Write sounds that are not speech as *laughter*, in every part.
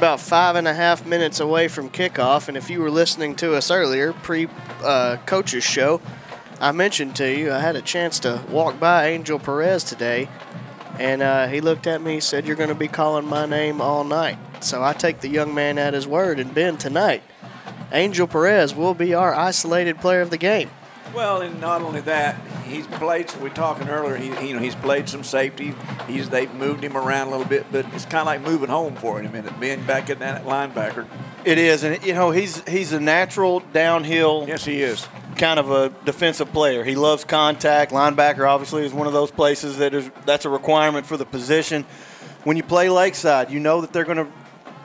About five and a half minutes away from kickoff, and if you were listening to us earlier, pre uh, coaches show, I mentioned to you I had a chance to walk by Angel Perez today, and uh, he looked at me said, You're going to be calling my name all night. So I take the young man at his word, and Ben, tonight, Angel Perez will be our isolated player of the game. Well, and not only that, he's played. We were talking earlier. He, you know, he's played some safety. He's they've moved him around a little bit, but it's kind of like moving home for him in a minute, being back at that linebacker. It is, and you know he's he's a natural downhill. Yes, he is. Kind of a defensive player. He loves contact. Linebacker obviously is one of those places that is that's a requirement for the position. When you play Lakeside, you know that they're going to.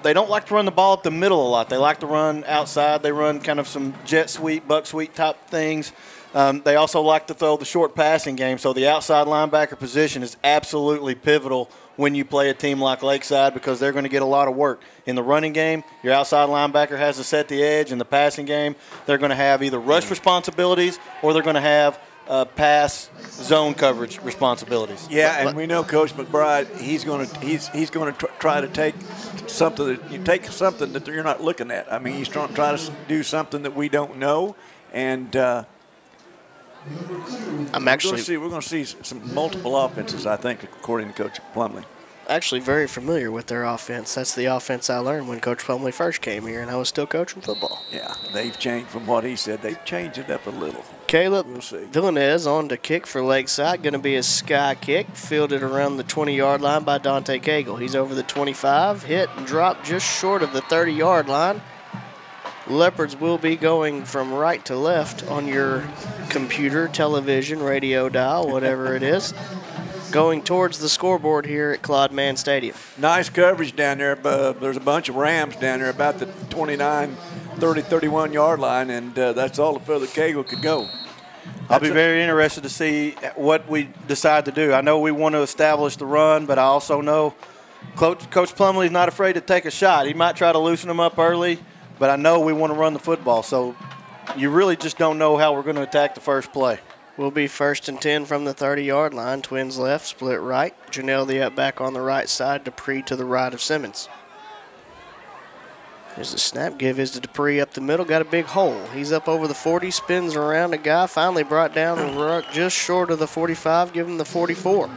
They don't like to run the ball up the middle a lot. They like to run outside. They run kind of some jet sweep, buck sweep type things. Um, they also like to throw the short passing game, so the outside linebacker position is absolutely pivotal when you play a team like Lakeside because they're going to get a lot of work. In the running game, your outside linebacker has to set the edge. In the passing game, they're going to have either rush responsibilities or they're going to have uh, pass zone coverage responsibilities. Yeah, and we know Coach McBride. He's going to he's he's going to tr- try to take something that you take something that you're not looking at. I mean, he's trying to try to do something that we don't know, and. Uh, I'm actually we're going, see, we're going to see some multiple offenses, I think, according to Coach Plumley. Actually, very familiar with their offense. That's the offense I learned when Coach Plumley first came here, and I was still coaching football. Yeah, they've changed from what he said. They've changed it up a little. Caleb we'll Villanez on to kick for Lakeside. Going to be a sky kick, fielded around the 20-yard line by Dante Cagle. He's over the 25, hit and dropped just short of the 30-yard line. Leopards will be going from right to left on your computer, television, radio dial, whatever it is, going towards the scoreboard here at Claude Mann Stadium. Nice coverage down there. But there's a bunch of Rams down there about the 29, 30, 31 yard line, and uh, that's all the further Cagle could go. I'll be very interested to see what we decide to do. I know we want to establish the run, but I also know Coach, Coach Plumley's not afraid to take a shot. He might try to loosen them up early but I know we want to run the football. So you really just don't know how we're going to attack the first play. We'll be first and 10 from the 30 yard line. Twins left, split right. Janelle the up back on the right side. Dupree to the right of Simmons. There's a snap give is to Dupree up the middle. Got a big hole. He's up over the 40, spins around a guy. Finally brought down the just short of the 45, give him the 44.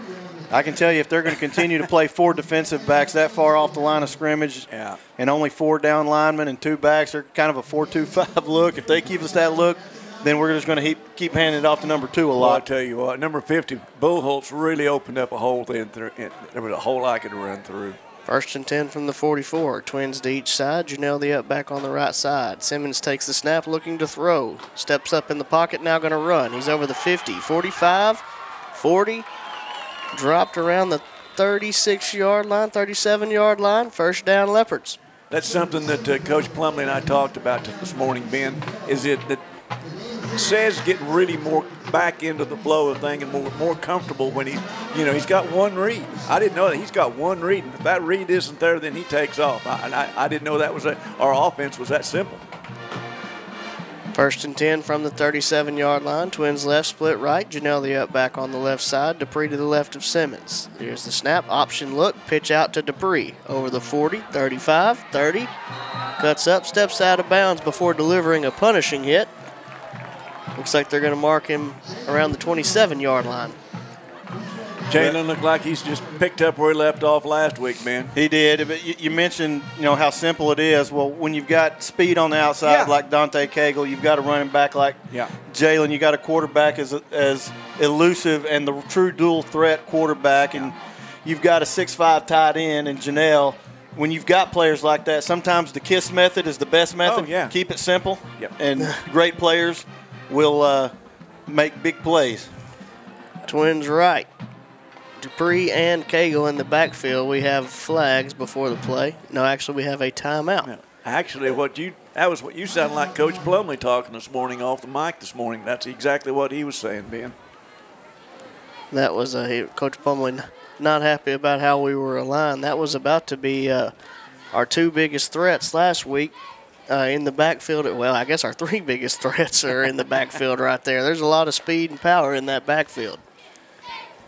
I can tell you if they're going to continue to play four defensive backs that far off the line of scrimmage yeah. and only four down linemen and two backs are kind of a 4-2-5 *laughs* look. If they keep us that look, then we're just going to keep handing it off to number two a lot. Well, I'll tell you what, number 50, Bullholtz really opened up a hole. Then there was a hole I could run through. First and 10 from the 44. Twins to each side. Janelle the up back on the right side. Simmons takes the snap, looking to throw. Steps up in the pocket, now going to run. He's over the 50, 45, 40, dropped around the 36 yard line, 37 yard line. First down, Leopards. That's something that uh, Coach Plumley and I talked about this morning, Ben. Is it that says getting really more back into the flow of thing and more, more comfortable when he, you know, he's got one read. I didn't know that he's got one read. And if that read isn't there, then he takes off. I, I, I didn't know that was a, our offense was that simple. First and 10 from the 37 yard line. Twins left, split right. Janelli up back on the left side. Dupree to the left of Simmons. Here's the snap. Option look. Pitch out to Dupree. Over the 40, 35, 30. Cuts up, steps out of bounds before delivering a punishing hit. Looks like they're going to mark him around the 27 yard line. Jalen looked like he's just picked up where he left off last week, man. He did. But you mentioned, you know, how simple it is. Well, when you've got speed on the outside yeah. like Dante Cagle, you've got a running back like yeah. Jalen. You got a quarterback as as elusive and the true dual threat quarterback, yeah. and you've got a six-five tight end and Janelle. When you've got players like that, sometimes the kiss method is the best method. Oh, yeah. Keep it simple. Yep. And great players will uh, make big plays. Twins right. Dupree and Cagle in the backfield. We have flags before the play. No, actually, we have a timeout. Actually, what you that was what you sounded like Coach Plumley talking this morning off the mic this morning. That's exactly what he was saying, Ben. That was a Coach Plumley not happy about how we were aligned. That was about to be uh, our two biggest threats last week uh, in the backfield. Well, I guess our three *laughs* biggest threats are in the backfield right there. There's a lot of speed and power in that backfield.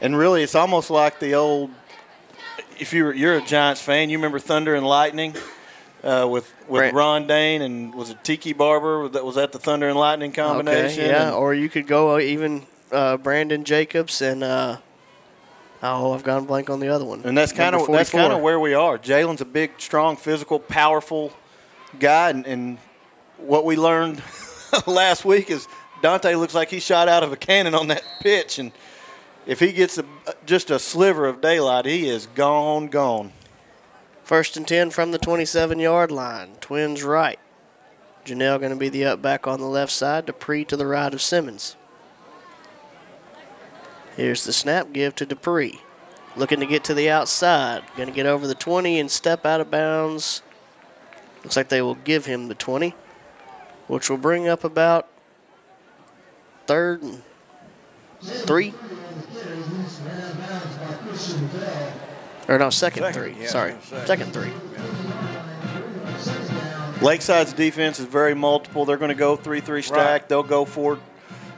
And really, it's almost like the old. If you're you're a Giants fan, you remember Thunder and Lightning. uh, with with Ron Dayne and was it Tiki Barber that was at the Thunder and Lightning combination? Okay, yeah, and- or you could go even uh, Brandon Jacobs and uh, oh, I've gone blank on the other one. And that's kind of that's kind of where we are. Jalen's a big, strong, physical, powerful guy, and, and what we learned *laughs* last week is Dante looks like he shot out of a cannon on that pitch, and if he gets a, just a sliver of daylight, he is gone, gone. First and 10 from the 27 yard line. Twins right. Janelle going to be the up back on the left side. Dupree to the right of Simmons. Here's the snap give to Dupree. Looking to get to the outside. Going to get over the 20 and step out of bounds. Looks like they will give him the 20, which will bring up about third and three. Or no, second, Second, three. yeah, Sorry, second. second three. Lakeside's defense is very multiple. They're going to go three-three stack. Right. They'll go four,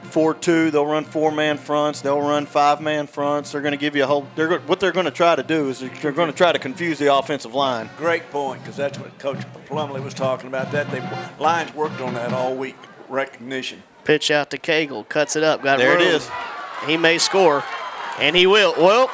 four-two. They'll run four-man fronts. They'll run five-man fronts. They're going to give you a whole. They're what they're going to try to do is they're going to try to confuse the offensive line. Great point, because that's what Coach Plumley was talking about. That they Lions worked on that all week. Recognition. Pitch out to Cagle. Cuts it up. Got There it room. it is. He may score, and he will. Well,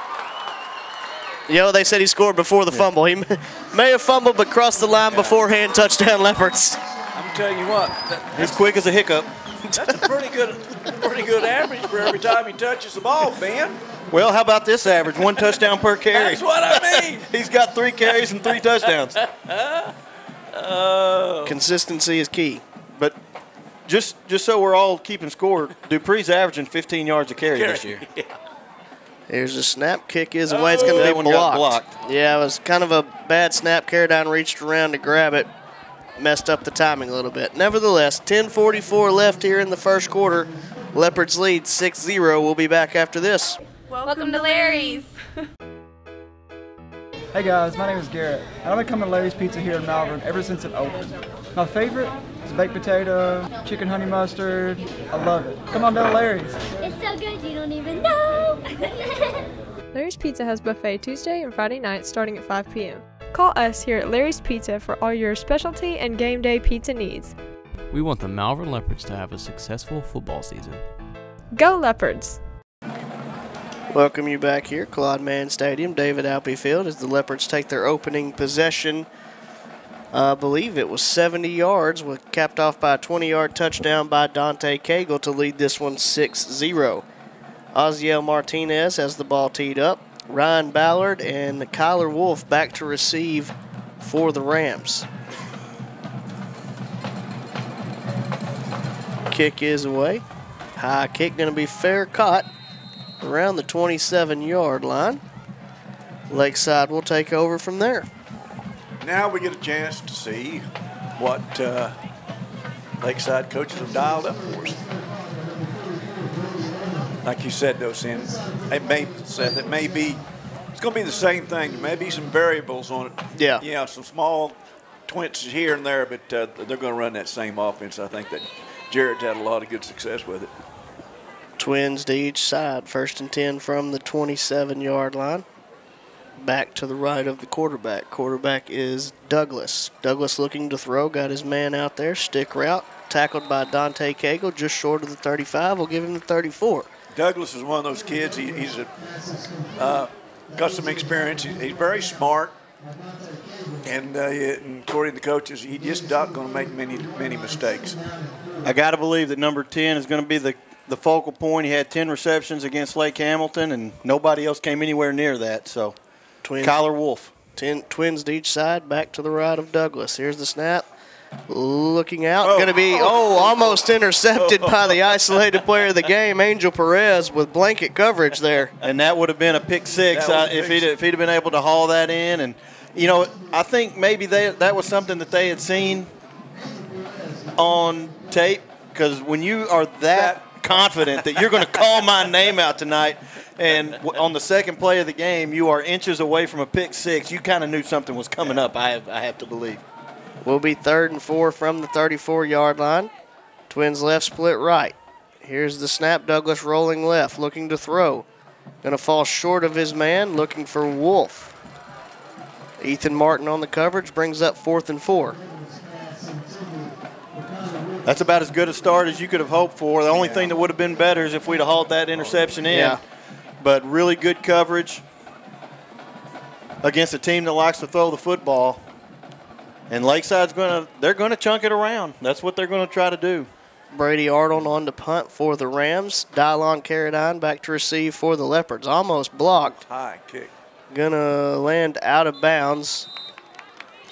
you know, they said he scored before the fumble. He *laughs* may have fumbled, but crossed the line beforehand. Touchdown, Leopards. I'm telling you what, that, He's quick as a hiccup. that's a pretty good, pretty good average for every time he touches the ball, Ben. Well, how about this average? One touchdown per *laughs* carry. That's what I mean. *laughs* He's got three carries and three touchdowns. Oh. Consistency is key. But just just so we're all keeping score, Dupree's averaging 15 yards a carry this year. Here's a snap. Kick is away. It's going to be one got blocked. blocked. Yeah, it was kind of a bad snap. Carradine reached around to grab it. Messed up the timing a little bit. Nevertheless, 10.44 left here in the first quarter. Leopards lead 6-0. We'll be back after this. Welcome to Larry's. *laughs* Hey guys, my name is Garrett, and I've been coming to Larry's Pizza here in Malvern ever since it opened. My favorite is baked potato, chicken honey mustard. I love it. Come on down to Larry's. It's so good you don't even know. *laughs* Larry's Pizza has buffet Tuesday and Friday nights starting at 5 p.m. Call us here at Larry's Pizza for all your specialty and game day pizza needs. We want the Malvern Leopards to have a successful football season. Go Leopards! Welcome you back here, Claude Mann Stadium, David Alpe Field, as the Leopards take their opening possession. I believe it was 70 yards, with capped off by a 20-yard touchdown by Dante Cagle to lead this one 6-0. Oziel Martinez has the ball teed up. Ryan Ballard and the Kyler Wolf back to receive for the Rams. Kick is away. High kick going to be fair caught around the 27 yard line. Lakeside will take over from there. Now we get a chance to see what uh, Lakeside coaches have dialed up for us. Like you said, though, Sin, it may, Seth, it may be, it's going to be the same thing. There may be some variables on it. Yeah. You know, some small twinces here and there, but uh, they're going to run that same offense. I think that Jared's had a lot of good success with it. Twins to each side. First and 10 from the 27 yard line. Back to the right of the quarterback. Quarterback is Douglas. Douglas looking to throw. Got his man out there. Stick route. Tackled by Dante Cagle just short of the 35. We'll give him the 34. Douglas is one of those kids. He, he's a, uh, got some experience. He, he's very smart, and, uh, and according to the coaches, he's just not going to make many many mistakes. I got to believe that number 10 is going to be the, the focal point. He had 10 receptions against Lake Hamilton, and nobody else came anywhere near that. So, Twins, Kyler Wolf. ten, twins to each side. Back to the right of Douglas. Here's the snap. Looking out. Oh. Going to be, oh, almost intercepted by the isolated player of the game, Angel Perez, with blanket coverage there. and that would have been a pick six That was uh, if pick he'd if he'd have been able to haul that in. And you know, I think maybe they, that was something that they had seen on tape because when you are that confident that you're going to call my name out tonight. And on the second play of the game, you are inches away from a pick six. You kind of knew something was coming up. I have, I have to believe. We'll be third and four from the 34 yard line. Twins left, split right. Here's the snap. Douglas rolling left, looking to throw. Going to fall short of his man, looking for Wolf. Ethan Martin on the coverage brings up fourth and four. That's about as good a start as you could have hoped for. The only thing that would have been better is if we'd have hauled that interception in. Yeah. But really good coverage against a team that likes to throw the football. And Lakeside's going to they're going to chunk it around. That's what they're going to try to do. Brady Arnold on to punt for the Rams. Dylon Carradine back to receive for the Leopards. Almost blocked. High kick. Gonna land out of bounds.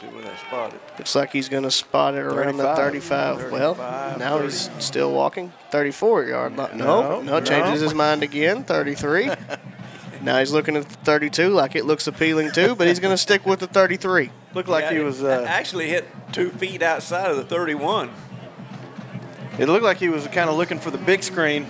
See where that spotted. Looks like he's gonna spot it around the 35. 35, well, 35, now he's still walking. 34 yard line. No, no, no. changes his mind again. 33. *laughs* now he's looking at the 32 like it looks appealing too, but he's gonna stick with the 33. Looked like he was. Uh, actually hit two feet outside of the 31. It looked like he was kind of looking for the big screen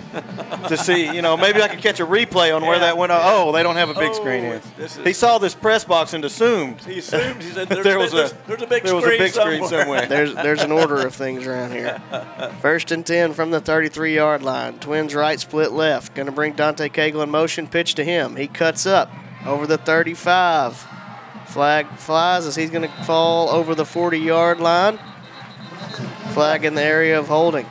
to see. You know, maybe I could catch a replay on where that went. Oh, they don't have a big Oh, screen here. it's- this is- He saw this press box and assumed He assumed he said *laughs* there's, there was there's, a there's a big there was a screen big screen somewhere. *laughs* There's there's an order of things around here. *laughs* First and 10 from the 33 yard line. Twins right, split left. Going to bring Dante Cagle in motion. Pitch to him. He cuts up over the 35. Flag flies as he's going to fall over the 40 yard line. Flag in the area of holding.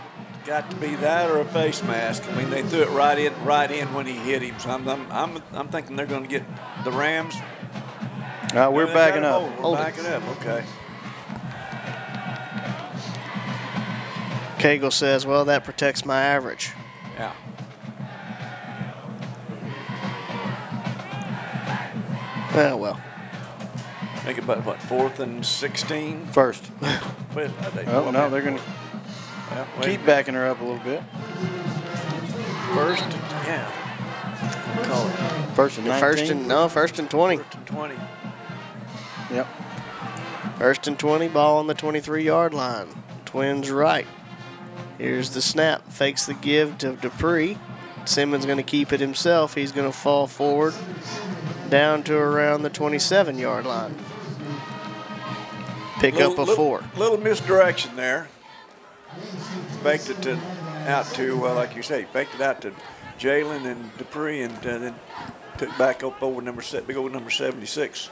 Got to be that or a face mask. I mean, they threw it right in, right in when he hit him. So I'm, I'm, I'm, I'm thinking they're going to get the Rams. Uh, we're backing up. We're Hold it. backing up. Okay. Cagle says, well, that protects my average. Yeah. Oh, well. Make it about what fourth and 16. First. Wait, Oh no, they're going to Well, keep backing her up a little bit. first. Yeah. Call it First and 19. First and no, first and 20. first and 20. Yep. First and 20, ball on the 23 yard line. Twins right. Here's the snap. Fakes the give to Dupree. Simmons going to keep it himself. He's going to fall forward down to around the 27 yard line. Pick up a little, four. Little misdirection there. Faked it to, out to, uh, like you say, faked it out to Jalen and Dupree, and uh, then took back up over number big over number 76.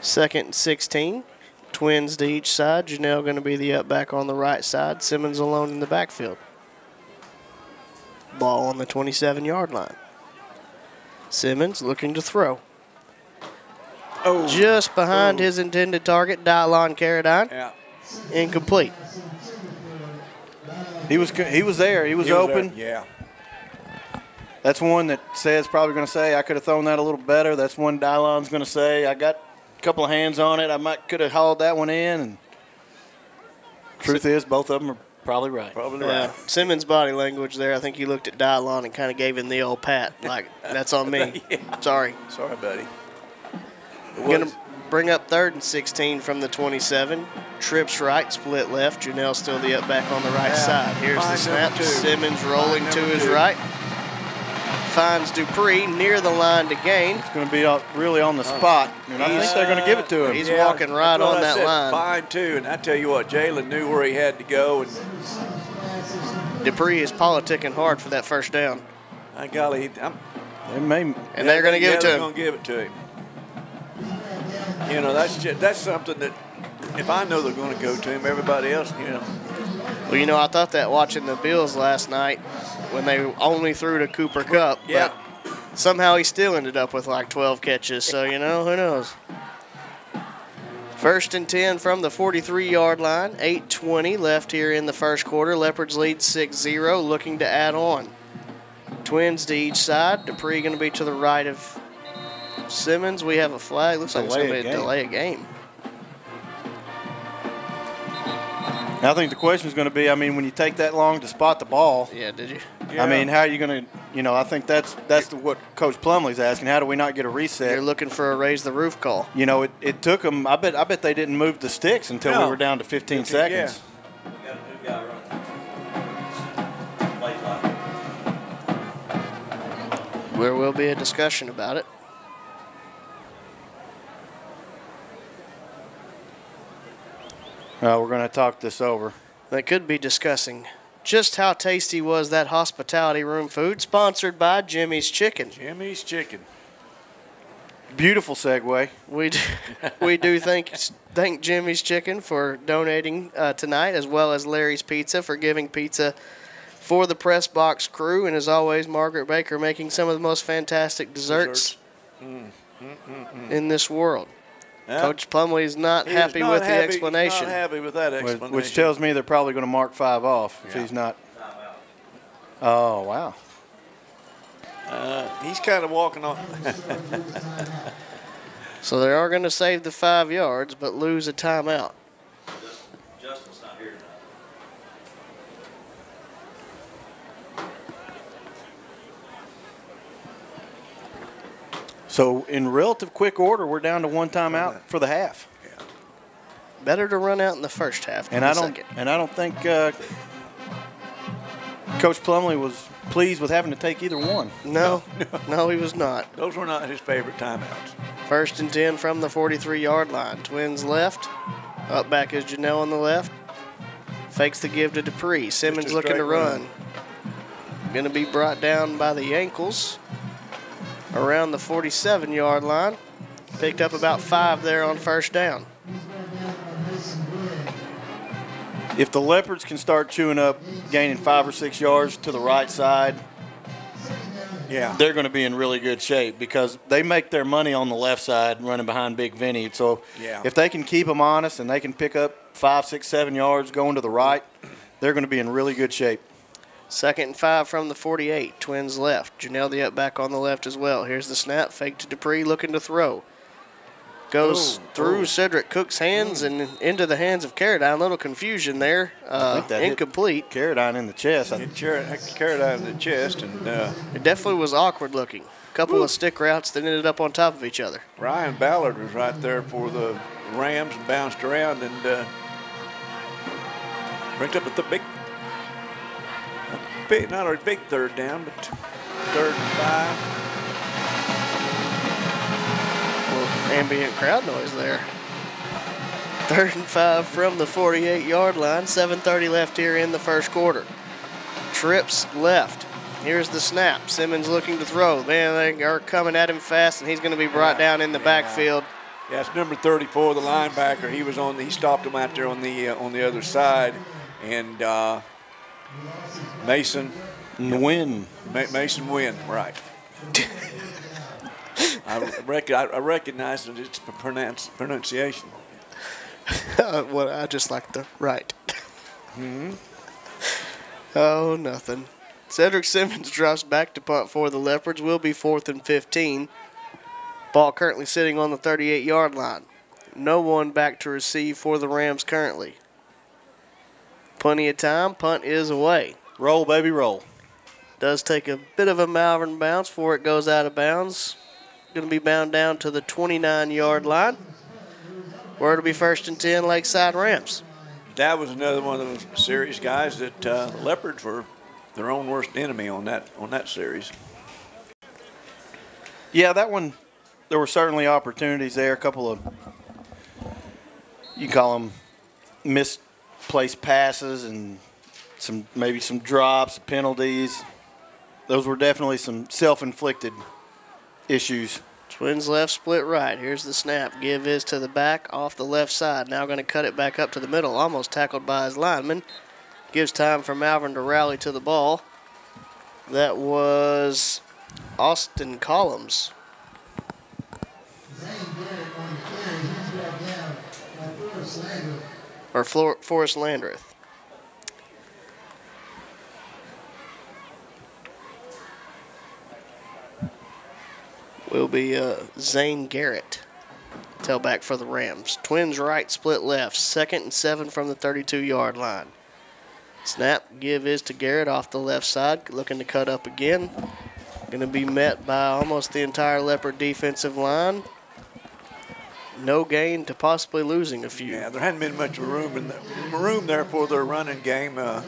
Second and 16. Twins to each side. Janelle going to be the up back on the right side. Simmons alone in the backfield. Ball on the 27 yard line. Simmons looking to throw. Oh, Just behind Oh. his intended target, Dylon Carradine. yeah. Incomplete. He was he was there. He was He was open. there. Yeah. That's one that says probably going to say I could have thrown that a little better. That's one Dylon's going to say I got a couple of hands on it. I might could have hauled that one in. And truth is, both of them are probably right. Probably Yeah. right. Simmons' body language there, I think he looked at Dylon and kind of gave him the old pat. Like, that's on me. *laughs* Sorry. Sorry, buddy. It Going was. to bring up third and 16 from the 27. Trips right, split left. Janelle still the up back on the right Yeah. side. Here's the snap. Simmons rolling to his two. right. Finds Dupree near the line to gain. It's going to be on- really on the oh. spot, and I think they're going to give it to him. He's walking right on I that said, line. Fine too, and I tell you what, Jalen knew where he had to go, and Dupree is politicking hard for that first down. by golly, I'm, They may, And they're going to give it to him. they're him. Going to give it to him. You know, that's just, that's something that if I know they're going to go to him, everybody else, you know, Well, you know, I thought that watching the Bills last night when they only threw to Cooper Kupp. Yeah. But somehow he still ended up with like 12 catches. So, you know, who knows? First and 10 from the 43 yard line. 8.20 left here in the first quarter. Leopards lead 6 0, looking to add on. Twins to each side. Dupree going to be to the right of Simmons. We have a flag. Looks like it's going to be a game. delay a game. I think the question is going to be, I mean, when you take that long to spot the ball, Yeah, did you? Yeah. I mean, how are you going to, you know, I think that's that's the, what Coach Plumley's asking. How do we not get a reset? You're looking for a raise the roof call. you know, it, it took them. I bet I bet they didn't move the sticks until we were down to 15 Yeah. seconds. There will be a discussion about it. Uh, we're going to talk this over. They could be discussing just how tasty was that hospitality room food sponsored by Jimmy's Chicken. Jimmy's chicken. Beautiful segue. We do, *laughs* we do thank thank Jimmy's Chicken for donating uh, tonight, as well as Larry's Pizza for giving pizza for the press box crew, and as always, Margaret Baker making some of the most fantastic desserts, in this world. Yeah. Coach Plumley is not He is happy not with happy- the explanation. Not happy with that Which- Which tells me they're probably going to mark five off if Yeah. he's not. Oh, wow. uh, he's kind of walking on. *laughs* So they are going to save the five yards, but lose a timeout. So, in relative quick order, we're down to one timeout for the half. Yeah. Better to run out in the first half. And than I don't, second. and I don't think uh, Coach Plumley was pleased with having to take either one. No, *laughs* no, he was not. Those were not his favorite timeouts. First and 10 from the 43 yard line. Twins left. Up back is Janelle on the left. Fakes the give to Dupree. Simmons looking to run. run. Going to be brought down by the ankles around the 47 yard line. Picked up about five there on first down. If the Leopards can start chewing up, gaining five or six yards to the right side, Yeah. they're going to be in really good shape because they make their money on the left side running behind Big Vinny. So Yeah. if they can keep them honest and they can pick up five, six, seven yards going to the right, they're going to be in really good shape. Second and five from the 48. Twins left. Janelle the up back on the left as well. Here's the snap. Fake to Dupree looking to throw. Goes Oh, through oh. Cedric Cook's hands and into the hands of Carradine. Little confusion there. Uh, think that hit- incomplete. Carradine in the chest. I- It carried, carried the chest, and uh, It definitely was awkward looking. Couple of stick routes that ended up on top of each other. Ryan Ballard was right there for the Rams and bounced around and uh, brings up a th- big, a big, not a big third down, but third and five. Ambient crowd noise there. Third and five from the 48 yard line. 7.30 left here in the first quarter. Trips left. Here's the snap. Simmons looking to throw. Man, they are coming at him fast, and he's going to be brought down in the backfield. Yeah, it's number 34, the linebacker. He was on. The, he stopped him out there on the uh, on the other side, and uh, Mason Win. Ma- Mason Wynn, right. I, rec- I recognize that it's pronounce- pronunciation. *laughs* well, I just like the right. Hmm. Oh, nothing. Cedric Simmons drops back to punt for the Leopards. Will be fourth and 15. Ball currently sitting on the 38 yard line. No one back to receive for the Rams currently. Plenty of time. Punt is away. Roll, baby, roll. Does take a bit of a Malvern bounce before it goes out of bounds. Going to be bound down to the 29 yard line. Where it'll be first and 10 Lakeside Rams. That was another one of those series guys that uh, the Leopards were their own worst enemy on that on that series. Yeah, that one, there were certainly opportunities there. A couple of, you call them misplaced passes and some maybe some drops, penalties. Those were definitely some self-inflicted issues. Twins left, split right. Here's the snap. Give is to the back off the left side. Now going to cut it back up to the middle. Almost tackled by his lineman. Gives time for Malvern to rally to the ball. That was Austin Collins. Or Flor- Forrest Landreth. will be uh, Zane Garrett. Tailback for the Rams. Twins right, split left. Second and seven from the 32 yard line. Snap, give is to Garrett off the left side. Looking to cut up again. Going to be met by almost the entire Leopard defensive line. No gain to possibly losing a few. Yeah, there hadn't been much room in the room there for their running game, uh,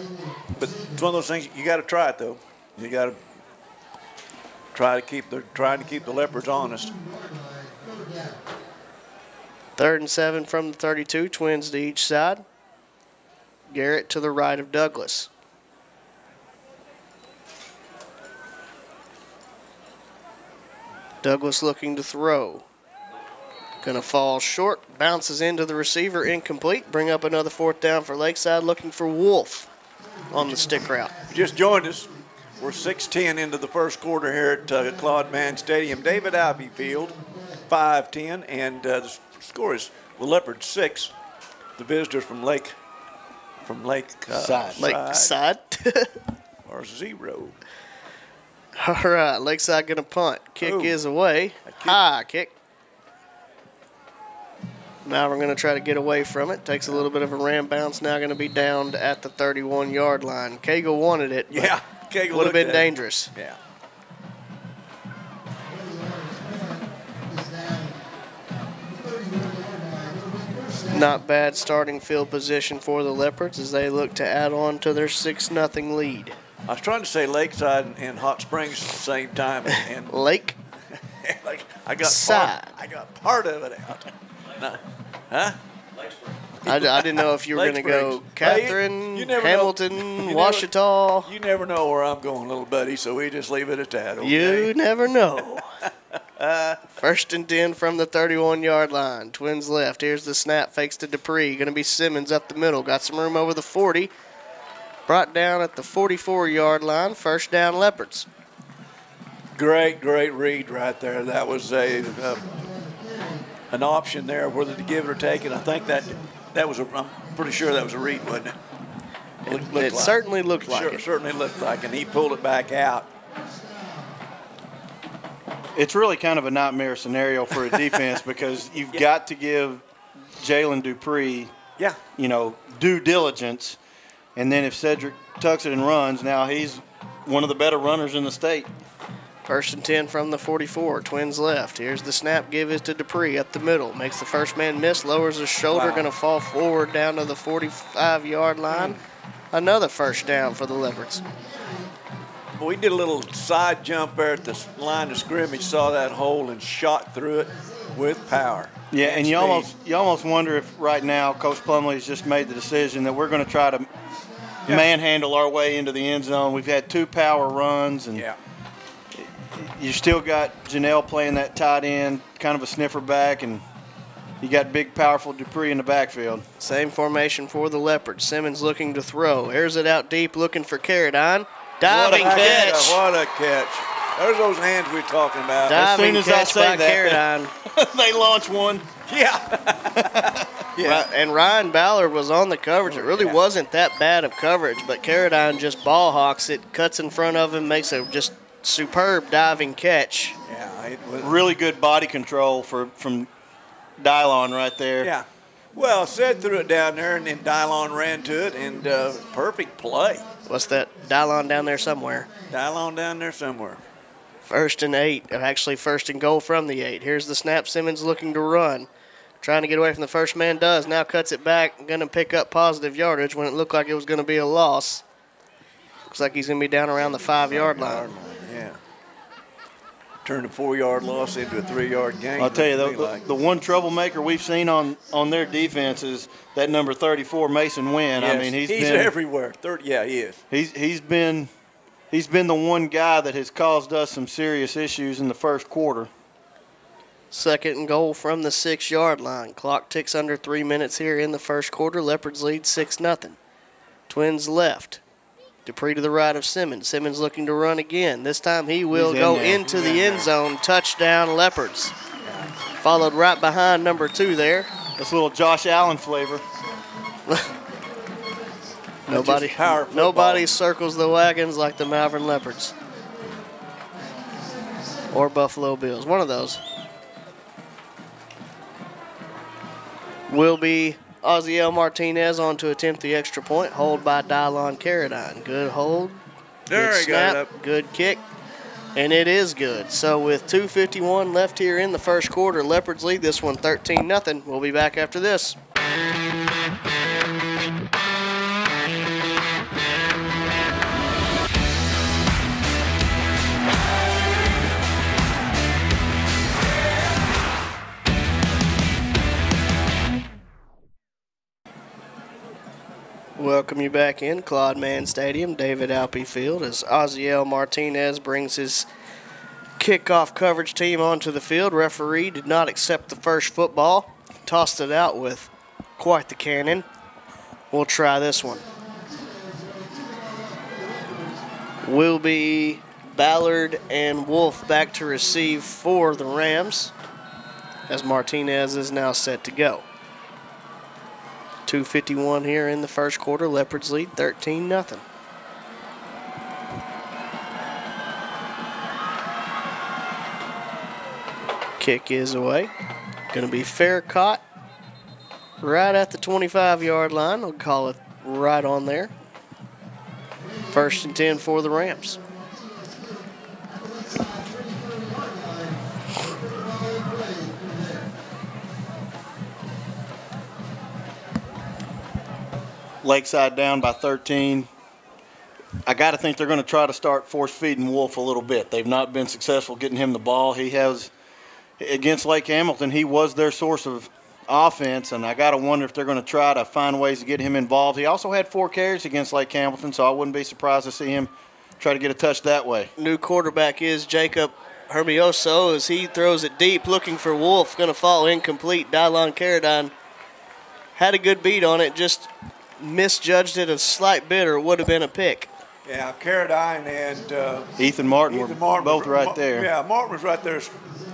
but it's one of those things you got to try it though. You got to try to keep the trying to keep the Leopards honest. Third and seven from the 32. Twins to each side. Garrett to the right of Douglas. Douglas looking to throw. Gonna fall short, bounces into the receiver, incomplete. Bring up another fourth down for Lakeside, looking for Wolf on the stick route. Just joined us. We're 6-10 into the first quarter here at uh, Claude Mann Stadium. David Ivy Field, 5-10, and uh, the score is the Leopards 6. The visitors from Lake from Lake uh, Side. Lakeside. *laughs* are zero. All right, Lakeside gonna punt. Kick Ooh. is away. High kick. Now we're gonna try to get away from it. Takes a little bit of a ram bounce. Now gonna be downed at the 31 yard line. Cagle wanted it. Yeah, Cagle would have been at it. dangerous. Yeah. Not bad starting field position for the Leopards as they look to add on to their 6 0 lead. I was trying to say Lakeside and, Hot Springs at the same time, and, and *laughs* Lake *laughs* like I got Side. part, I got part of it out. No. Huh? I, I didn't know if you were going to go you- Catherine, you never know. Hamilton, You never- Ouachita. You never know where I'm going, little buddy, so we just leave it at that. Okay? You never know. First and 10 from the 31 yard line. Twins left. Here's the snap. Fakes to Dupree. Going to be Simmons up the middle. Got some room over the 40. Brought down at the 44 yard line. First down, Leopards. Great, great read right there. That was a uh, an option there, whether to give it or take it. I think that that was a. I'm pretty sure that was a read, wasn't it? Looked- looked it certainly looked like Sure, it. Certainly looked like, and he pulled it back out. It's really kind of a nightmare scenario for a *laughs* defense because you've got to give Jalen Dupree, Yeah, you know, due diligence. And then if Cedric tucks it and runs, now he's one of the better runners in the state. First and 10 from the 44. Twins left. Here's the snap. Give it to Dupree up the middle. Makes the first man miss. Lowers his shoulder. Wow. Going to fall forward down to the 45 yard line. Another first down for the Leopards. we did a little side jump there at the line of scrimmage, saw that hole and shot through it with power. Yeah, and you almost you almost wonder if right now Coach Plumley's just made the decision that we're going to try to manhandle our way into the end zone. We've had two power runs, and Yeah. You still got Janelle playing that tight end, kind of a sniffer back, and you got big, powerful Dupree in the backfield. Same formation for the Leopards. Simmons looking to throw. Airs it out deep, looking for Carradine. Diving What a catch. What a catch. There's those hands we're talking about. Diving soon as I say that- Carradine. *laughs* they launch one. Yeah. *laughs* yeah. And Ryan Ballard was on the coverage. It really Yeah. wasn't that bad of coverage, but Carradine just ball hawks it, cuts in front of him, makes a just superb diving catch. Yeah. It was, Really good body control for from Dylon right there. yeah. Well, Sid threw it down there, and then Dylon ran to it, and uh, perfect play. What's that? Dylon down there somewhere. Dylon down there somewhere. First and eight. Actually, first and goal from the eight. Here's the snap. Simmons looking to run. Trying to get away from the first man does. Now cuts it back. Going to pick up positive yardage when it looked like it was going to be a loss. Looks like he's going to be down around the five yard line. Yeah. Turned a four-yard loss into a three-yard gain. I'll tell you, the, looked to me the, like. the one troublemaker we've seen on, on their defense is that number 34, Mason Wynn. I mean, he's he's been everywhere. Third, yeah, he is. he's he's been he's been the one guy that has caused us some serious issues in the first quarter. Second and goal from the six yard line. Clock ticks under three minutes here in the first quarter. Leopards lead 6 0. Twins left. Dupree to the right of Simmons. Simmons looking to run again. This time he will in go there. into the end zone. Touchdown, Leopards. Followed right behind number two there. That's a little Josh Allen flavor. *laughs* Nobody, power nobody circles the wagons like the Malvern Leopards or Buffalo Bills. One of those. Will be Oziel Martinez on to attempt the extra point. Hold by Dylon Carradine. Good hold. There good snap. Good kick. And it is good. So with 2.51 left here in the first quarter, Leopards lead this one 13 0. We'll be back after this. Welcome you back in Claude Mann Stadium, David Alpe Field, as Oziel Martinez brings his Kickoff coverage team onto the field. Referee did not accept the first football. Tossed it out with quite the cannon. We'll try this one. Will be Ballard and Wolf back to receive for the Rams as Martinez is now set to go. 251 here in the first quarter. Leopards lead 13 nothing. Kick is away. Going to be fair caught right at the 25 yard line. We'll call it right on there. First and 10 for the Rams. Lakeside down by 13. I got to think they're going to try to start force feeding Wolf a little bit. They've not been successful getting him the ball. He has, against Lake Hamilton, he was their source of offense, and I got to wonder if they're going to try to find ways to get him involved. He also had four carries against Lake Hamilton, so I wouldn't be surprised to see him try to get a touch that way. New quarterback is Jacob Hermioso as he throws it deep looking for Wolf. Going to fall incomplete. Dylon Carradine had a good beat on it, just misjudged it a slight bit or it would have been a pick. Yeah, Carradine and uh, Ethan Martin Ethan were Martin both was- right Ma- there. Yeah, Martin was right there,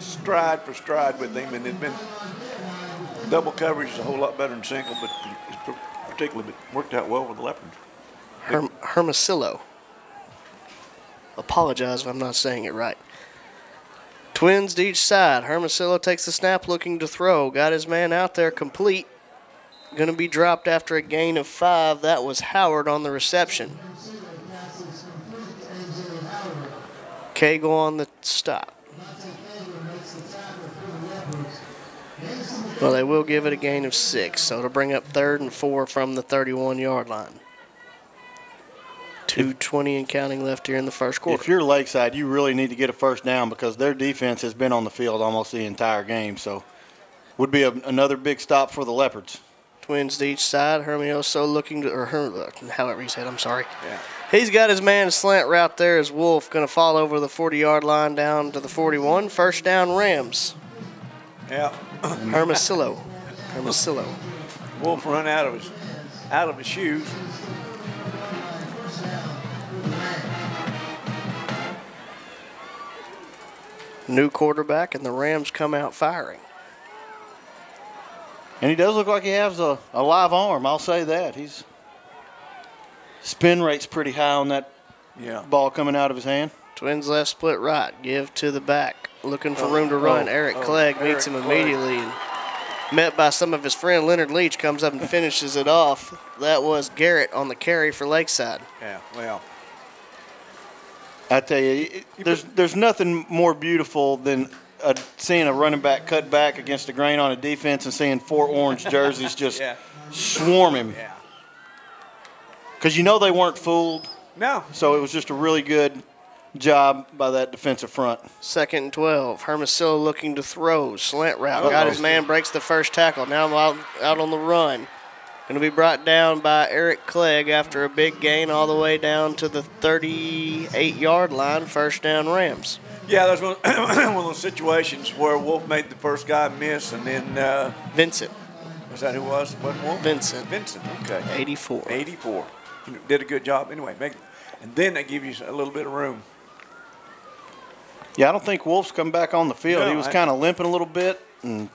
stride for stride with him, and it's been double coverage is a whole lot better than single, but it's par- particularly worked out well with the Leopards. Herm- Hermosillo. Apologize if I'm not saying it right. Twins to each side. Hermosillo takes the snap looking to throw. Got his man out there complete. Going to be dropped after a gain of five. That was Howard on the reception. Cagle on the stop. Well, they will give it a gain of six, so it'll bring up third and four from the 31 yard line. 220 and counting left here in the first quarter. If you're Lakeside, you really need to get a first down because their defense has been on the field almost the entire game. So, would be a, another big stop for the Leopards. Twins to each side. Hermioso looking to, or Her, uh, however he said, I'm sorry. Yeah. He's got his man slant route there as Wolf going to fall over the 40 yard line down to the 41. First down, Rams. Yeah, *coughs* Hermosillo. Hermosillo. Wolf run out of his out of his shoes. New quarterback, and the Rams come out firing. And he does look like he has a, a live arm. I'll say that. He's spin rate's pretty high on that Yeah. ball coming out of his hand. Twins left, split right. Give to the back. Looking for room to oh, run. oh, Eric oh, Clegg Eric meets him Clegg. immediately. And met by some of his friend Leonard Leach, comes up and finishes it off. That was Garrett on the carry for Lakeside. Yeah. Well, I tell you, it- there's there's nothing more beautiful than uh, seeing a running back cut back against the grain on a defense and seeing four orange *laughs* jerseys just Yeah. swarm him. yeah. Because you know they weren't fooled. No. So it was just a really good job by that defensive front. Second and 12. Hermosillo looking to throw. Slant route. Got Uh-oh. his man, breaks the first tackle. Now out, out on the run. Going to be brought down by Eric Clegg after a big gain all the way down to the 38 yard line. First down, Rams. Yeah, that's one, *clears throat* one of those situations where Wolf made the first guy miss, and then uh, Vincent. was that who it was? Wasn't Wolf? Vincent. Vincent. Okay. 84. 84. Did a good job anyway. Make, and then they give you a little bit of room. Yeah, I don't think Wolf's come back on the field. No, he was kind of limping a little bit and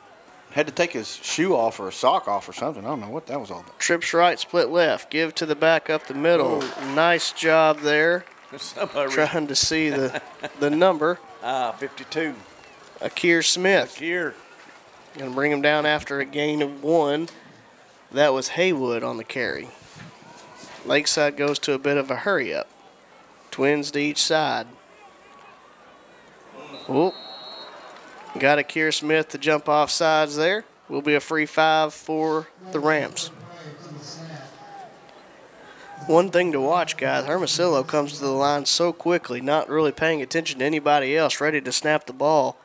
had to take his shoe off or a sock off or something. I don't know what that was all about. Trips right, split left. Give to the back up the middle. Nice job there. Trying to see the, the number. *laughs* Ah, 52. Akir Smith. Here. Going to bring him down after a gain of one. That was Haywood on the carry. Lakeside goes to a bit of a hurry up. Twins to each side. Whoop. Got Akir Smith to jump off sides there. Will be a free five for the Rams. One thing to watch, guys, Hermosillo comes to the line so quickly, not really paying attention to anybody else, ready to snap the ball.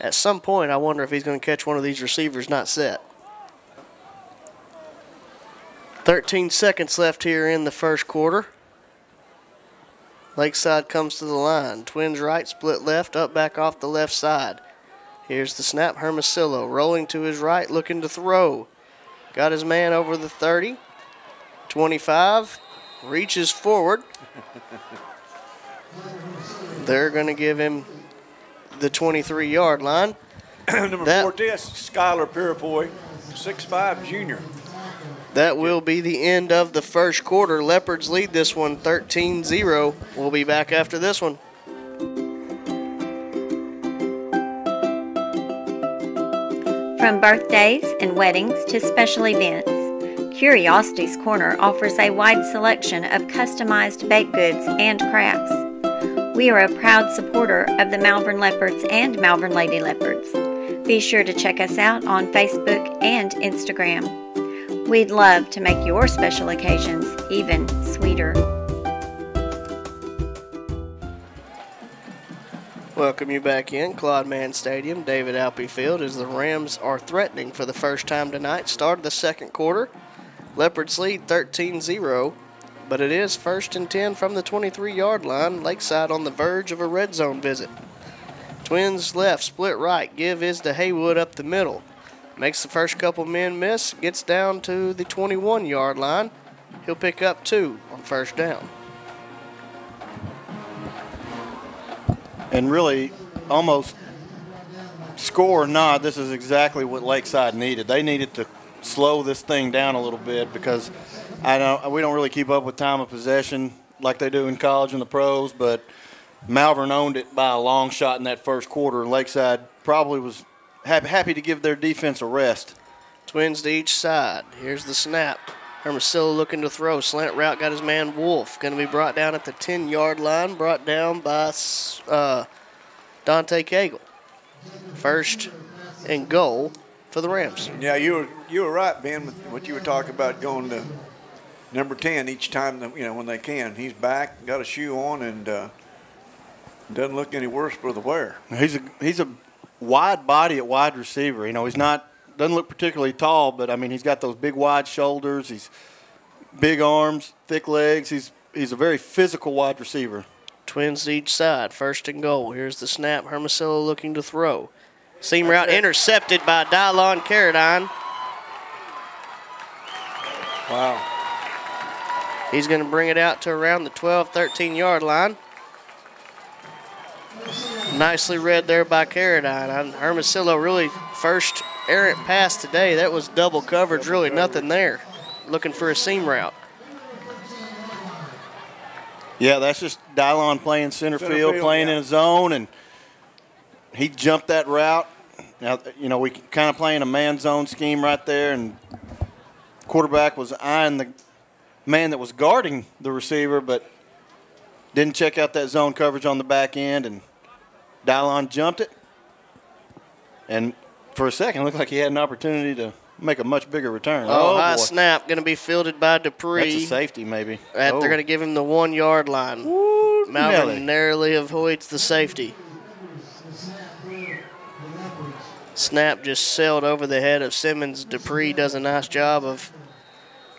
At some point, I wonder if he's going to catch one of these receivers not set. 13 seconds left here in the first quarter. Lakeside comes to the line. Twins right, split left, up back off the left side. Here's the snap. Hermosillo rolling to his right, looking to throw. Got his man over the 30. 25. Reaches forward. They're going to give him the 23 yard line. *clears throat* Number That- four, this Skylar Pirapoy, 6'5 junior. That will be the end of the first quarter. Leopards lead this one 13 0. We'll be back after this one. From birthdays and weddings to special events, Curiosity's Corner offers a wide selection of customized baked goods and crafts. We are a proud supporter of the Malvern Leopards and Malvern Lady Leopards. Be sure to check us out on Facebook and Instagram. We'd love to make your special occasions even sweeter. Welcome you back in Claude Mann Stadium, David Alpe Field, as the Rams are threatening for the first time tonight. Start of the second quarter. Leopards lead 13 0, but it is first and 10 from the 23 yard line. Lakeside on the verge of a red zone visit. Twins left, split right, give is to Haywood up the middle. Makes the first couple men miss, gets down to the 21 yard line. He'll pick up two on first down. and really almost score or not, this is exactly what Lakeside needed. They needed to slow this thing down a little bit because I don't we don't really keep up with time of possession like they do in college and the pros, but Malvern owned it by a long shot in that first quarter, and Lakeside probably was happy, to give their defense a rest. Twins to each side. Here's the snap. Hermosillo looking to throw. Slant route got his man Wolf. Going to be brought down at the 10 yard line. Brought down by uh, Dante Cagle. First and goal for the Rams. Yeah, you were you were right, Ben, with what you were talking about going to number ten each time that you know when they can. He's back, got a shoe on, and uh, doesn't look any worse for the wear. He's a he's a wide body at wide receiver. You know, he's not doesn't look particularly tall, but I mean, he's got those big wide shoulders. He's big arms, thick legs. He's he's a very physical wide receiver. Twins each side. First and goal. Here's the snap. Hermosillo looking to throw. Seam route intercepted by Dylon Carradine. Wow. He's going to bring it out to around the 12, 13 yard line. Nicely read there by Carradine. And Hermosillo really first errant pass today. That was double coverage, really nothing there. Looking for a seam route. Yeah, that's just Dylon playing center, Center field, field, playing yeah. in a zone, and he jumped that route. Now, you know, we kind of playing a man zone scheme right there, and quarterback was eyeing the man that was guarding the receiver, but didn't check out that zone coverage on the back end, and Dylon jumped it. And for a second, it looked like he had an opportunity to make a much bigger return. Oh, oh high boy. snap. Going to be fielded by Dupree. That's a safety, maybe. At- oh. They're going to give him the one yard line. Nelly. Malvern narrowly avoids the safety. Snap just sailed over the head of Simmons. Dupree does a nice job of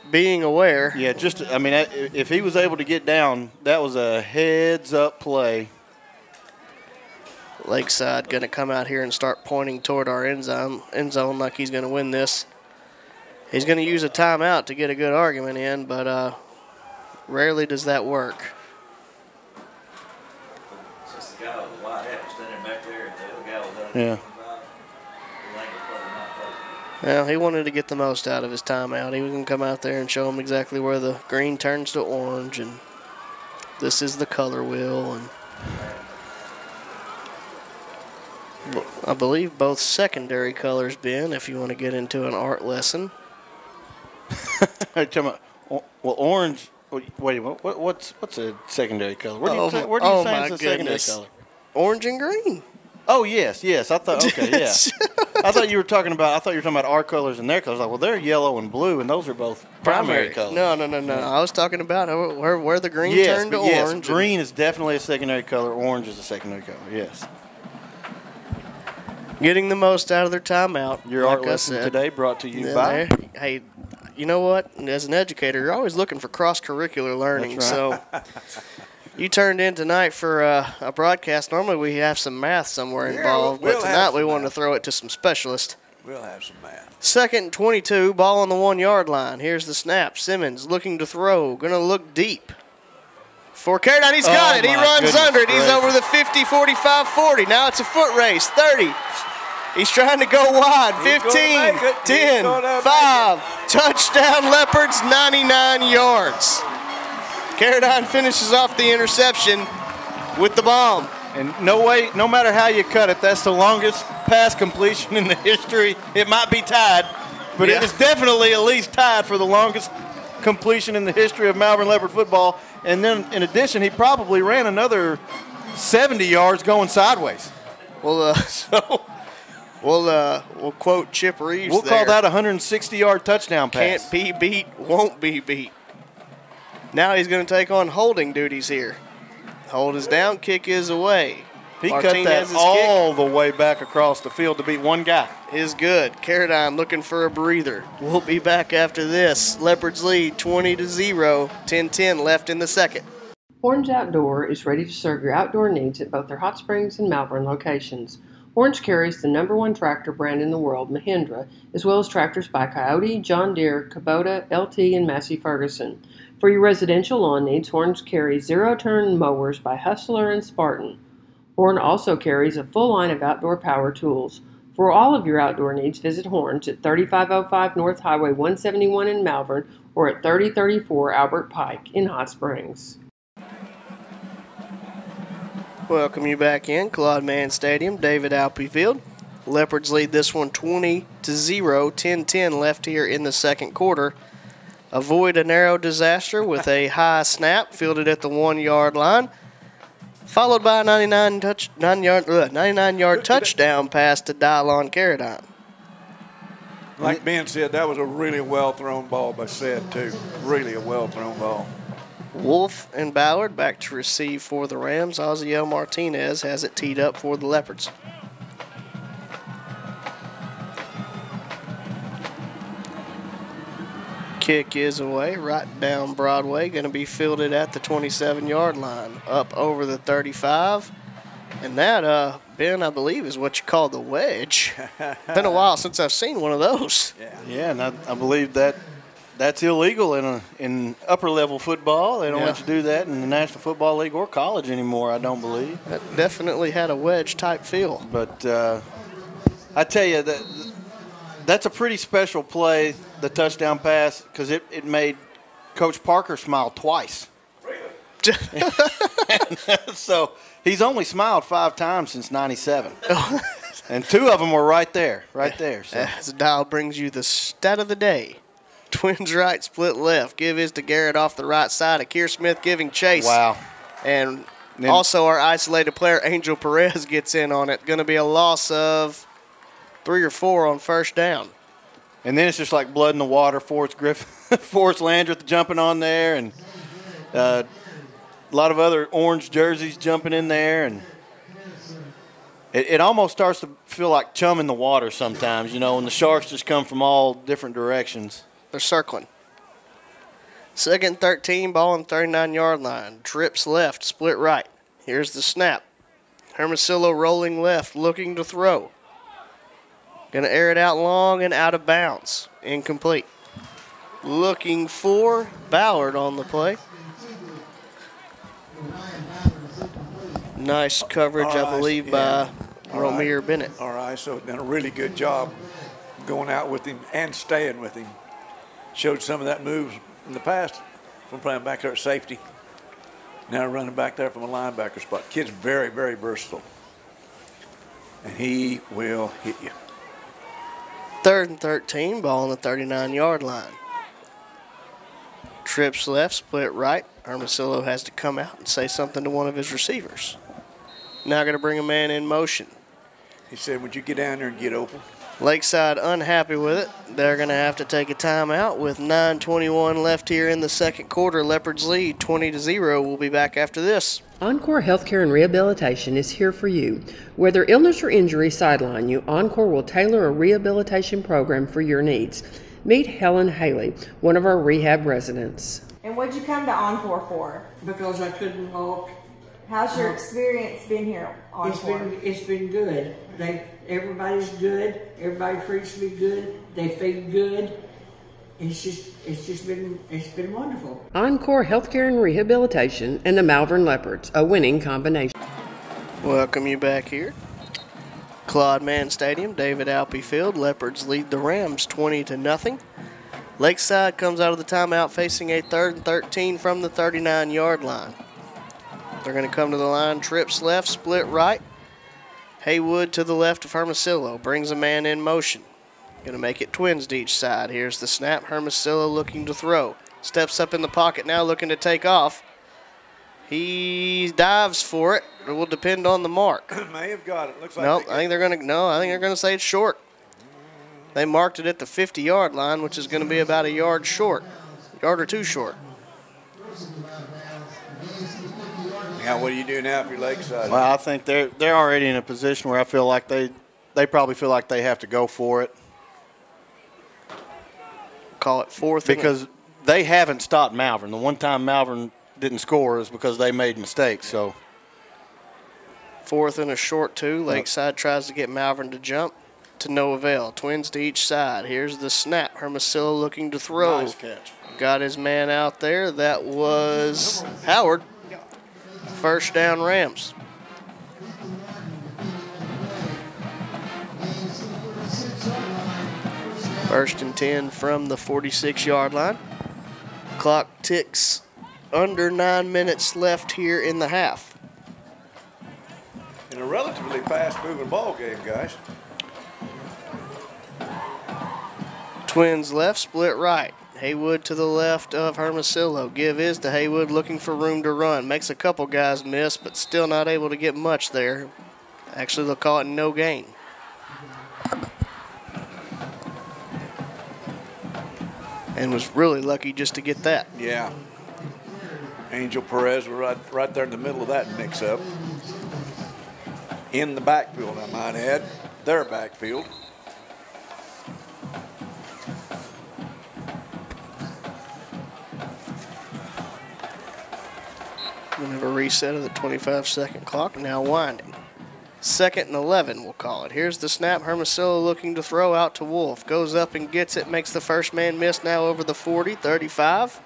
being aware. Yeah, just I mean, if he was able to get down, that was a heads-up play. Lakeside going to come out here and start pointing toward our end zone, end zone like he's going to win this. He's going to use a timeout to get a good argument in, but uh, rarely does that work. It's the guy with the white hat standing back there, and the other guy was Yeah. The ankle probably not close. Well, he wanted to get the most out of his timeout. He was going to come out there and show him exactly where the green turns to orange, and this is the color wheel. And I believe both secondary colors, Ben, if you want to get into an art lesson. Hey, tell me, o- well, orange. Wait, what, what, what's what's a secondary color? Where do you, Oh, say, where do you oh say it's a secondary color? Orange and green. Oh yes, yes. I thought okay, yeah. *laughs* I thought you were talking about. I thought you were talking about our colors and their colors. Like, well, they're yellow and blue, and those are both primary, colors. No, no, no, no. I was talking about where, where the green yes, turned to yes, orange. green is definitely a secondary color. Orange is a secondary color. Yes. Getting the most out of their timeout. Your like art lesson today brought to you Yeah, by. Hey, you know what? As an educator, you're always looking for cross curricular learning. That's So *laughs* You turned in tonight for uh, a broadcast. Normally we have some math somewhere Yeah, involved, we'll but tonight we some wanted to throw it to some specialists. We'll have some math. Second and 22, ball on the one yard line. Here's the snap. Simmons looking to throw, gonna look deep. For Carradine, he's got Oh, it. He runs under it. He's gracious. over the 50, 45, 40. Now it's a foot race. 30. He's trying to go wide. He's 15, make it. He's 10, 5. Touchdown, Leopards, 99 yards. Carradine finishes off the interception with the bomb. And no way, no matter how you cut it, that's the longest pass completion in the history. It might be tied, but Yeah. it is definitely at least tied for the longest completion in the history of Malvern Leopard football. And then, in addition, he probably ran another 70 yards going sideways. We'll, uh, *laughs* So we'll, uh, we'll quote Chip Reeves we'll call that a 160 yard touchdown pass. Can't be beat, won't be beat. Now he's going to take on holding duties here. Hold is down, kick is away. He cut that all the way back across the field to beat one guy. kick is good. Carradine looking for a breather. We'll be back after this. Leopards lead 20 to 0. 10-10 left in the second. Orange Outdoor is ready to serve your outdoor needs at both their Hot Springs and Malvern locations. Orange carries the number one tractor brand in the world, Mahindra, as well as tractors by Kioti, John Deere, Kubota, LS, and Massey Ferguson. For your residential lawn needs, Orange carries zero turn mowers by Hustler and Spartan. Horn also carries a full line of outdoor power tools. For all of your outdoor needs, visit Horns at 3505 North Highway 171 in Malvern or at 3034 Albert Pike in Hot Springs. Welcome you back in Claude Mann Stadium, David Alpe Field. Leopards lead this one 20 to 0. 10-10 left here in the second quarter. Avoid a narrow disaster with a high snap fielded at the one yard line, followed by a 99 touch nine yard uh, 99 yard touchdown pass to Dylon Carradine. Like Ben said, that was a really well thrown ball by Sed too. Really a well thrown ball. Wolf and Ballard back to receive for the Rams. Oziel Martinez has it teed up for the Leopards. Kick is away, right down Broadway. Going to be fielded at the 27 yard line, up over the 35. And that, uh, Ben, I believe, is what you call the wedge. *laughs* Been a while since I've seen one of those. Yeah, yeah and I, I believe that that's illegal in a, in upper level football. They don't let Yeah. you do that in the National Football League or college anymore. I don't believe. That definitely had a wedge type feel. But uh, I tell you that that's a pretty special play, the touchdown pass, because it, it made Coach Parker smile twice. *laughs* so he's only smiled five times since '97, *laughs* and two of them were right there, right there. So. As Dial brings you the stat of the day. Twins right, split left. Give is to Garrett off the right side. Akir Smith giving chase. Wow. And Then- also our isolated player, Angel Perez, gets in on it. Going to be a loss of three or four on first down. And then it's just like blood in the water. Forrest Griffin, *laughs* Forrest Landreth jumping on there, and uh, a lot of other orange jerseys jumping in there, and it, it almost starts to feel like chum in the water sometimes. You know, when the sharks just come from all different directions. They're circling. Second 13, ball on 39 yard line. Trips left, split right. Here's the snap. Hermosillo rolling left, looking to throw. Gonna air it out long and out of bounds. Incomplete. Looking for Ballard on the play. Nice coverage, I believe, yeah. by All right. Romeo Bennett. All right, so done a really good job going out with him and staying with him. Showed some of that moves in the past from playing back there at safety. Now running back there from a linebacker spot. Kid's very, very versatile. And he will hit you. Third and 13, ball on the 39 yard line. Trips left, split right. Hermosillo has to come out and say something to one of his receivers. Now going to bring a man in motion. He said, Would you get down there and get open? Lakeside unhappy with it. They're going to have to take a timeout with 9:21 left here in the second quarter. Leopards lead 20 to 0. We'll be back after this. Encore Healthcare and Rehabilitation is here for you. Whether illness or injury sideline you, Encore will tailor a rehabilitation program for your needs. Meet Helen Haley, one of our rehab residents. And what'd you come to Encore for? because I couldn't walk. How's your Uh, experience been here, It's Encore? been it's been good. They everybody's good. Everybody treats me good. They feed good. It's just it's just been it's been wonderful. Encore Healthcare and Rehabilitation and the Malvern Leopards, a winning combination. Welcome you back here. Claude Mann Stadium, David Alpe Field. Leopards lead the Rams 20 to nothing. Lakeside comes out of the timeout facing a third and 13 from the 39 yard line. They're going to come to the line, trips left, split right. Haywood to the left of Hermosillo brings a man in motion. Going to make it twins to each side. Here's the snap. Hermosillo looking to throw. Steps up in the pocket now, looking to take off. He dives for it. It will depend on the mark. *clears throat* May have got it. Looks like No, I think they're gonna. No, I think they're gonna say it's short. They marked it at the 50-yard line, which is going to be about a yard short, yard or two short. Now, what do you do now if you're Lakeside? Well, I think they're they're already in a position where I feel like they they probably feel like they have to go for it Call it fourth. and- because they haven't stopped Malvern. The one time Malvern didn't score is because they made mistakes. So fourth and a short two. Lakeside tries to get Malvern to jump. To no avail. Twins to each side. Here's the snap. Hermosillo looking to throw. Nice catch. Got his man out there. That was Howard. First down Rams. First and 10 from the 46 yard line. Clock ticks under nine minutes left here in the half. In a relatively fast-moving ball game, guys. Twins left, split right. Haywood to the left of Hermosillo. Give is to Haywood looking for room to run. Makes a couple guys miss, but still not able to get much there. Actually, they'll call it no gain. And was really lucky just to get that. Yeah. Angel Perez was right, right there in the middle of that mix-up. In the backfield, I might add. Their backfield. We'll have a reset of the 25 second clock. Now winding. Second and 11, we'll call it. Here's the snap. Hermosillo looking to throw out to Wolf. Goes up and gets it. Makes the first man miss now over the 40, 35.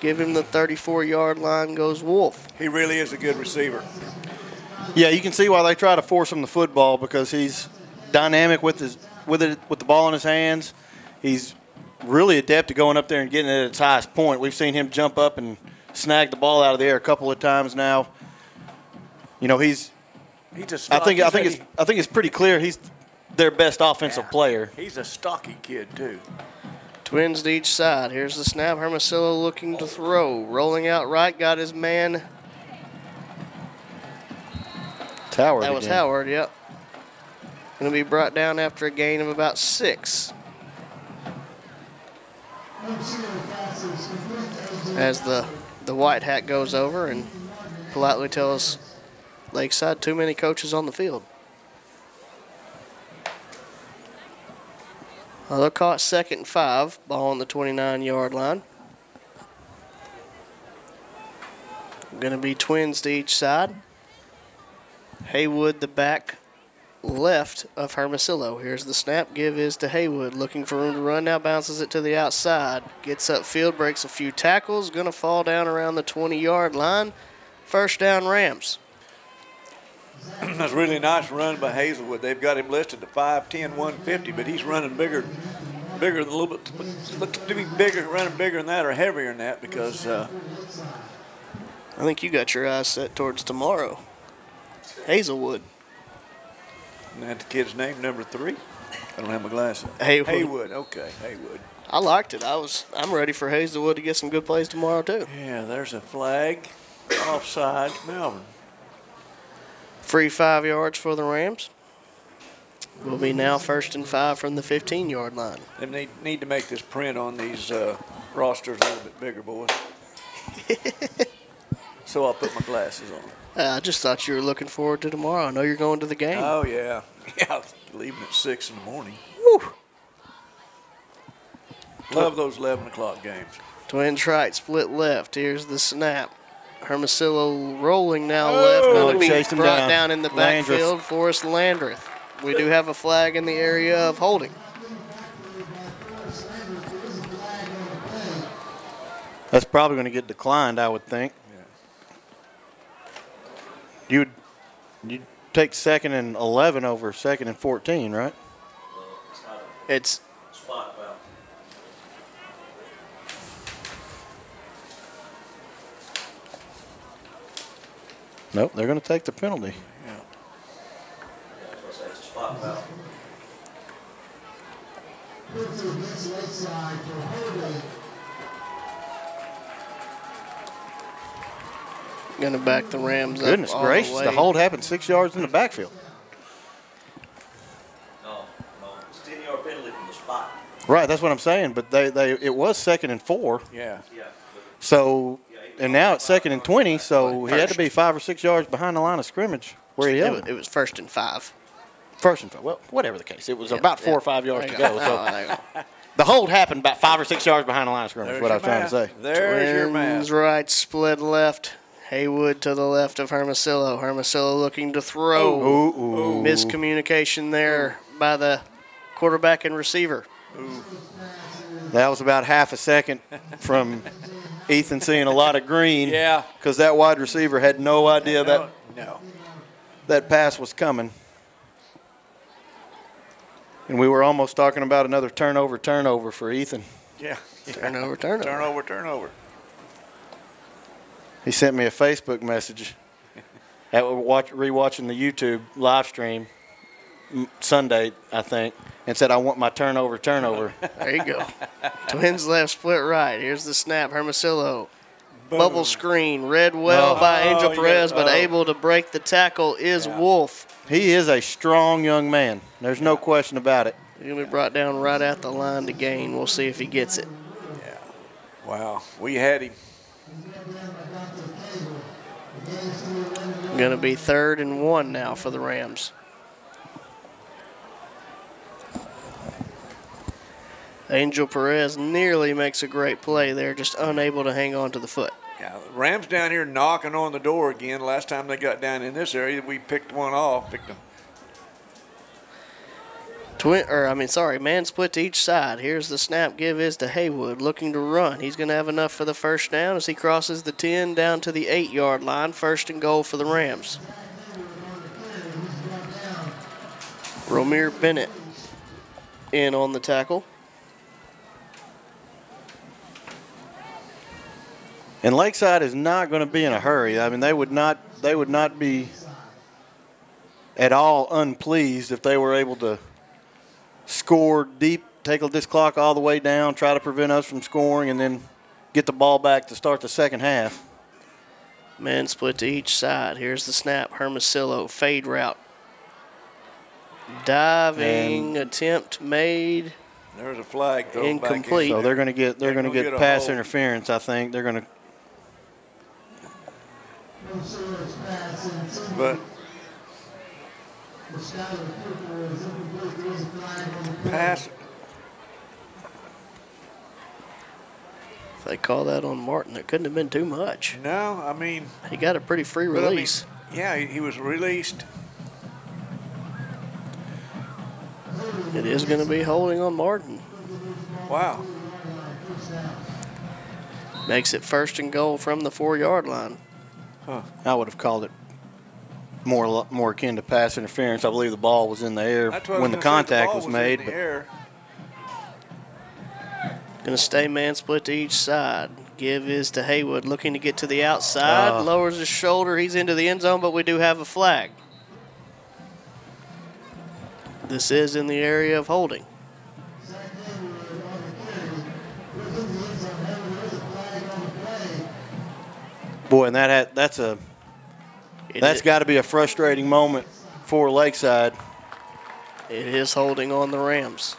Give him the 34 yard line. Goes Wolf. He really is a good receiver. yeah, you can see why they try to force him the football because he's dynamic with his with it with the ball in his hands. He's really adept at going up there and getting it at its highest point. We've seen him jump up and snag the ball out of the air a couple of times now. You know, he's He's a I stock- think I think a- it's I think it's pretty clear he's their best offensive player. He's a stocky kid, too. Twins to each side. Here's the snap. Hermosillo looking to throw. Rolling out right. Got his man. It's Howard. That was again. Howard, yep. Going to be brought down after a gain of about six. As the, the white hat goes over and politely tells Lakeside too many coaches on the field. Well, they're caught second and five, ball on the 29 yard line. Going to be twins to each side. Haywood, the back left of Hermosillo. Here's the snap. Give is to Haywood. Looking for room to run now. Bounces it to the outside. Gets upfield. Breaks a few tackles. Going to fall down around the 20 yard line. First down, Rams. *clears throat* That's a really nice run by Hazelwood. They've got him listed at 5'10", 150, but he's running bigger, bigger than a little bit. Looks to be bigger, running bigger than that or heavier than that because uh, I think you got your eyes set towards tomorrow. Hazelwood. Isn't the kid's name, number three? I don't have my glasses. Haywood. Haywood. Okay, Haywood. I liked it. I was. I'm ready for Hazelwood to get some good plays tomorrow too. Yeah, there's a flag. Offside, Malvern. Free five yards for the Rams. Will be now first and five from the 15 yard line. They need, need to make this print on these uh, rosters a little bit bigger, boys. *laughs* so I'll put my glasses on. Uh, I just thought you were looking forward to tomorrow. I know you're going to the game. Oh yeah, *laughs* yeah. Leaving at six in the morning. Whew. Love those eleven o'clock games. Twins right, split left. Here's the snap. Hermosillo rolling now left. Oh, Going to be chased him brought down. down. in the Landreth. backfield. Forrest Landreth. We do have a flag in the area of holding. That's probably going to get declined, I would think. You would you take second and 11 over second and 14, right? It's Spot foul. Nope, they're going to take the penalty. Yeah, I was gonna say it's a spot foul. Going to back the Rams Goodness up. all gracious, the, the hold happened six yards in the backfield. No, no, it's ten yard penalty from the spot. Right, that's what I'm saying. But they, they it was second and four. Yeah. Yeah. So, and now it's second and 20. So he had to be five or six yards behind the line of scrimmage where he It was, it. it was first and five. First and five. Well, whatever the case, it was Yeah, about four yeah. or five yards to go. go. So *laughs* Oh, go. the hold happened about five or six yards behind the line of scrimmage. There's what I was your trying to say. There's your Twins math. right, split left. Haywood to the left of Hermosillo. Hermosillo looking to throw. Ooh, ooh. Miscommunication there by the quarterback and receiver. That was about half a second from *laughs* Ethan seeing a lot of green. Yeah. Because that wide receiver had no idea that No. that pass was coming. And we were almost talking about another turnover, turnover for Ethan. Yeah. Turnover, turnover. Turnover, turnover. He sent me a Facebook message at watch, rewatching the YouTube live stream Sunday, I think, and said, I want my turnover, turnover. There you go. Twins left, split right. Here's the snap. Hermosillo. Bubble screen. Read well Oh. by Angel Oh, you Perez, got- but oh. able to break the tackle is Wolf. he is a strong young man. There's no question about it. He'll be brought down right at the line to gain. We'll see if he gets it. Yeah. Wow. We had him. Going to be third and one now for the Rams. Angel Perez nearly makes a great play there, just unable to hang on to the foot. Yeah, Rams down here knocking on the door again. Last time they got down in this area, we picked one off. Picked them. Twin, or I mean, sorry, man split to each side. Here's the snap. Give is to Haywood, looking to run. He's going to have enough for the first down as he crosses the 10 down to the 8 yard line. First and goal for the Rams. Romir Bennett in on the tackle. And Lakeside is not going to be in a hurry. I mean, they would not they would not be at all unpleased if they were able to score deep, take this clock all the way down, try to prevent us from scoring, and then get the ball back to start the second half. Man split to each side. Here's the snap. Hermosillo, fade route. Diving attempt made. There's a flag thrown back in. Incomplete. So they're going to get they're They're going to get get pass hold. interference. I think they're going to. But pass. If they call that on Martin, it couldn't have been too much. No, I mean, He got a pretty free but I mean, release. yeah, he, he was released. It is going to be holding on Martin. Wow. Makes it first and goal from the four yard line. Huh. I would have called it more more akin to pass interference. I believe the ball was in the air That's what I when the was gonna contact ball was in made. the but air. Going to stay man split to each side. Give is to Haywood, looking to get to the outside. Ah. lowers his shoulder. He's into the end zone, but we do have a flag. This is in the area of holding. boy, and that had, that's a It that's got to be a frustrating moment for Lakeside. It is holding on the Rams.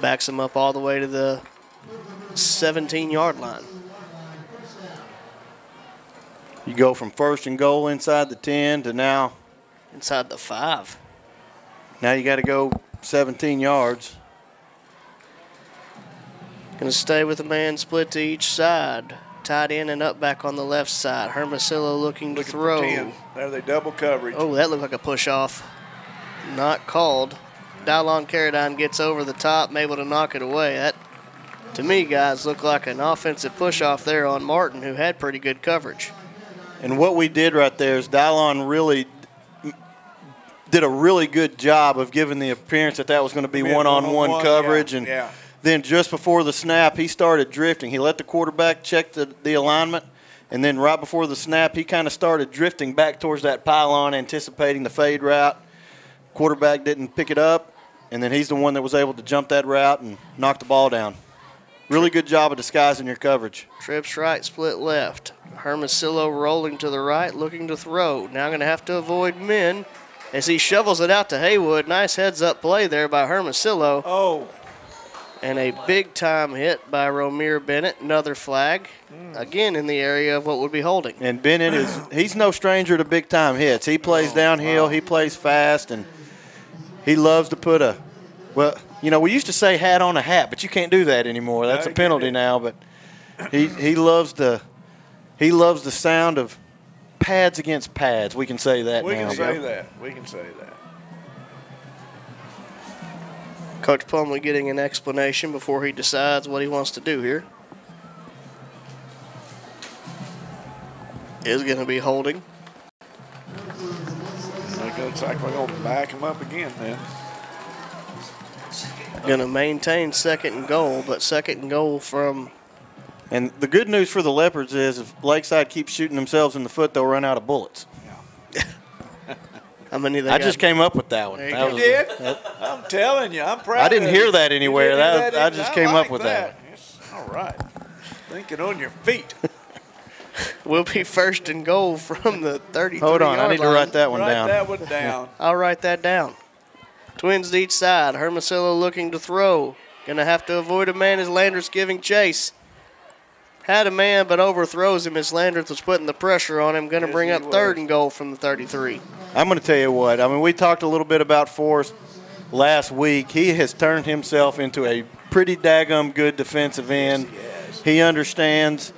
Backs him up all the way to the 17 yard line. You go from first and goal inside the 10 to now Inside the five. now you got to go 17 yards. Going to stay with a man split to each side. Tied in and up back on the left side. Hermosillo looking to Look throw. There they double coverage. Oh, that looked like a push off. Not called. Dylon Carradine gets over the top able to knock it away. That, to me, guys, looked like an offensive push off there on Martin, who had pretty good coverage. And what we did right there is Dylon really did a really good job of giving the appearance that that was going to be one-on-one one-on-one, coverage. yeah, and yeah. Then just before the snap, he started drifting. He let the quarterback check the, the alignment, and then right before the snap, he kind of started drifting back towards that pylon, anticipating the fade route. Quarterback didn't pick it up, and then he's the one that was able to jump that route and knock the ball down. Really good job of disguising your coverage. Trips right, split left. Hermosillo rolling to the right, looking to throw. Now going to have to avoid men as he shovels it out to Haywood. Nice heads up play there by Hermosillo. Oh. And a big time hit by Romir Bennett. Another flag. Mm. Again in the area of what would be holding. And Bennett is he's no stranger to big time hits. He plays oh, downhill, he plays fast, and he loves to put a well, you know, we used to say hat on a hat, but you can't do that anymore. That's a penalty now. But he he loves the he loves the sound of pads against pads. We can say that We now. can say that. We can say that. Coach Plumley getting an explanation before he decides what he wants to do here. Is going to be holding. It looks like we're going to back him up again then. Going to maintain second and goal, but second and goal from And the good news for the Leopards is if Lakeside keeps shooting themselves in the foot, they'll run out of bullets. *laughs* how many they I got? just came up with that one. There you That go. was- You did? that- I'm telling you, I'm proud. I didn't of hear you. that You anywhere. didn't That- that I either? just came up like with that. Yes. All right. Thinking on your feet. *laughs* We'll be first and goal from the 33 Hold on, I yard need to write that one Write down. that one *laughs* down. I'll write that down. Twins to each side. Hermosillo looking to throw. Gonna have to avoid a man as Landreth giving chase. Had a man but overthrows him as Landreth was putting the pressure on him. Gonna Yes, bring up was. third and goal from the 33. I'm going to tell you what. I mean, we talked a little bit about Forrest last week. He has turned himself into a pretty daggum good defensive end. he understands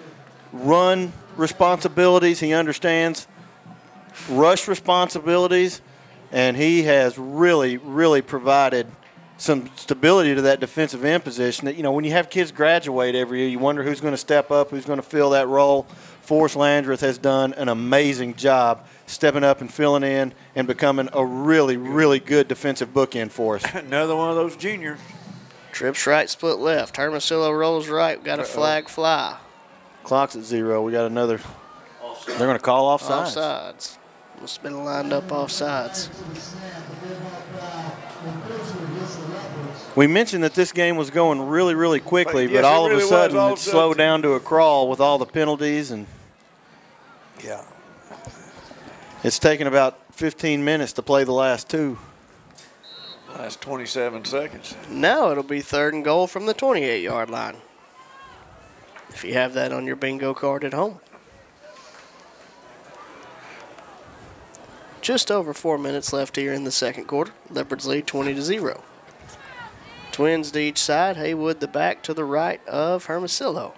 run responsibilities. He understands rush responsibilities, and he has really, really provided some stability to that defensive end position. That you know, when you have kids graduate every year, you wonder who's going to step up, who's going to fill that role. Forrest Landreth has done an amazing job stepping up and filling in and becoming a really, really good defensive bookend for us. *laughs* Another one of those juniors. Trips right, split left. Hermosillo rolls right. Got a flag fly. Clock's at zero. We got another. They're going to call offsides. Offsides. Must have been lined up offsides. We mentioned that this game was going really, really quickly, Yes, but it all of a sudden it of a sudden. slowed down to a crawl with all the penalties, and Yeah. it's taken about 15 minutes to play the last two. Last 27 seconds. Now it'll be third and goal from the 28 yard line. If you have that on your bingo card at home. Just over four minutes left here in the second quarter. Leopards lead 20 to 0. Twins to each side. Haywood the back to the right of Hermosillo.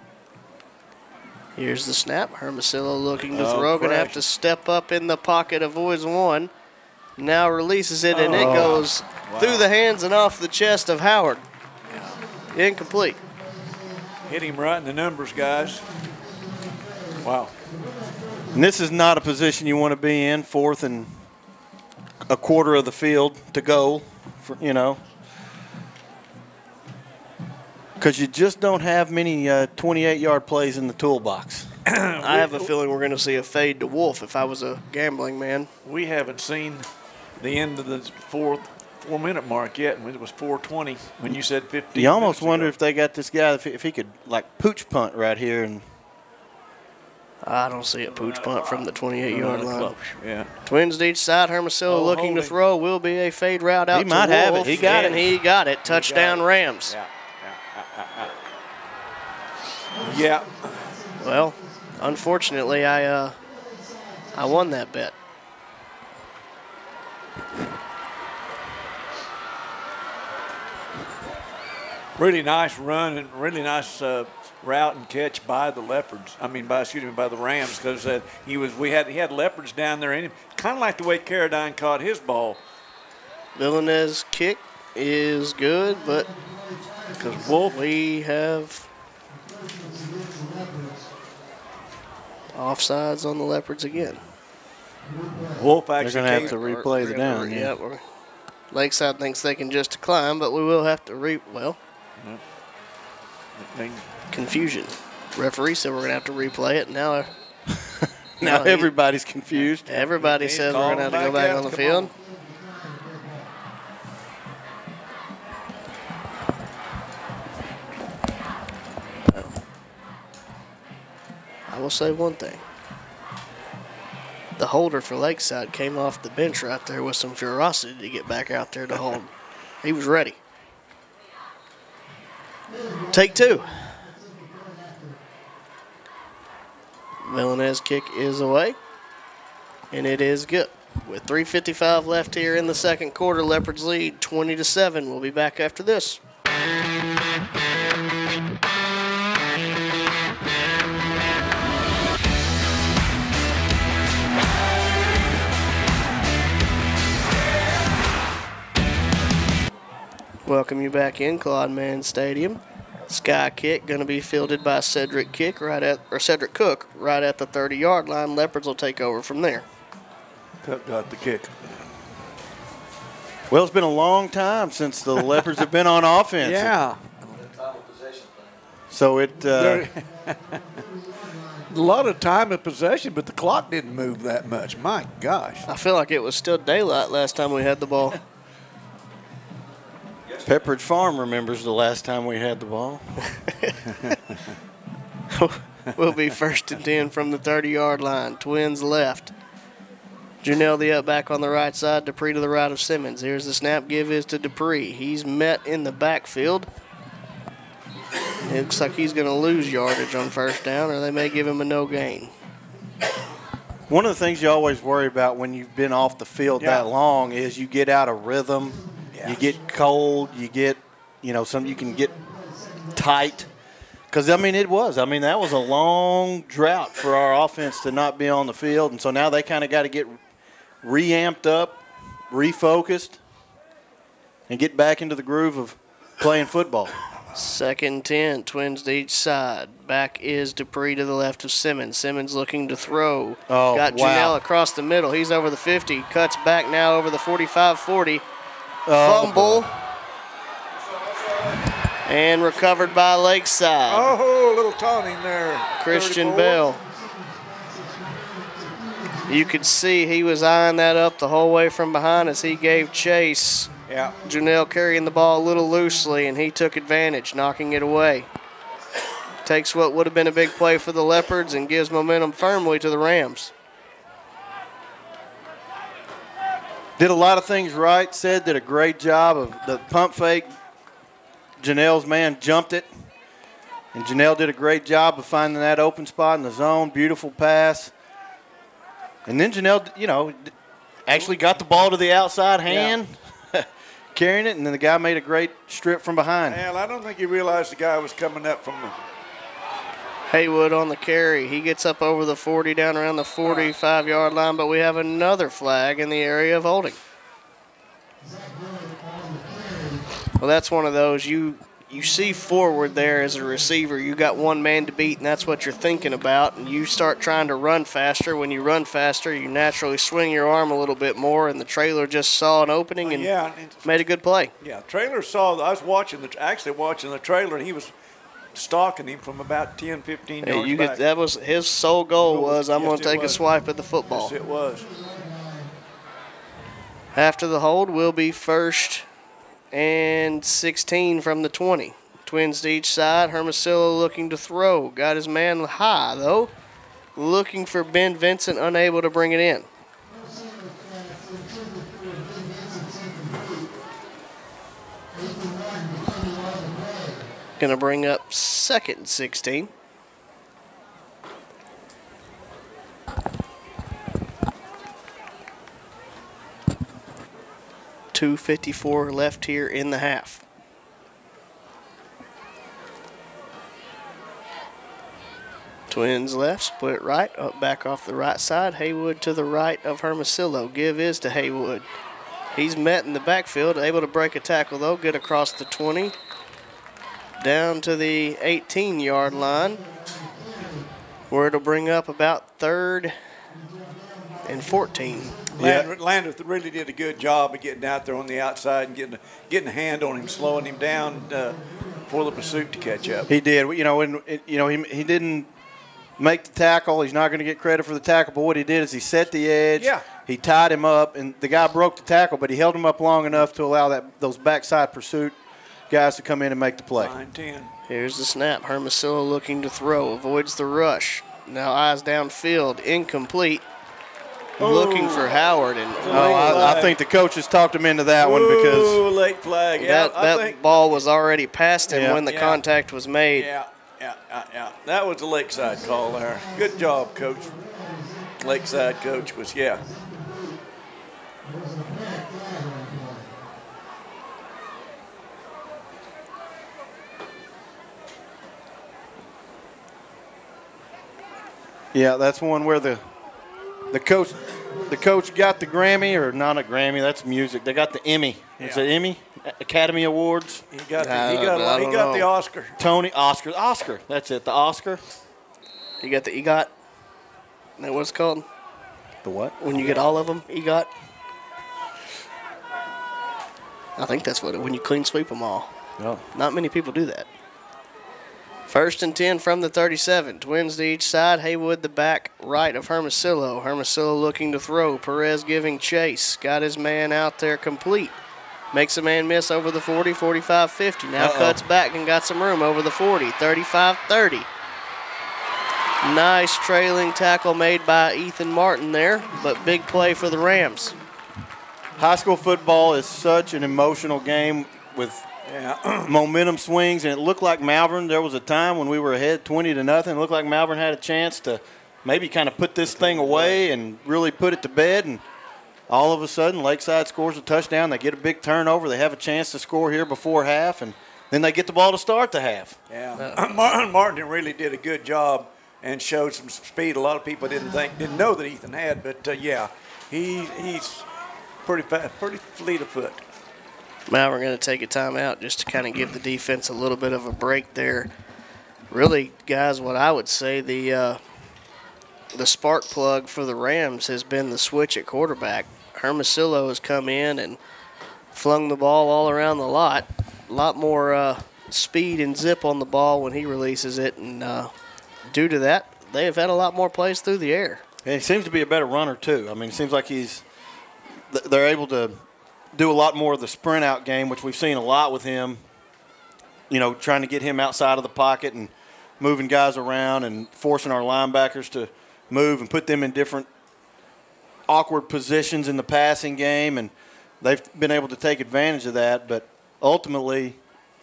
Here's the snap. Hermosillo looking to Oh, throw. Going to have to step up in the pocket, avoids one. Now releases it, and it Oh, goes wow. through the hands and off the chest of Howard. Incomplete. Hit him right in the numbers, guys. Wow. And this is not a position you want to be in, fourth and a quarter of the field to go, for, you know. Because you just don't have many uh, 28 yard plays in the toolbox. *clears throat* I have a feeling we're going to see a fade to Wolf if I was a gambling man. We haven't seen the end of the fourth four minute mark yet, and it was 420 when you said 50. You almost wonder ago. if they got this guy, if he, if he could, like, pooch punt right here. and I don't see a pooch punt from the 28 uh, yard line. close, Yeah. Twins to each side. Hermosillo Oh, looking to throw. Will be a fade route out He to might have it. He got and it. he got it. Touchdown Rams. Yeah. Yeah. Well, unfortunately, I uh, I won that bet. Really nice run and really nice uh, route and catch by the leopards. I mean, by excuse me, by the Rams because uh, he was we had he had leopards down there in him, kind of like the way Carradine caught his ball. Villanez kick is good, but because Wolf, we have offsides on the leopards again. Wolf They're going to have to replay the down. re- Yeah. we're- Lakeside thinks they can just decline, but we will have to re. Well, They- confusion. Referee said we're going to have to replay it. Now, uh, *laughs* Now No, he- everybody's confused. everybody says we're going to have to go back back on the field. Come will say one thing. The holder for Lakeside came off the bench right there with some ferocity to get back out there to *laughs* hold. he was ready. Take two. Milanez kick is away, and it is good. With 3:55 left here in the second quarter, Leopards lead 20 to seven. We'll be back after this. Welcome you back in Claude Mann Stadium. Sky kick going to be fielded by Cedric Kick right at or Cedric Cook right at the 30-yard line. Leopards will take over from there. Cook got the kick. Well, it's been a long time since the *laughs* Leopards have been on offense. Yeah. So it. Uh, *laughs* a lot of time of possession, but the clock didn't move that much. My gosh. I feel like it was still daylight last time we had the ball. Pepperidge Farm remembers the last time we had the ball. *laughs* we'll be first and 10 from the 30 yard line. Twins left. Janelle the up back on the right side. Dupree to the right of Simmons. Here's the snap give is to Dupree. He's met in the backfield. It looks like he's going to lose yardage on first down, or they may give him a no gain. One of the things you always worry about when you've been off the field Yeah. that long is you get out of rhythm, you get cold, you get, you know, some you can get tight. Because I mean, it was. I mean, that was a long drought for our offense to not be on the field, and so now they kind of got to get reamped up, refocused, and get back into the groove of playing football. Second 10, twins to each side. Back is Dupree to the left of Simmons. Simmons looking to throw. Oh, Got wow. Janelle across the middle. He's over the 50. Cuts back now over the 45 40. Oh, Fumble. And recovered by Lakeside. Oh, a little taunting there. Christian 34. Bell. You could see he was eyeing that up the whole way from behind as he gave chase. Yeah. Janelle carrying the ball a little loosely, and he took advantage, knocking it away. Takes what would have been a big play for the Leopards and gives momentum firmly to the Rams. Did a lot of things right. Said did a great job of the pump fake. Janelle's man jumped it, and Janelle did a great job of finding that open spot in the zone. Beautiful pass. And then Janelle, you know, actually got the ball to the outside hand, *laughs* carrying it, and then the guy made a great strip from behind. Well, I don't think he realized the guy was coming up from the. Haywood on the carry. He gets up over the 40, down around the 45 yard line, but we have another flag in the area of holding. Well, that's one of those you you see forward there as a receiver. You got one man to beat, and that's what you're thinking about. And you start trying to run faster. When you run faster, you naturally swing your arm a little bit more. And the trailer just saw an opening and yeah, made a good play. Yeah, trailer saw. I was watching the actually watching the trailer, and he was stalking him from about 10, 15 Hey, yards you back. that was his sole goal was I'm Yes, going to take a swipe at the football. Yes, it was. After the hold will be first and 16 from the 20. Twins to each side. Hermosillo looking to throw. Got his man high, though. Looking for Ben Vincent, unable to bring it in. going to bring up second and 16. Two fifty-four left here in the half. Twins left, split right, up back off the right side. Haywood to the right of Hermosillo. Give is to Haywood. He's met in the backfield, able to break a tackle though, get across the 20 down to the 18 yard line, where it'll bring up about third and 14. Landreth, Landreth really did a good job of getting out there on the outside and getting getting a hand on him, slowing him down uh, for the pursuit to catch up. He did. You know, and you know he, he didn't make the tackle. He's not going to get credit for the tackle, but what he did is he set the edge. Yeah. He tied him up, and the guy broke the tackle, but he held him up long enough to allow that those backside pursuit guys to come in and make the play. 9-10. Here's the snap. Hermosillo looking to throw, avoids the rush. Now eyes downfield, incomplete. Looking for Howard, and Oh, I, I think the coaches talked him into that one because late flag. Yeah, that, I that think. ball was already past him Yeah. when the Yeah. contact was made. Yeah, yeah, yeah, yeah. That was a lakeside call there. Good job, coach. Lakeside coach was yeah. Yeah, that's one where the the coach the coach got the Grammy or not a Grammy. That's music. They got the Emmy. Is Yeah. it Emmy? Academy Awards. He got the, I he don't- got I he don't got the. Oscar. Tony Oscar. Oscar. That's it. The Oscar. You got the EGOT. Is that what it's called? The what? When you get all of them, EGOT. I think that's what it, when you clean sweep them all. No. Not many people do that. First and 10 from the 37. Twins to each side. Haywood the back right of Hermosillo. Hermosillo looking to throw. Perez giving chase. Got his man out there complete. Makes a man miss over the 40, 45, 50. Now Uh-oh. cuts back and got some room over the 40, 35, 30. Nice trailing tackle made by Ethan Martin there, but big play for the Rams. High school football is such an emotional game with Yeah. *clears throat* momentum swings, and it looked like Malvern. There was a time when we were ahead 20 to nothing. It looked like Malvern had a chance to maybe kind of put this thing away and really put it to bed. And all of a sudden, Lakeside scores a touchdown. They get a big turnover. They have a chance to score here before half, and then they get the ball to start the half. Yeah, *clears throat* Martin, really did a good job and showed some speed. A lot of people didn't think, didn't know that Ethan had, but uh, yeah, he he's pretty fast, pretty fleet of foot. Now we're going to take a timeout just to kind of give the defense a little bit of a break there. Really, guys, what I would say the uh, the spark plug for the Rams has been the switch at quarterback. Hermosillo has come in and flung the ball all around the lot. A lot more uh, speed and zip on the ball when he releases it, and uh, due to that, they have had a lot more plays through the air. And he seems to be a better runner too. I mean, it seems like he's they're able to do a lot more of the sprint out game, which we've seen a lot with him. You know, trying to get him outside of the pocket and moving guys around and forcing our linebackers to move and put them in different awkward positions in the passing game, and they've been able to take advantage of that. But ultimately,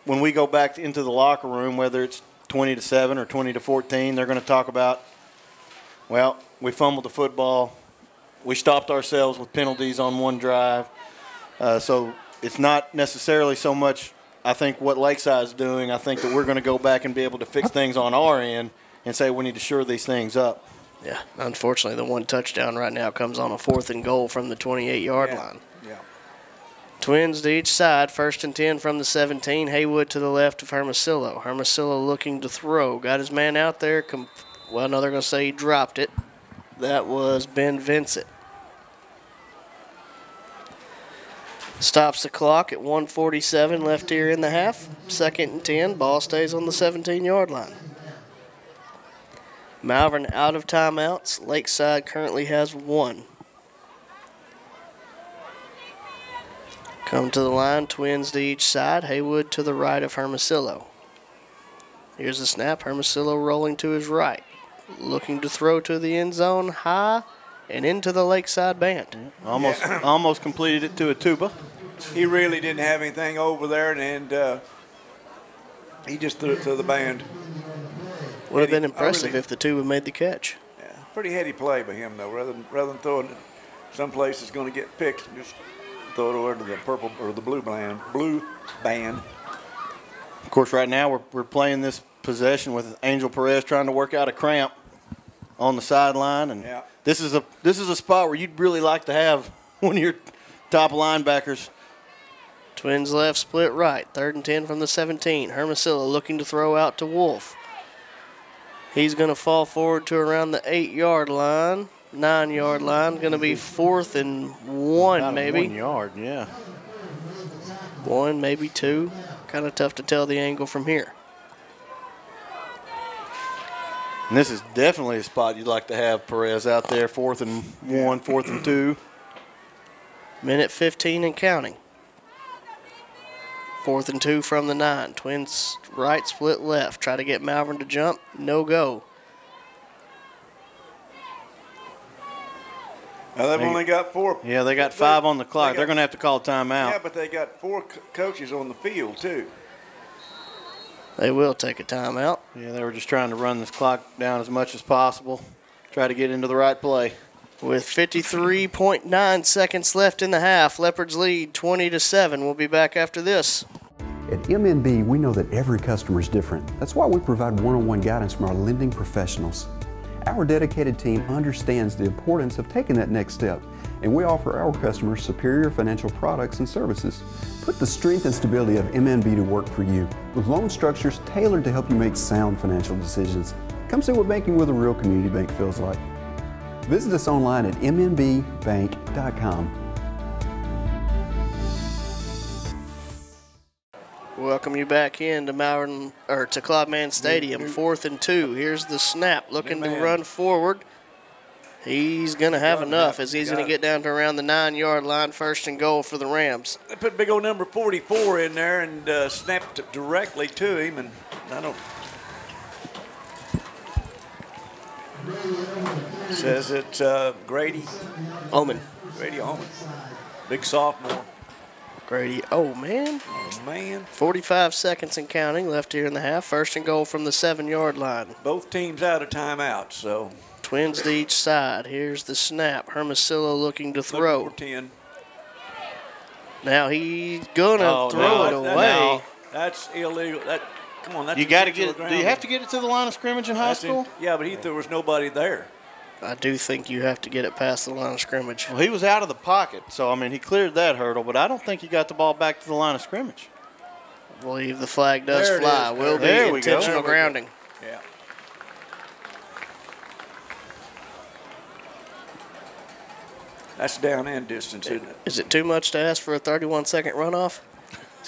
when we go back into the locker room, whether it's 20 to 7 or 20 to 14, they're going to talk about well, we fumbled the football. We stopped ourselves with penalties on one drive. Uh, so it's not necessarily so much, I think, what Lakeside is doing. I think that we're going to go back and be able to fix things on our end and say we need to shore these things up. Yeah, unfortunately, the one touchdown right now comes on a fourth and goal from the 28 yard Yeah. line. Yeah. Twins to each side, first and 10 from the 17. Haywood to the left of Hermosillo. Hermosillo looking to throw. Got his man out there. Well, no, they're going to say he dropped it. That was Ben Vincent. Stops the clock at 147 left here in the half. Second and 10. Ball stays on the 17 yard line. Malvern out of timeouts. Lakeside currently has one. Come to the line, twins to each side. Haywood to the right of Hermosillo. Here's the snap. Hermosillo rolling to his right. Looking to throw to the end zone high and into the lakeside band. Almost, *clears throat* almost completed it to a tuba. He really didn't have anything over there, and, and uh, he just threw it to the band. Would have been impressive really- if the two had made the catch. Yeah, pretty heady play by him though. Rather than rather than throwing it someplace it's going to get picked, just throw it over to the purple or the blue band. Blue band. Of course, right now we're, we're playing this possession with Angel Perez trying to work out a cramp. on the sideline, and Yeah. This is a this is a spot where you'd really like to have *laughs* one of your top linebackers. Twins left, split right. Third and 10 from the 17. Hermosillo looking to throw out to Wolf. He's going to fall forward to around the eight yard line, nine yard line. Going to be fourth and one, About maybe. one yard, yeah. One, maybe two. Kind of tough to tell the angle from here. And this is definitely a spot you'd like to have Perez out there, fourth and one, fourth and two. Minute 15 and counting. Fourth and two from the nine. Twins right, split left. Try to get Malvern to jump. No go. Now they've They- only got four. Yeah, they got five on the clock. they They're going to have to call timeout. Yeah, but they got four co- coaches on the field too. They will take a timeout. Yeah, they were just trying to run this clock down as much as possible, try to get into the right play. With 53.9 seconds left in the half, Leopards lead 20 to 7. We'll be back after this. At MNB, we know that every customer is different. That's why we provide one on one guidance from our lending professionals. Our dedicated team understands the importance of taking that next step, and we offer our customers superior financial products and services. Put the strength and stability of MNB to work for you with loan structures tailored to help you make sound financial decisions. Come see what banking with a real community bank feels like. Visit us online at mnbbank.com. Welcome you back in to Malvern or to Claude Mann Stadium. Fourth and two. Here's the snap, looking to run forward. He's gonna have enough as he's gonna get down to around the nine-yard line. First and goal for the Rams. They put big old number 44 in there and uh, snapped it directly to him, and I don't. Says it uh, Grady. Omen. Grady Omen. Big sophomore. Grady. Oh man. Oh man. 45 seconds and counting left here in the half. First and goal from the seven-yard line. Both teams out of timeout, so Twins to each side. Here's the snap. Hermosillo looking to throw. for 10. Now he's gonna Oh, throw no, it That- that- away. That's illegal. That come on. That's You got to intentional get. Do you have to get it to the line of scrimmage in high That's in- school? yeah, but he there was nobody there. I do think you have to get it past the line of scrimmage. Well, he was out of the pocket, so I mean he cleared that hurdle, but I don't think he got the ball back to the line of scrimmage. I believe the flag does There fly. is. Will be There we go. intentional There we go. grounding. Yeah. That's down and distance, isn't it? Is it too much to ask for a 31 second runoff?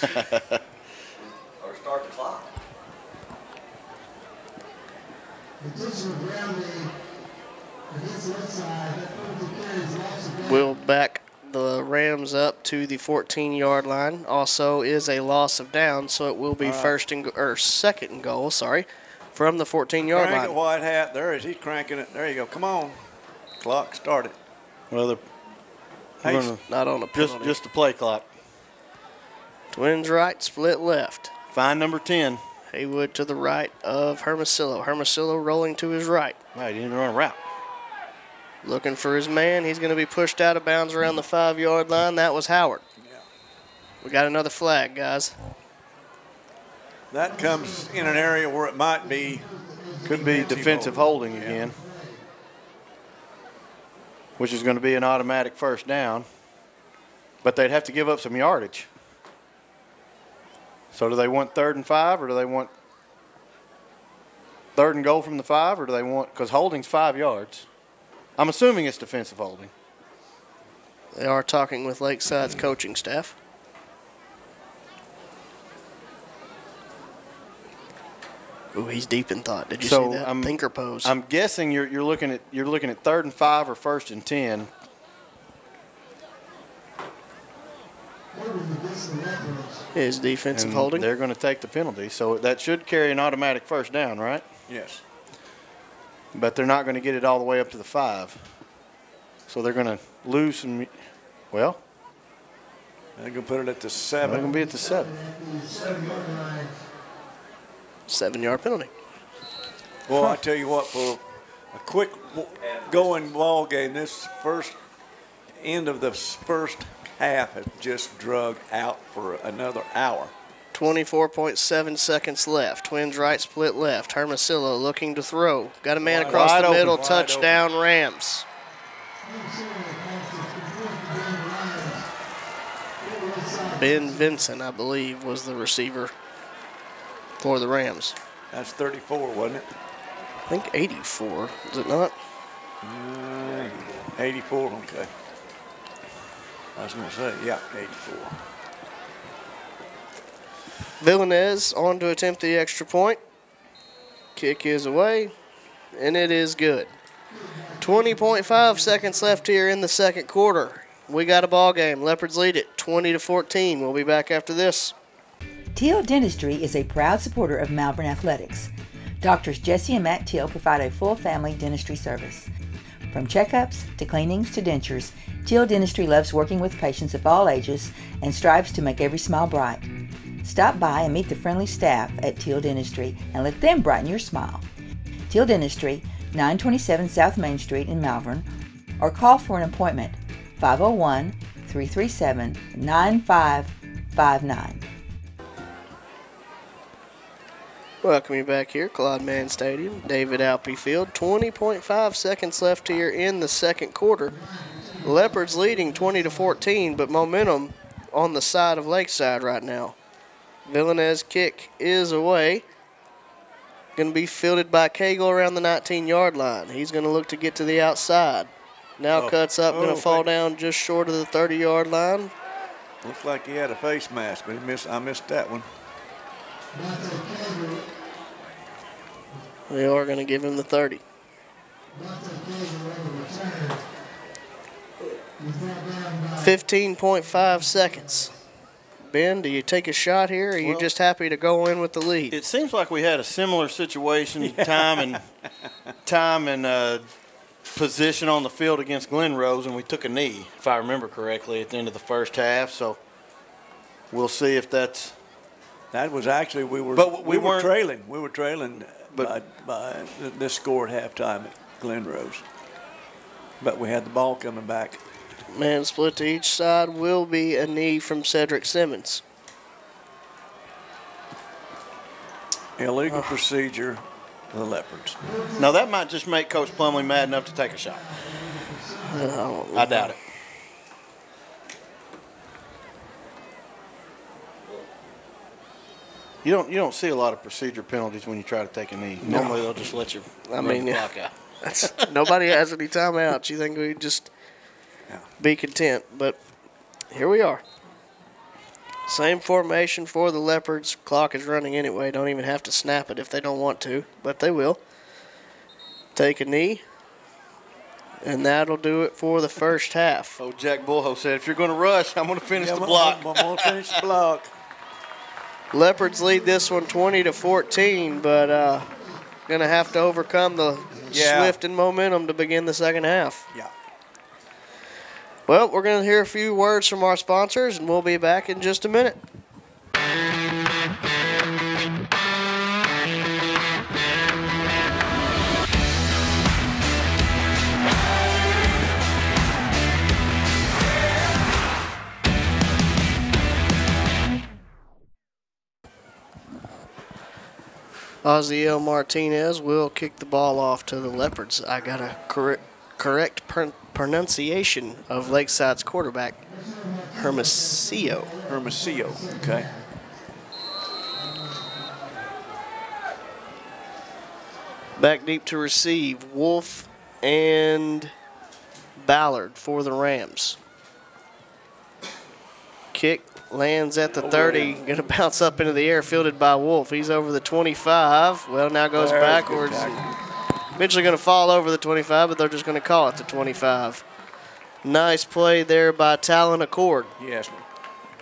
*laughs* Or start the clock. Will back the Rams up to the 14 yard line. Also is a loss of down, so it will be All right. first and or second and goal. Sorry, from the 14 yard Crank it, line. white hat. There is. He's cranking it. There you go. Come on. Clock started. Well, the, Hey, gonna- Not on a just penalty. just the play clock. Twins right, split left. Find number ten. Haywood to the right of Hermosillo. Hermosillo rolling to his right. Right, he didn't run a route. Looking for his man. He's going to be pushed out of bounds around the five yard line. That was Howard. Yeah. We got another flag, guys. That comes in an area where it might be. Could be defensive holding again, which is going to be an automatic first down. But they'd have to give up some yardage. So do they want third and five, or do they want third and goal from the five, or do they want because holding's five yards? I'm assuming it's defensive holding. They are talking with Lakeside's coaching staff. Ooh, he's deep in thought. Did you so see that? I'm, Thinker pose. I'm guessing you're, you're looking at you're looking at third and five or first and ten. His defensive and holding. They're going to take the penalty, so that should carry an automatic first down, right? Yes. But they're not going to get it all the way up to the five. So they're going to lose some. Well, They're going to put it at the seven. they're going to be at the seven. Seven yard penalty. Well, I tell you what, for a quick going ball game, this first end of the first half has just drug out for another hour. 24.7 seconds left. Twins right split left. Hermosillo looking to throw. Got a man Wide across open, the middle. wide touchdown Rams. Ben Vincent, I believe, was the receiver for the Rams. That's 34, wasn't it? I think 84, is it not? Uh, 84, okay. I was going to say, yeah, 84. Villanez on to attempt the extra point. Kick is away, and it is good. 20.5 seconds left here in the second quarter. We got a ball game. Leopards lead it 20 to 14. We'll be back after this. Teal Dentistry is a proud supporter of Malvern Athletics. Doctors Jesse and Matt Teal provide a full family dentistry service. From checkups to cleanings to dentures, Teal Dentistry loves working with patients of all ages and strives to make every smile bright. Stop by and meet the friendly staff at Teal Dentistry and let them brighten your smile. Teal Dentistry, 927 South Main Street in Malvern, or call for an appointment 501 337 9559. Welcome you back here, Claude Mann Stadium, David Alpe Field. 20.5 seconds left here in the second quarter. Leopards leading 20 to 14, but momentum on the side of Lakeside right now. Villanez kick is away. Going to be fielded by Cagle around the 19 yard line. He's going to look to get to the outside. Now Oh. cuts up, going Oh, to fall down just short of the 30 yard line. Looks like he had a face mask, but he missed, I missed that one. They are going to give him the 30. Fifteen point five seconds. Ben, do you take a shot here, or are you Well- just happy to go in with the lead? It seems like we had a similar situation, time and *laughs* time and uh, position on the field against Glen Rose, and we took a knee, if I remember correctly, at the end of the first half. So we'll see if that's. That was actually we were But we we, were trailing. We were trailing by, by this score at halftime at Glen Rose. But we had the ball coming back. Man split to each side will be a knee from Cedric Simmons. Illegal procedure for the Leopards. Now that might just make Coach Plumley mad enough to take a shot. I doubt it. You don't you don't see a lot of procedure penalties when you try to take a knee. No. Normally they'll just let you. I run mean, the clock out. *laughs* That's, nobody has any timeouts. You think we just be content? But here we are. Same formation for the Leopards. Clock is running anyway. Don't even have to snap it if they don't want to, but they will. Take a knee, and that'll do it for the first half. Oh, Jack Bullho said, if you're going to rush, I'm going to finish Yeah, the block. I'm, I'm gonna finish the block. *laughs* *laughs* Leopards lead this one 20 to 14, but uh, gonna have to overcome the Yeah. swift and momentum to begin the second half. Yeah. Well, we're gonna hear a few words from our sponsors, and we'll be back in just a minute. Oziel Martinez will kick the ball off to the Leopards. I got a correct, correct pron- pronunciation of Lakeside's quarterback, Hermosillo. Hermosillo, okay. Back deep to receive, Wolf and Ballard for the Rams. Kick lands at the 30, *laughs* going to bounce up into the air, fielded by Wolf. He's over the 25. Well, now goes There's backwards. Eventually going to fall over the 25, but they're just going to call it the 25. Nice play there by Talon Accord. Yes.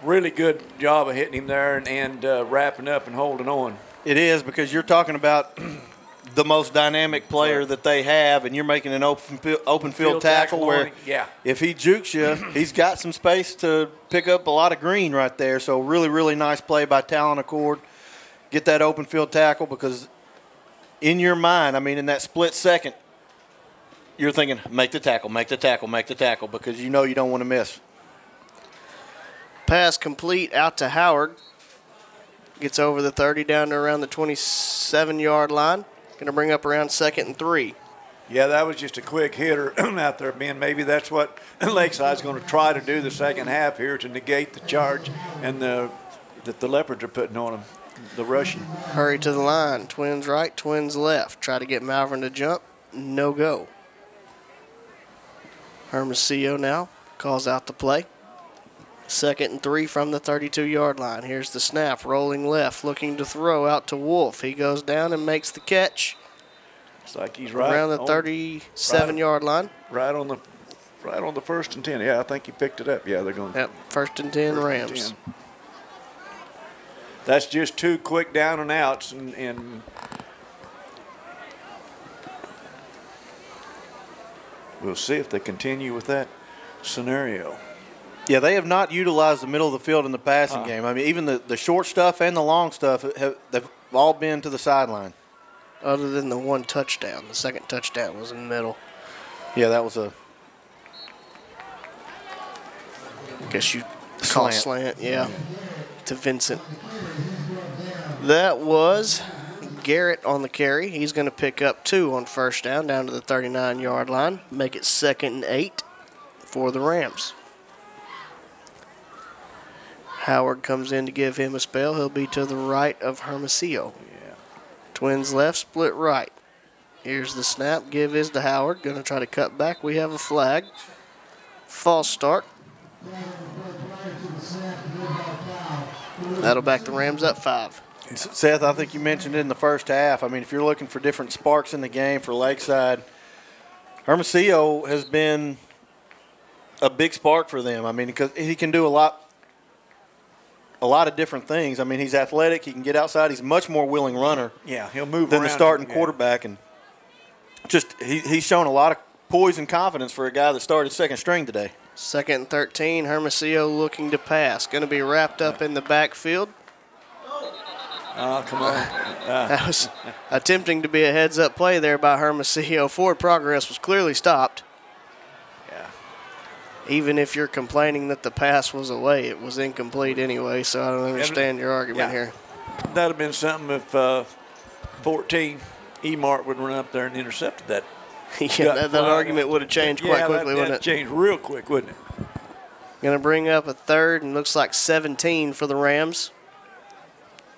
Really good job of hitting him there and, and uh, wrapping up and holding on. It is because you're talking about *clears throat* the most dynamic player that they have, and you're making an open field, open field, Field tackle, tackle where on yeah. if he jukes you, *clears throat* he's got some space to pick up a lot of green right there. So really, really nice play by Talon Accord. Get that open field tackle because in your mind, I mean, in that split second, you're thinking, make the tackle, make the tackle, make the tackle because you know you don't want to miss. Pass complete out to Howard. Gets over the 30 down to around the 27 yard line. Going to bring up around second and three. Yeah, that was just a quick hitter *clears throat* out there, Ben. Maybe that's what Lakeside's going to try to do the second half here to negate the charge and the that the Leopards are putting on them, the rushing. Hurry to the line. Twins right, twins left. Try to get Malvern to jump. No go. Hermosillo now calls out the play. Second and three from the 32 yard line. Here's the snap, rolling left, looking to throw out to Wolf. He goes down and makes the catch. It's like he's right around the 37 right- yard line. Right on the right on the first and ten. Yeah, I think he picked it up. Yeah, they're going. Yep, first and 10 First and Rams. 10. That's just two quick down and outs, and, and we'll see if they continue with that scenario. Yeah, they have not utilized the middle of the field in the passing Uh. game. I mean, even the, the short stuff and the long stuff have they've all been to the sideline. Other than the one touchdown, the second touchdown was in the middle. Yeah, that was a guess you call Slant. slant, yeah, to Vincent. That was Garrett on the carry. He's going to pick up two on first down down to the 39 yard line, make it second and eight for the Rams. Howard comes in to give him a spell. He'll be to the right of Hermosillo. Yeah. Twins left, split right. Here's the snap. Give is to Howard. Going to try to cut back. We have a flag. False start. That'll back the Rams up five. Seth, I think you mentioned it in the first half. I mean, if you're looking for different sparks in the game for Lakeside, Hermosillo has been a big spark for them. I mean, because he can do a lot, a lot of different things. I mean, he's athletic. He can get outside. He's a much more willing runner Yeah, he'll move than around. the starting Yeah. quarterback, and just he, he's shown a lot of poise and confidence for a guy that started second string today. Second and 13. Hermosillo looking to pass. Going to be wrapped up in the backfield. Oh, come on. Uh, *laughs* That was attempting to be a heads up play there by Hermosillo. Forward progress was clearly stopped. Yeah. Even if you're complaining that the pass was away, it was incomplete anyway, so I don't understand your argument Yeah. here. That'd have been something if uh, 14 E-Mart would run up there and intercepted that. *laughs* yeah, that, that argument would have changed quite yeah, quickly, that, wouldn't that it? changed real quick, wouldn't it? Going to bring up a third and looks like 17 for the Rams.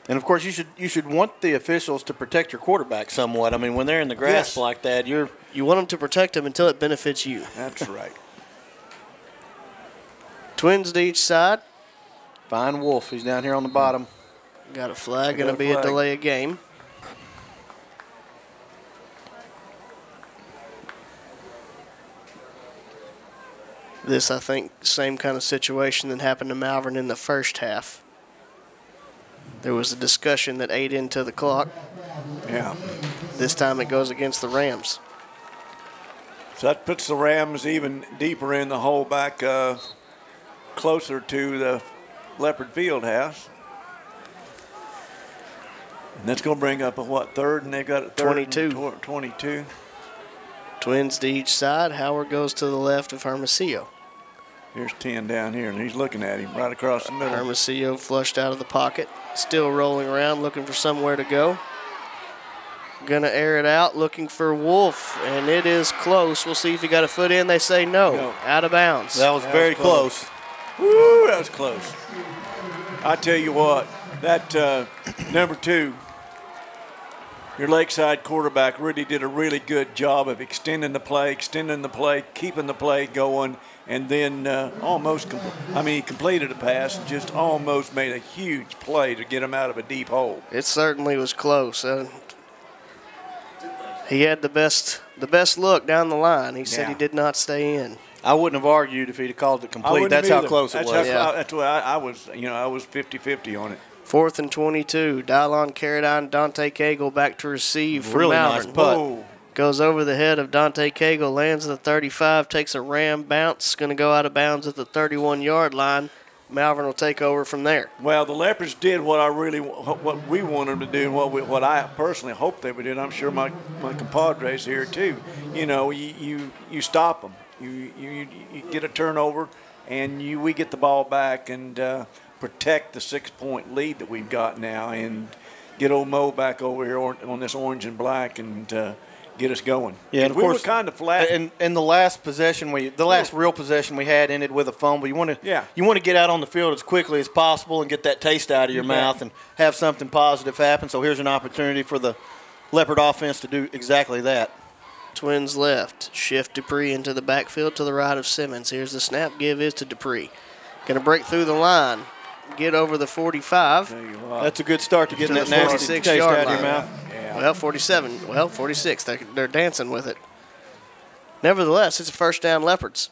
And of course, you should you should want the officials to protect your quarterback somewhat. I mean, when they're in the Yes. grass like that, you're You want them to protect him until it benefits you. That's *laughs* right. Twins to each side. fine. Wolf, he's down here on the bottom. Got a flag. Going to a be a delay of game. This, I think, same kind of situation that happened to Malvern in the first half. There was a discussion that ate into the clock. Yeah. This time it goes against the Rams. So that puts the Rams even deeper in the hole back uh, closer to the Leopard Field house. And that's going to bring up a what, third? And they've got a third and 22. tw- 22. Twins to each side. Howard goes to the left of Hermosillo. Here's 10 down here, and he's looking at him right across the middle. Hermosillo flushed out of the pocket. Still rolling around, looking for somewhere to go. Gonna air it out, looking for Wolf, and it is close. We'll see if he got a foot in. They say no, No. out of bounds. That was That very was close. close. Woo, that was close. I tell you what, that uh, *clears throat* number two, your Lakeside quarterback really did a really good job of extending the play, extending the play, keeping the play going, and then uh, almost, I mean, he completed a pass and just almost made a huge play to get him out of a deep hole. It certainly was close. Uh, he had the best, the best look down the line. He said Yeah. he did not stay in. I wouldn't have argued if he'd have called it complete. That's how either. close it that's was. How, Yeah. That's why I, I was, you know, I was 50-50 on it. Fourth and 22. Dylon Carradine, Dante Cagle back to receive from Really nice putt. Whoa. Goes over the head of Dante Cagle, lands at the 35, takes a ram bounce, going to go out of bounds at the 31 yard line. Malvern will take over from there. Well, the Leopards did what I really, what we wanted them to do, and what we, what I personally hoped they would do. And I'm sure my, my compadres here too. You know, you you, you stop them. You, you you get a turnover, and you we get the ball back, and uh, protect the six-point lead that we've got now and get old Mo back over here on, on this orange and black and uh, get us going. Yeah, and of we course, were kind of flat. And, and the last possession we, the last real possession we had ended with a fumble. You want to, Yeah. you want to get out on the field as quickly as possible and get that taste out of your mouth and have something positive happen. So here's an opportunity for the Leopard offense to do exactly that. Twins left. Shift Dupree into the backfield to the right of Simmons. Here's the snap. Give is to Dupree. Going to break through the line. Get over the 45. That's a good start to getting To that the nasty taste out of your line. mouth. Well, 47. Well, 46. They're, they're dancing with it. Nevertheless, it's a first down Leopards.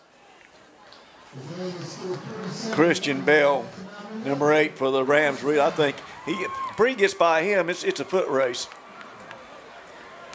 Christian Bell, number eight for the Rams. Really, I think he Bree gets by him. It's it's a foot race.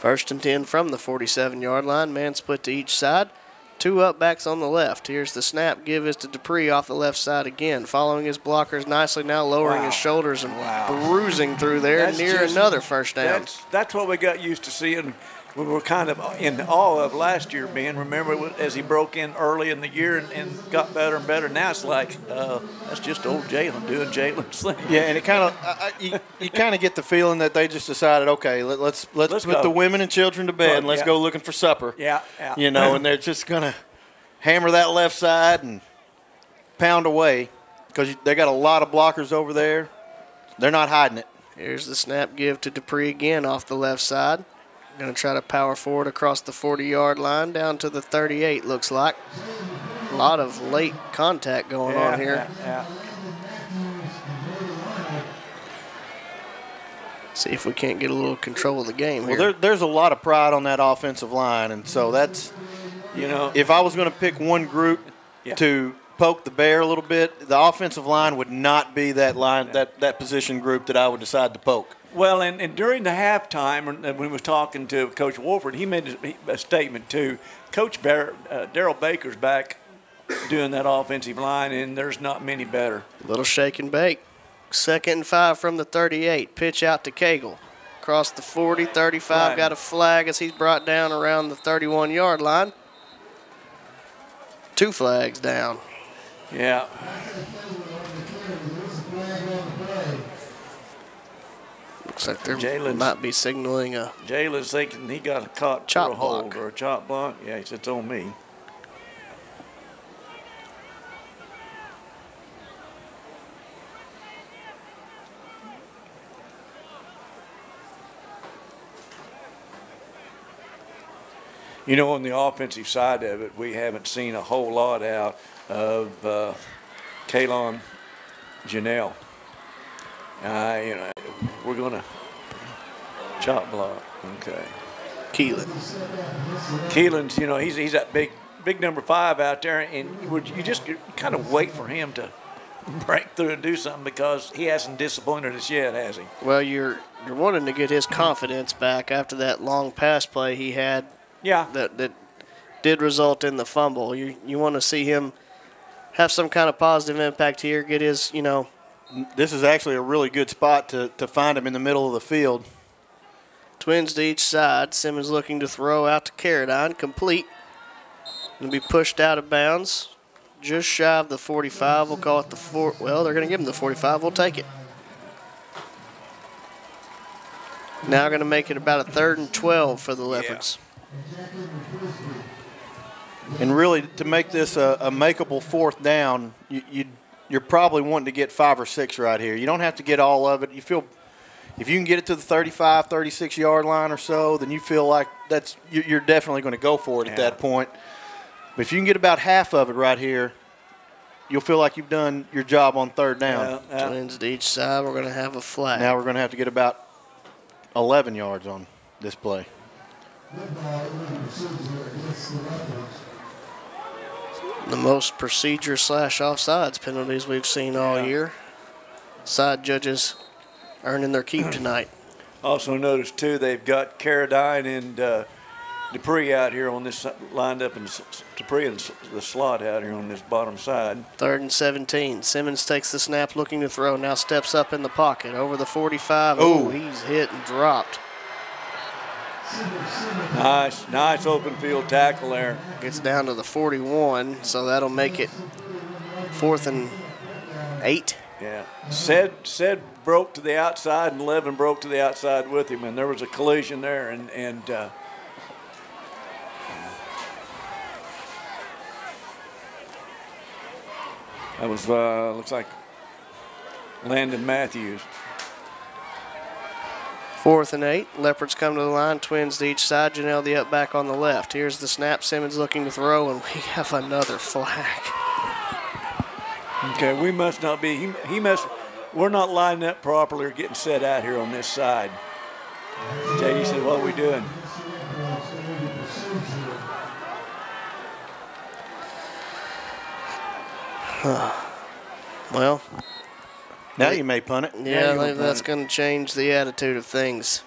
First and 10 from the 47 yard line. Man split to each side. Two up backs on the left. Here's the snap. Give is to Dupree off the left side again. Following his blockers nicely now, lowering Wow. his shoulders and wow. bruising through there That's near just- another first down. That's that's what we got used to seeing. We were kind of in awe of last year, Ben. Remember as he broke in early in the year and, and got better and better. Now it's like uh, that's just old Jalen doing Jalen's thing. Yeah, and it kind of you, you kind of get the feeling that they just decided, okay, let, let's let's, Let's put go. the women and children to bed and let's Yeah. go looking for supper. Yeah, yeah. You know, and they're just gonna hammer that left side and pound away because they got a lot of blockers over there. They're not hiding it. Here's the snap give to Dupree again off the left side. Going to try to power forward across the 40 yard line down to the 38, looks like. A lot of late contact going Yeah, on here. yeah, See if we can't get a little control of the game Well, here. there, there's a lot of pride on that offensive line, and so that's you know, if I was going to pick one group to poke the bear a little bit, the offensive line would not be that line that that position group that I would decide to poke. Well, and, and during the halftime, when we was talking to Coach Wolford, he made a, statement too. Coach Bar- uh, Daryl Baker's back doing that offensive line, and there's not many better. Little shake and bake. Second and five from the 38. Pitch out to Cagle. Across the 40, 35. Flag. Got a flag as he's brought down around the 31 yard line. Two flags down. Yeah. Looks like there Jalen's- might be signaling a Jalen's thinking he got caught Chop a hold block. or a chop block. Yeah, he said it's on me. You know, on the offensive side of it, we haven't seen a whole lot out of uh, Kalon Janelle. Uh, you know, we're going to chop block. Okay. Keelan. Keelan's, you know, he's he's that big big number five out there, and would you just kind of wait for him to break through and do something because he hasn't disappointed us yet, has he? Well, you're you're wanting to get his confidence back after that long pass play he had. Yeah. That that did result in the fumble. You you want to see him have some kind of positive impact here. Get his you know. This is actually a really good spot to, to find him in the middle of the field. Twins to each side. Simmons looking to throw out to Carradine. Complete. Going to be pushed out of bounds. Just shy of the 45. We'll call it the four. Well, they're going to give him the 45. We'll take it. Now going to make it about a third and 12 for the Leopards. And really, to make this a, a makeable fourth down, you, you you're probably wanting to get five or six right here. You don't have to get all of it. You feel if you can get it to the 35, 36 yard line or so, then you feel like that's you- you're definitely going to go for it at that point. But if you can get about half of it right here, you'll feel like you've done your job on third down. Twins to each side. We're going to have a flag. Now we're going to have to get about 11 yards on this play. The most procedure slash offsides penalties we've seen all year. Side judges earning their keep *clears throat* tonight. Also notice too, they've got Carradine and uh, Dupree out here on this lined up in Dupree in the slot out here on this bottom side. Third and 17. Simmons takes the snap looking to throw. Now steps up in the pocket. Over the 45. Oh, he's hit and dropped. Nice, nice open field tackle there. Gets down to the 41, so that'll make it fourth and eight. Yeah. Ced said broke to the outside, and Levin broke to the outside with him, and there was a collision there, and and. Uh, that was uh, looks like Landon Matthews. Fourth and eight. Leopards come to the line. Twins to each side. Janelle the up back on the left. Here's the snap. Simmons looking to throw, and we have another flag. Okay, we must not be. He, he must. We're not lining up properly or getting set out here on this side. JD said, "What are we doing?" well, now you may punt it. Yeah, I think that's going to change the attitude of things.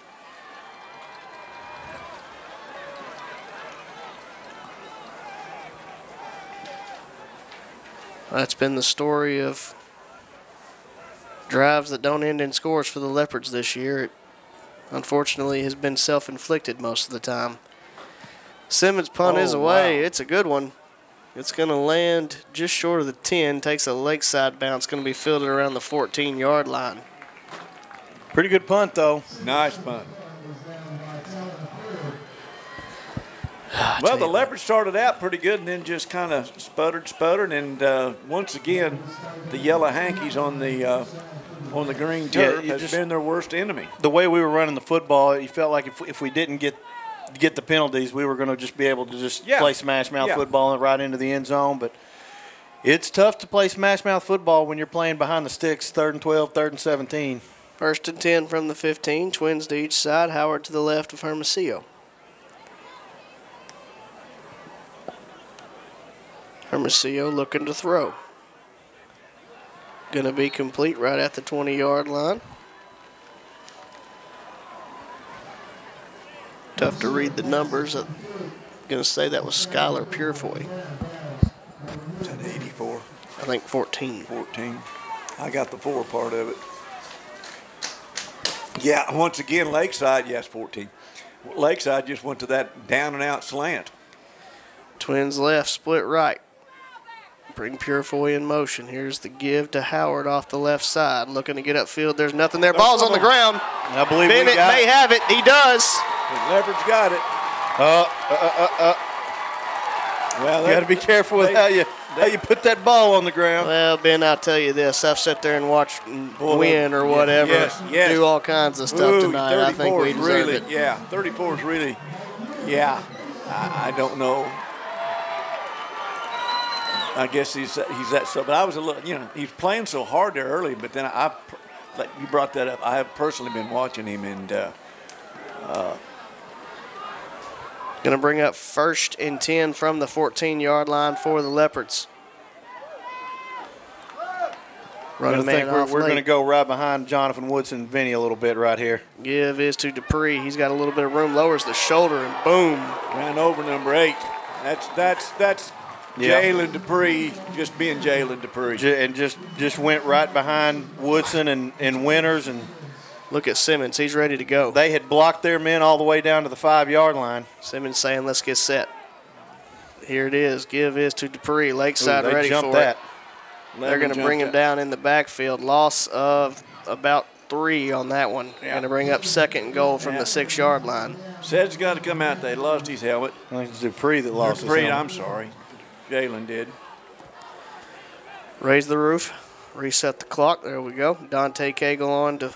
That's been the story of drives that don't end in scores for the Leopards this year. It unfortunately has been self inflicted most of the time. Simmons' punt Oh, is away. wow. It's a good one. It's going to land just short of the 10, takes a lakeside bounce, going to be fielded around the 14 yard line. Pretty good punt, though. Nice punt. *sighs* Well, the Leopards started out pretty good and then just kind of sputtered, sputtered, and uh, once again, the yellow hankies on the uh, on the green turf you has just- been their worst enemy. The way we were running the football, you felt like if, if we didn't get get the penalties, we were going to just be able to just Yeah. play smash mouth Yeah. football right into the end zone. But it's tough to play smash mouth football when you're playing behind the sticks, third and 12, third and 17. First and 10 from the 15. Twins to each side. Howard to the left of Hermosillo. Hermosillo looking to throw. Going to be complete right at the 20 yard line. Tough to read the numbers. I'm going to say that was Skylar Purefoy. Is that 84? I think 14. 14. I got the four part of it. Yeah, once again, Lakeside, yes, 14. Lakeside just went to that down and out slant. Twins left, split right. Bring Purefoy in motion. Here's the give to Howard off the left side. Looking to get upfield. There's nothing there. Ball's on the ground. I believe Bennett may have it. He does. The Leopards got it. Uh, uh, uh, uh. Well, You got to be careful with they- how you how you put that ball on the ground. Well, Ben, I'll tell you this. I've sat there and watched Boy, win or whatever, yes, yes. do all kinds of stuff Ooh, tonight. I think 34 we deserve really, it. Yeah, 34 is really, yeah. I, I don't know. I guess he's he's that so. But I was a little, you know, he's playing so hard there early. But then I, like you brought that up. I have personally been watching him, and uh, uh, Going to bring up first and 10 from the 14 yard line for the Leopards. Running man think we're, we're going to go right behind Jonathan Woodson and Vinny a little bit right here. Give is to Dupree. He's got a little bit of room. Lowers the shoulder and boom. ran over number eight. That's that's that's Yeah. Jalen Dupree just being Jalen Dupree. Ju- And just just went right behind Woodson and, and Winters and Look at Simmons. He's ready to go. They had blocked their men all the way down to the five yard line. Simmons saying, let's get set. Here it is. Give is to Dupree. Lakeside Ooh, ready for that. it. They're going to bring him down in the backfield. Loss of about three on that one. Going to bring up second goal from Yeah. the six yard line. Said's got to come out. They lost his helmet. I think it's Dupree that lost his Dupree, helmet. I'm sorry. Jalen did. Raise the roof. Reset the clock. There we go. Dante Cagle on to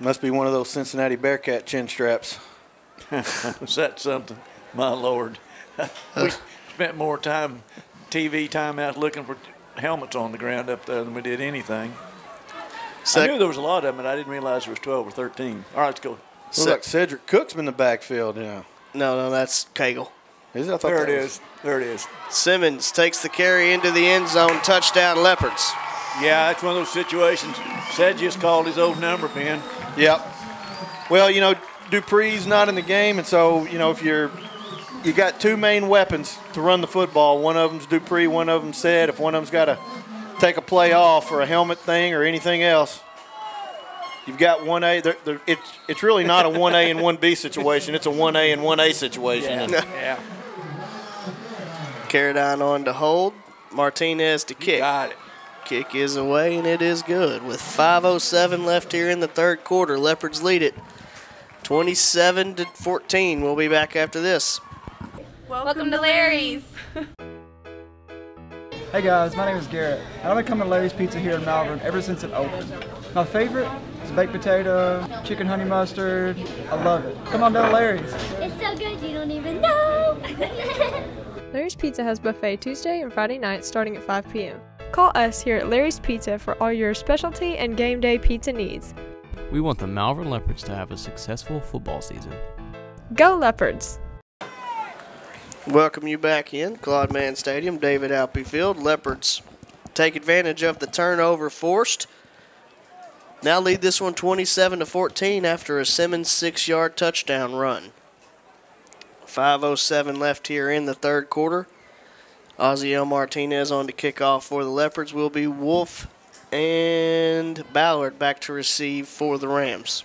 Must be one of those Cincinnati Bearcat chin straps. *laughs* Was that something? My lord. *laughs* we spent more time, TV time out looking for helmets on the ground up there than we did anything. I knew there was a lot of them, but I didn't realize there was 12 or 13. All right, let's go. Looks like Cedric Cook's been in the backfield, yeah. No, no, that's Cagle. Is it? I There that it was- is. There it is. Simmons takes the carry into the end zone. Touchdown, Leopards. Yeah, that's one of those situations. Ced just called his old number, Ben. Yep. Well, you know, Dupree's not in the game, and so you know if you're you got two main weapons to run the football. One of them's Dupree. One of them said if one of them's got to take a play off or a helmet thing or anything else, you've got one A. There, there, it's it's really not a one A and one B situation. It's a one A and one A situation. yeah. Carradine on to hold. Martinez to kick. Got it. Kick is away and it is good. With 5.07 left here in the third quarter, Leopards lead it 27 to 14. We'll be back after this. Welcome to Larry's. *laughs* Hey guys, my name is Garrett. and I've been coming to Larry's Pizza here in Malvern ever since it opened. My favorite is baked potato, chicken honey mustard. I love it. Come on down to Larry's. It's so good you don't even know. *laughs* Larry's Pizza has buffet Tuesday and Friday nights starting at 5 p.m. Call us here at Larry's Pizza for all your specialty and game day pizza needs. We want the Malvern Leopards to have a successful football season. Go Leopards! Welcome you back in Claude Mann Stadium, David Alpe Field. Leopards take advantage of the turnover forced. Now lead this one 27 to 14 after a Simmons six-yard touchdown run. 5.07 left here in the third quarter. Ozzy Martinez on to kick off for the Leopards will be Wolf and Ballard back to receive for the Rams.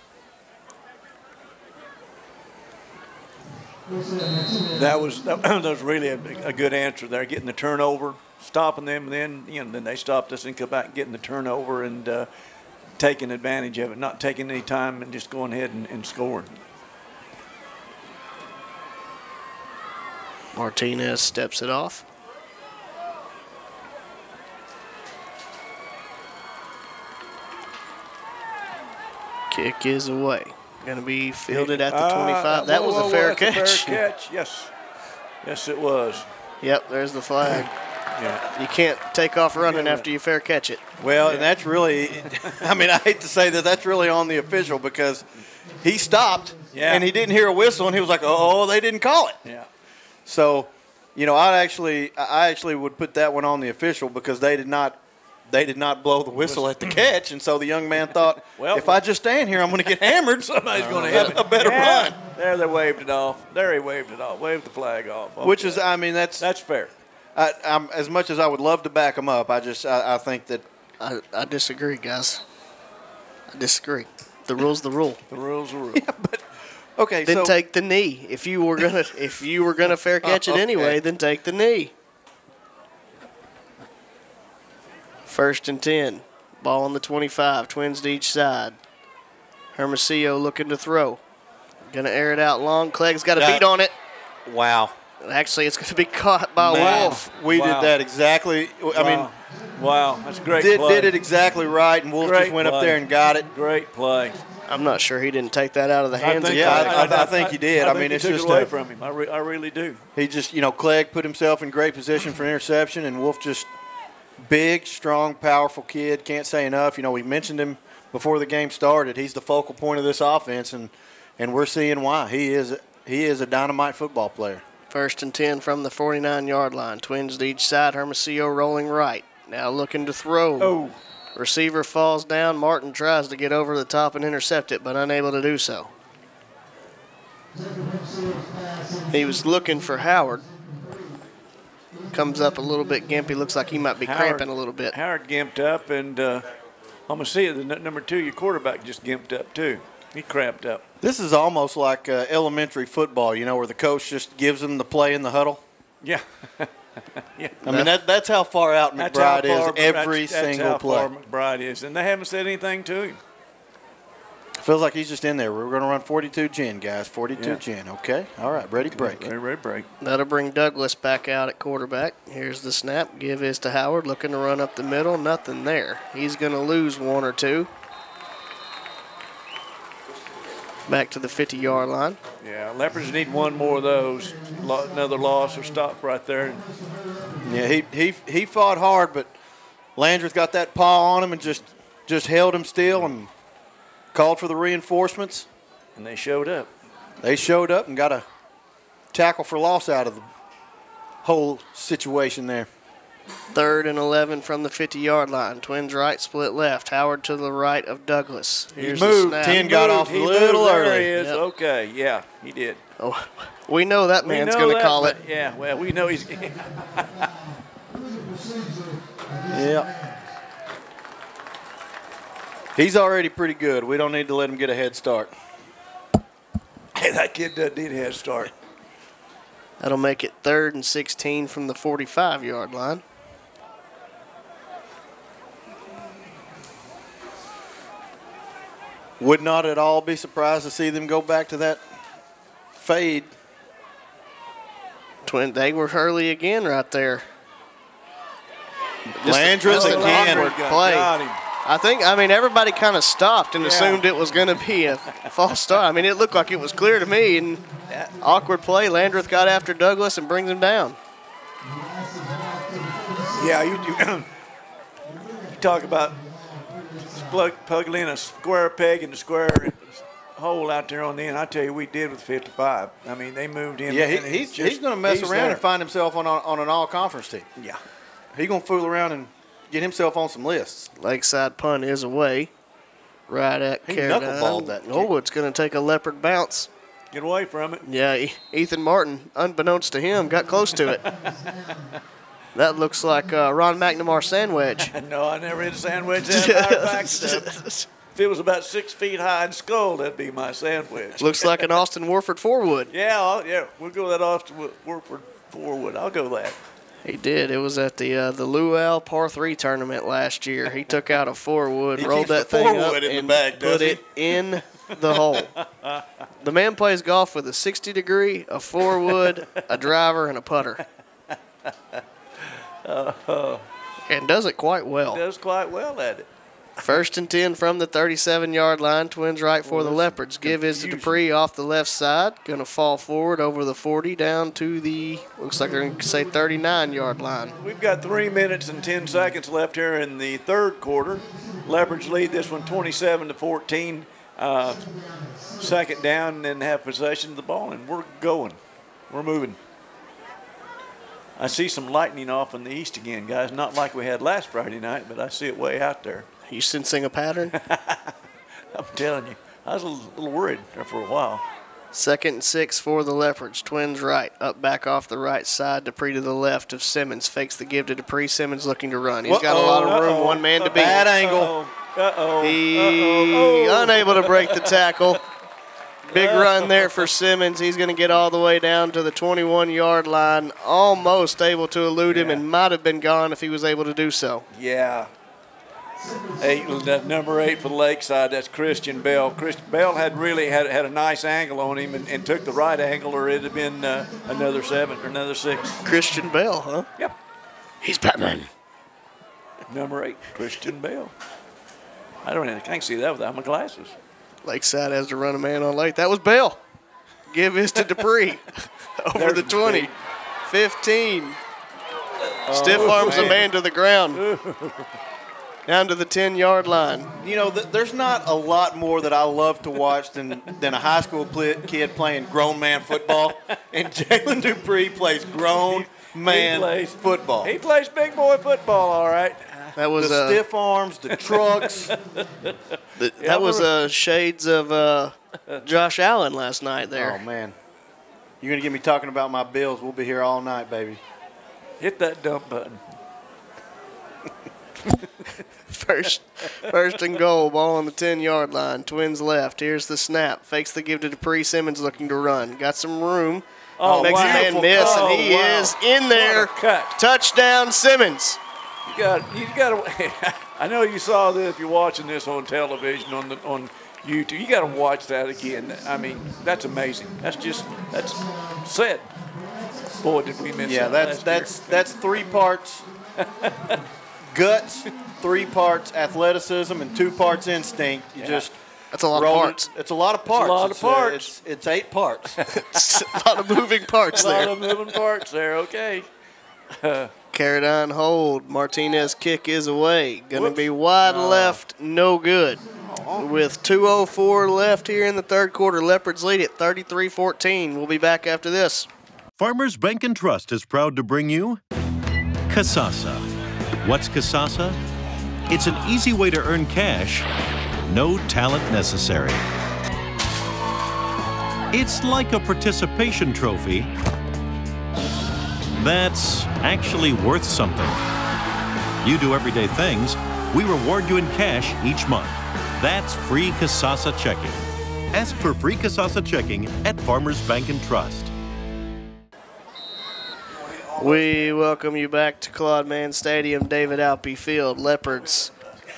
That was *clears throat* that was really a, a good answer there, getting the turnover, stopping them, and then you know then they stopped us and come back getting the turnover and uh, taking advantage of it, not taking any time and just going ahead and, and scoring. Martinez steps it off. Kick is away. Going to be fielded at the Ah, 25. That whoa, was whoa, a fair catch. A fair catch, yes. Yes, it was. Yep, there's the flag. Yeah. You can't take off running after you fair catch it. Well, and that's really, *laughs* I mean, I hate to say that that's really on the official because he stopped Yeah. and he didn't hear a whistle and he was like, oh, they didn't call it. Yeah. So, you know, I actually, I actually would put that one on the official because they did not, they did not blow the whistle at the catch, and so the young man *laughs* thought, Well- if I just stand here, I'm going to get hammered. Somebody's going to have hit uh-huh. a better Yeah. run. There, they waved it off. There, he waved it off. Waved the flag off. Which is, I mean, that's that's fair. I, I'm, as much as I would love to back him up, I just, I, I think that I, I disagree, guys. I disagree. The rule's the rule. *laughs* The rule's the rule. *laughs* okay. Then so take the knee. If you were gonna, if you were gonna fair catch it uh, okay. anyway, then take the knee. First and ten. Ball on the 25. Twins to each side. Hermosillo looking to throw. Gonna air it out long. Clegg's got a That- beat on it. wow. Actually, it's gonna be caught by Man, Wolf. We Wow. did that exactly. I mean, Wow. wow, that's a great did, play. did it exactly right, and Wolf Great just went up there and got it. Great play. I'm not sure he didn't take that out of the hands think- of Yeah, Clegg. I, I, I think he did. I, think mean, he it's took just it away a- from him. I, re- I really do. he just, you know, Clegg put himself in great position for interception, and Wolf just big, strong, powerful kid. Can't say enough. You know, we mentioned him before the game started. He's the focal point of this offense, and and we're seeing why. He is he is a dynamite football player. First and 10 from the 49 yard line. Twins to each side. Hermosillo rolling right. Now looking to throw. Oh. Receiver falls down. Martin tries to get over the top and intercept it, but unable to do so. He was looking for Howard. Comes up a little bit gimpy. Looks like he might be Howard- cramping a little bit. Howard gimped up, and uh, I'm gonna see it. The n- number two, your quarterback, just gimped up too. He cramped up. This is almost like uh, elementary football, you know, where the coach just gives them the play in the huddle. Yeah. *laughs* yeah. I mean, that, that's how far out McBride far- is every that's- that's single how play. far McBride is, and they haven't said anything to him. Feels like he's just in there. We're going to run 42 gin, guys. 42 Yeah. gin. Okay. All right. Ready, break. Ready, ready, break. That'll bring Douglas back out at quarterback. Here's the snap. Give is to Howard. Looking to run up the middle. Nothing there. He's going to lose one or two. Back to the 50 yard line. Yeah, Leopards need one more of those. Another loss or stop right there. Yeah, he, he he fought hard, but Landreth got that paw on him and just just held him still and called for the reinforcements. And they showed up. They showed up and got a tackle for loss out of the whole situation there. Third and 11 from the 50 yard line. Twins right, split left. Howard to the right of Douglas. Here's the moved. snap. 10 got off a little moved. There early. he is. Yep. Okay, yeah, he did. Oh, we know that man's going to call it. Yeah, well, we know he's. *laughs* *laughs* Yeah. He's already pretty good. We don't need to let him get a head start. Hey, that kid doesn't need a head start. That'll make it third and 16 from the 45 yard line. Would not at all be surprised to see them go back to that fade. Twin, they were Hurley again right there. Landreth again. Play got him. I think. I mean, everybody kind of stopped and Yeah. assumed it was going to be a false start. I mean, it looked like it was clear to me. And awkward play. Landreth got after Douglas and brings him down. Yeah, you, you, *clears throat* you talk about plug, plugging in a square peg in the square hole out there on the end. I tell you, we did with 55. I mean, they moved in. Yeah, he, he's, just- he's going to mess he's around there. and find himself on, a, on an all-conference team. Yeah. He's going to fool around and get himself on some lists. Lakeside punt is away. Right at He Carradine. knuckleballed that Oh, it's going to take a leopard bounce. Get away from it. Yeah, Ethan Martin, unbeknownst to him, got close to it. *laughs* that looks like uh, Ron McNamara sandwich. *laughs* no, I never hit a sandwich that far back stuff. If it was about six feet high and skull, that'd be my sandwich. Looks like an *laughs* Austin Warford forward. Yeah, I'll, yeah, we'll go that Austin Wo- Warford forward. I'll go that. He did. It was at the uh, the Luau Par Three tournament last year. He took out a four wood, He rolled that thing up, wood in the and bag, put he? it in the hole. The man plays golf with a 60 degree, a four wood, a driver, and a putter, Uh, *laughs* and does it quite well. does quite well at it. First and 10 from the 37 yard line. Twins right for the Leopards. Give is to Dupree off the left side. Going to fall forward over the 40 down to the, looks like they're going to say 39 yard line. We've got three minutes and 10 seconds left here in the third quarter. Leopards lead this one 27 to 14. Uh, second down and have possession of the ball, and we're going. We're moving. I see some lightning off in the east again, guys. Not like we had last Friday night, but I see it way out there. You sensing a pattern? *laughs* I'm telling you, I was a little, little worried there for a while. Second and six for the Leopards. Twins right. Up back off the right side. Dupree to the left of Simmons. Fakes the give to Dupree. Simmons looking to run. He's got a lot of room. Uh-oh, One man to beat. Bad angle. Uh-oh. He unable to break the *laughs* tackle. Big run there for Simmons. He's going to get all the way down to the 21 yard line. Almost able to elude him and might have been gone if he was able to do so. Yeah. Eight, number eight for the Lakeside. That's Christian Bell. Christian Bell had really had had a nice angle on him and, and took the right angle, or it'd have been uh, another seven or another six. Christian Bell, huh? Yep. He's Batman. Number eight, Christian Bell. I don't. I can't see that without my glasses. Lakeside has to run a man on late. That was Bell. Give his to Dupree. *laughs* Over There's the the 20. speed. 15. Stiff arms a man to the ground. *laughs* Down to the 10 yard line. You know, th- there's not a lot more that I love to watch than, than a high school pl- kid playing grown man football. And Jalen Dupree plays grown man plays- football. He plays big boy football, all right. That was the uh, stiff arms, the trucks. *laughs* th- that was uh, shades of uh, Josh Allen last night there. Oh man, you're gonna get me talking about my Bills. We'll be here all night, baby. Hit that dump button. *laughs* First, first and goal, ball on the 10 yard line. Twins left. Here's the snap. Fakes the give to Dupree. Simmons looking to run. Got some room. Oh, Makes a man miss, Oh, and he oh, wow. is in there. Cut. Touchdown, Simmons. You got. You got to. *laughs* I know you saw this. If you're watching this on television on the on YouTube, you got to watch that again. I mean, that's amazing. That's just that's said. Boy, did we miss Yeah, that that's that's that's three parts *laughs* guts, three parts athleticism, and two parts instinct. You Yeah. just That's a lot of roll it- parts. It's a lot of parts. A lot of It's, uh, parts. it's, it's eight parts. *laughs* It's a lot of moving parts there. a lot there. of moving parts there. Okay. *laughs* Carried on hold. Martinez kick is away. Going to be wide left, no good. With 2.04 left here in the third quarter, Leopards lead at 33 14. We'll be back after this. Farmers Bank and Trust is proud to bring you Kasasa. What's Kasasa? It's an easy way to earn cash, no talent necessary. It's like a participation trophy that's actually worth something. You do everyday things, we reward you in cash each month. That's free Kasasa checking. Ask for free Kasasa checking at Farmers Bank and Trust. We welcome you back to Claude Mann Stadium, David Alpe Field. Leopards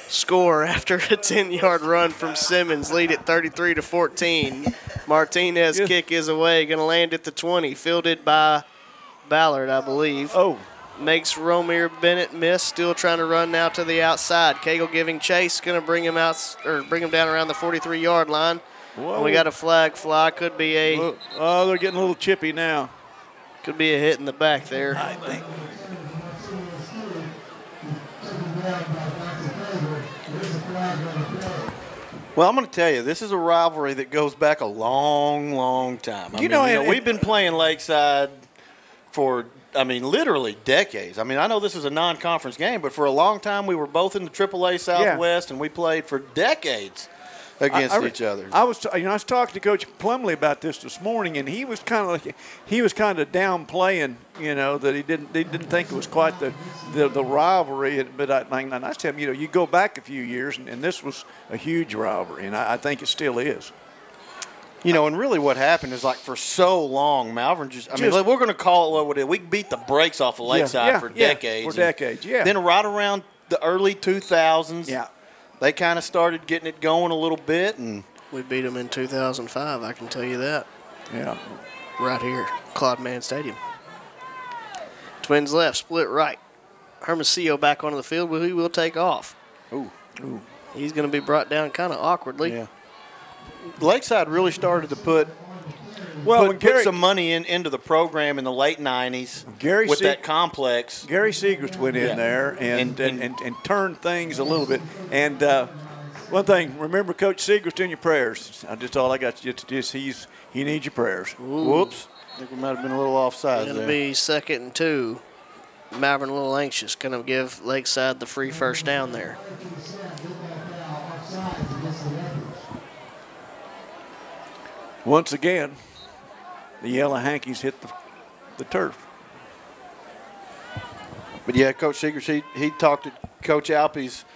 score after a *laughs* 10-yard run from Simmons, lead at 33 to 14. Martinez kick is away, going to land at the 20, fielded by Ballard, I believe. Oh. Makes Romir Bennett miss, still trying to run now to the outside. Cagle giving chase, going to bring him out or bring him down around the 43-yard line. Whoa. And we got a flag fly. Could be a Oh, oh they're getting a little chippy now. Could be a hit in the back there. I think. Well, I'm going to tell you, this is a rivalry that goes back a long, long time. I You mean, know, you know and- we've been playing Lakeside for, I mean, literally decades. I mean, I know this is a non-conference game, but for a long time we were both in the AAA Southwest, and we played for decades against I- I- each other. I was, you know, I was talking to Coach Plumley about this this morning, and he was kind of like, he was kind of downplaying, you know, that he didn't, he didn't think it was quite the, the, the rivalry. But I, and I tell him, you know, you go back a few years, and, and this was a huge rivalry, and I, I think it still is. You know, and really what happened is like for so long, Malvern just, I mean, Just- like, we're going to call it what it is. We beat the brakes off of Lakeside yeah, for yeah, decades. for decades, yeah. Then right around the early 2000s, Yeah. They kind of started getting it going a little bit. And We beat them in 2005, I can tell you that. Yeah. Right here, Claude Mann Stadium. Twins left, split right. Hermosillo back onto the field, but he will take off. Ooh. Ooh. He's going to be brought down kind of awkwardly. Yeah. Lakeside really started to put Well, put, when put some money in, into the program in the late 90s Gary with Se- that complex. Gary Segrist went in Yeah. there and And- and, and, and turned things a little bit. And uh, one thing, remember Coach Segrist in your prayers. I just all I got. Just, just he's he needs your prayers. Whoops. I think we might have been a little offside It'll there. be second and two. Malvern a little anxious. Going to give Lakeside the free first down there. Once again, the Yellow Hankies hit the, the turf. But yeah, Coach Seegers, he, he talked to Coach Alpe's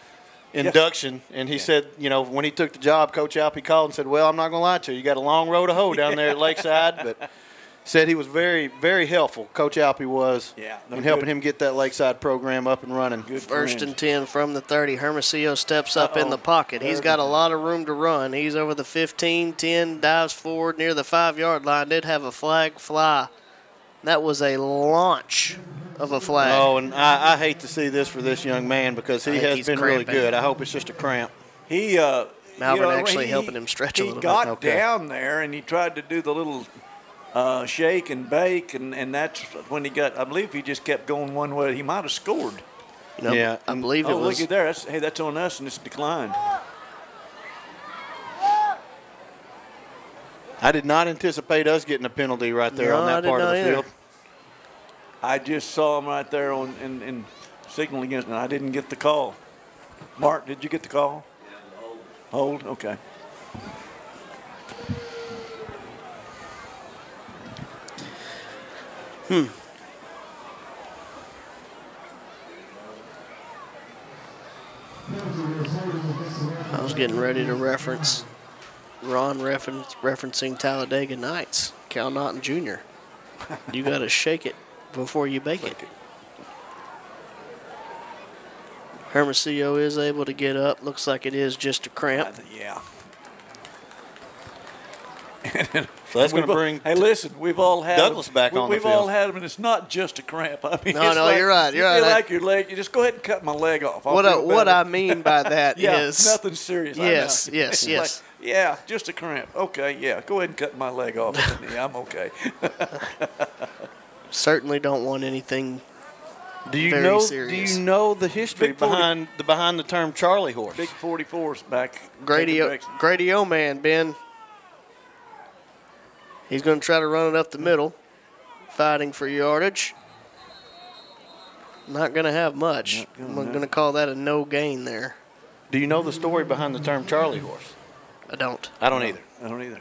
induction, and he said, you know, when he took the job, Coach Alpe called and said, well, I'm not going to lie to you. You got a long road to hoe down there at *laughs* Lakeside. But said he was very, very helpful, Coach Alpe was, Yeah, no in helping good. him get that Lakeside program up and running. First and 10 from the 30. Hermosillo steps up in Uh-oh. the pocket. He's got a lot of room to run. He's over the 15, 10, dives forward near the five yard line. Did have a flag fly. That was a launch of a flag. Oh, and I, I hate to see this for this young man because he has he's been really good. I hope it's just a cramp. He uh, Malvern you know, actually he- helping him stretch a he little got bit. Okay. Got down there and he tried to do the little uh, shake and bake, and, and that's when he got. I believe he just kept going one way. He might have scored. You know, Yeah, I believe it oh, was. look at there. That's, hey, that's on us, and it's declined. I did not anticipate us getting a penalty right there No, on that part of the either. field. I just saw him right there on in, in signal against, and I didn't get the call. Mark, did you get the call? Hold. Okay. Hmm. I was getting ready to reference Ron reference, referencing Talladega Nights, Cal Naughton Jr. You got to *laughs* shake it before you bake it. Hermosillo is able to get up. Looks like it is just a cramp. Yeah. *laughs* So that's going We've to bring Hey, listen, we've all had Douglas them. back we, on. We've all field. had them, and it's not just a cramp. *laughs* I mean, No, it's no, like, you're right, You you're feel right. like your leg. You just go ahead and cut my leg off. I'll What I, what. I mean by *laughs* that yeah, is nothing serious. I know. Yes, yes, yes. like, yeah, just a cramp. Okay, yeah, go ahead and cut my leg off. yeah, I'm okay. *laughs* Certainly don't want anything. Do you very know? serious. Do you know the history Big 40 behind the behind the term Charlie horse? Big 44's back. Grady, taking O, direction. Grady O man, Ben. He's going to try to run it up the middle, fighting for yardage. Not going to have much. I'm going to call that a no gain there. Do you know the story behind the term Charlie horse? I don't. I don't either. I don't either.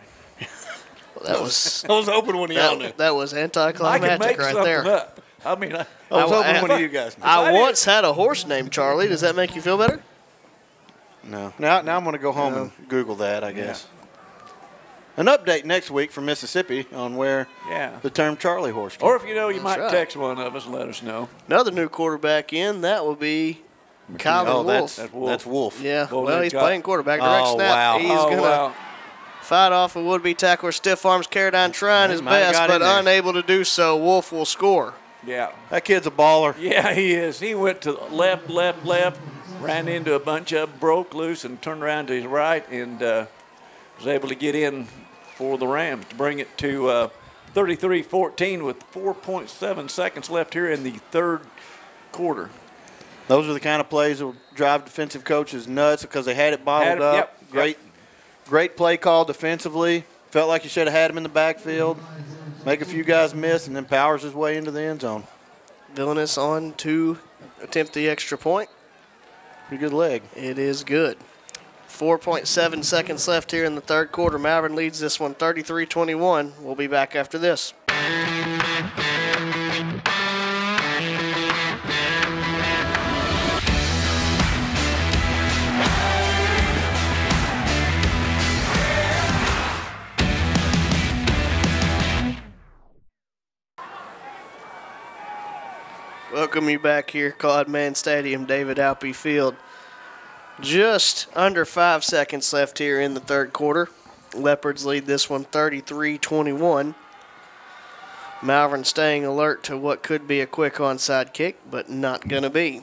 Well, that was *laughs* I was hoping one of y'all knew. that, that was anticlimactic right there. up. I mean, I, I was I- hoping I- one of you guys knew. I once had a horse named Charlie. Does that make you feel better? No. Now, now I'm going to go home and Google that. I guess. An update next week from Mississippi on where yeah. the term Charlie horse. Came. Or if you know, you That's might right. text one of us and let us know. Another new quarterback in. That will be Kyler oh, Wolf. that's That's Wolf. that's Wolf. Yeah, Well, well, they he's playing quarterback. Direct Oh, snap. wow. He's oh, going to wow. fight off a would-be tackler, stiff arms Carradine, trying his best, but unable to do so. Wolf will score. Yeah. That kid's a baller. Yeah, he is. He went to left, left, left, ran into a bunch of broke loose, and turned around to his right, and uh, was able to get in for the Rams to bring it to uh, 33-14 with 4.7 seconds left here in the third quarter. Those are the kind of plays that will drive defensive coaches nuts because they had it bottled Had it- up. yep, yep. great, great play call defensively. Felt like you should have had him in the backfield. Make a few guys miss, and then powers his way into the end zone. Villainous on to attempt the extra point. Pretty good leg. It is good. 4.7 seconds left here in the third quarter. Malvern leads this one 33 21. We'll be back after this. Welcome you back here, Claude Mann Stadium, David Alpe Field. Just under five seconds left here in the third quarter. Leopards lead this one 33 21. Malvern staying alert to what could be a quick onside kick, but not going to be.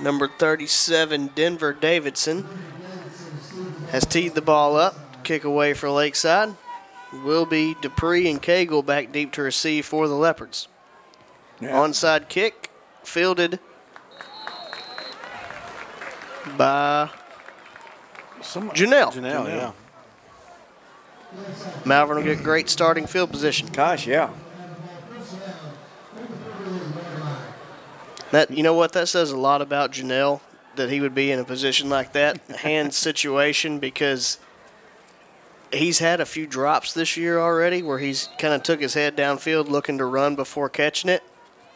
Number 37, Denver Davidson, has teed the ball up. Kick away for Lakeside. Will be Dupree and Cagle back deep to receive for the Leopards. Onside kick, fielded by Janelle. Janelle, yeah. Malvern will get great starting field position. Gosh, yeah. That you know what that says a lot about Janelle that he would be in a position like that *laughs* hand situation because he's had a few drops this year already where he's kind of took his head downfield looking to run before catching it.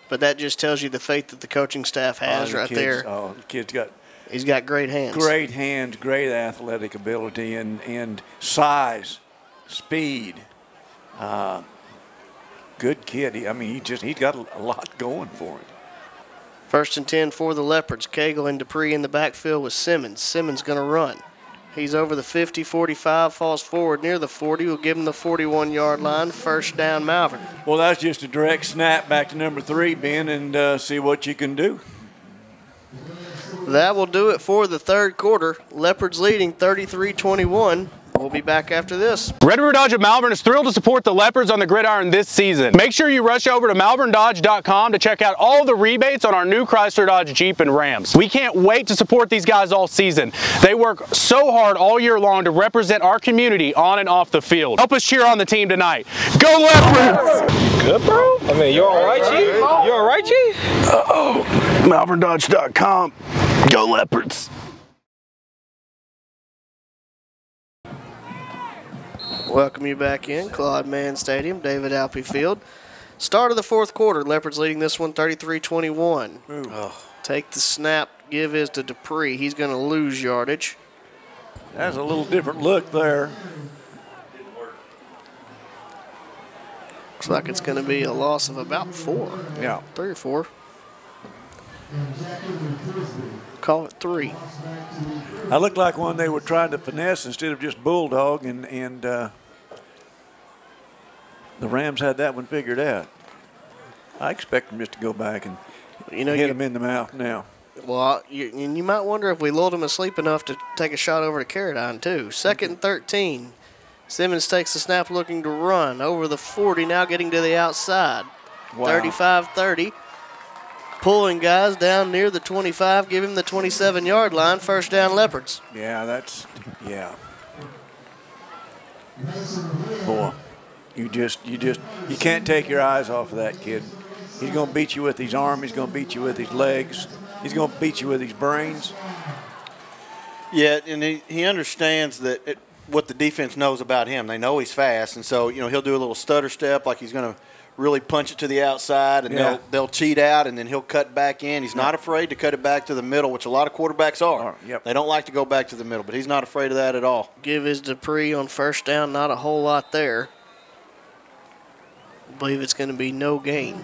But that just tells you the faith that the coaching staff has Oh, the right kid's- there. Oh, the kid's got He's got great hands. great hands, great athletic ability, and, and size, speed. Uh, good kid. He, I mean, he just he's got a, lot going for him. First and 10 for the Leopards. Cagle and Dupree in the backfield with Simmons. Simmons going to run. He's over the 50, 45, falls forward near the 40. We'll give him the 41 yard line. First down, Malvern. Well, that's just a direct snap back to number three, Ben, and uh, see what you can do. That will do it for the third quarter. Leopards leading 33 21. We'll be back after this. Red River Dodge of Malvern is thrilled to support the Leopards on the gridiron this season. Make sure you rush over to malverndodge.com to check out all the rebates on our new Chrysler Dodge Jeep and Rams. We can't wait to support these guys all season. They work so hard all year long to represent our community on and off the field. Help us cheer on the team tonight. Go Leopards! Good, bro. I mean, you all right, Chief? You all right, Chief? Uh-oh. MalvernDodge.com. Go Leopards. Welcome you back in. Claude Mann Stadium, David Alpe Field. Start of the fourth quarter. Leopards leading this one 33 21. Take the snap, give his to Dupree. He's going to lose yardage. That's a little different look there. Looks like it's going to be a loss of about four. Yeah. Three or four. Call it three. I looked like one they were trying to finesse instead of just bulldog, and and uh, the Rams had that one figured out. I expect them just to go back and you know hit you- him in the mouth now. Well, you, and you might wonder if we lulled him asleep enough to take a shot over to Carradine, too. Second and 13. Simmons takes the snap looking to run over the 40, now getting to the outside. Wow. 35 30. Pulling guys down near the 25, give him the 27 yard line. First down, Leopards. Yeah, that's yeah. Boy, you just you just you can't take your eyes off of that kid. He's going to beat you with his arm. He's going to beat you with his legs. He's going to beat you with his brains. Yeah, and he, he understands that it, what the defense knows about him. They know he's fast, and so you know he'll do a little stutter step, like he's going to really punch it to the outside, and Yeah. they'll they'll cheat out, and then he'll cut back in. He's not afraid to cut it back to the middle, which a lot of quarterbacks are. They don't like to go back to the middle, but he's not afraid of that at all. Give his Dupree on first down, not a whole lot there. I believe it's going to be no gain.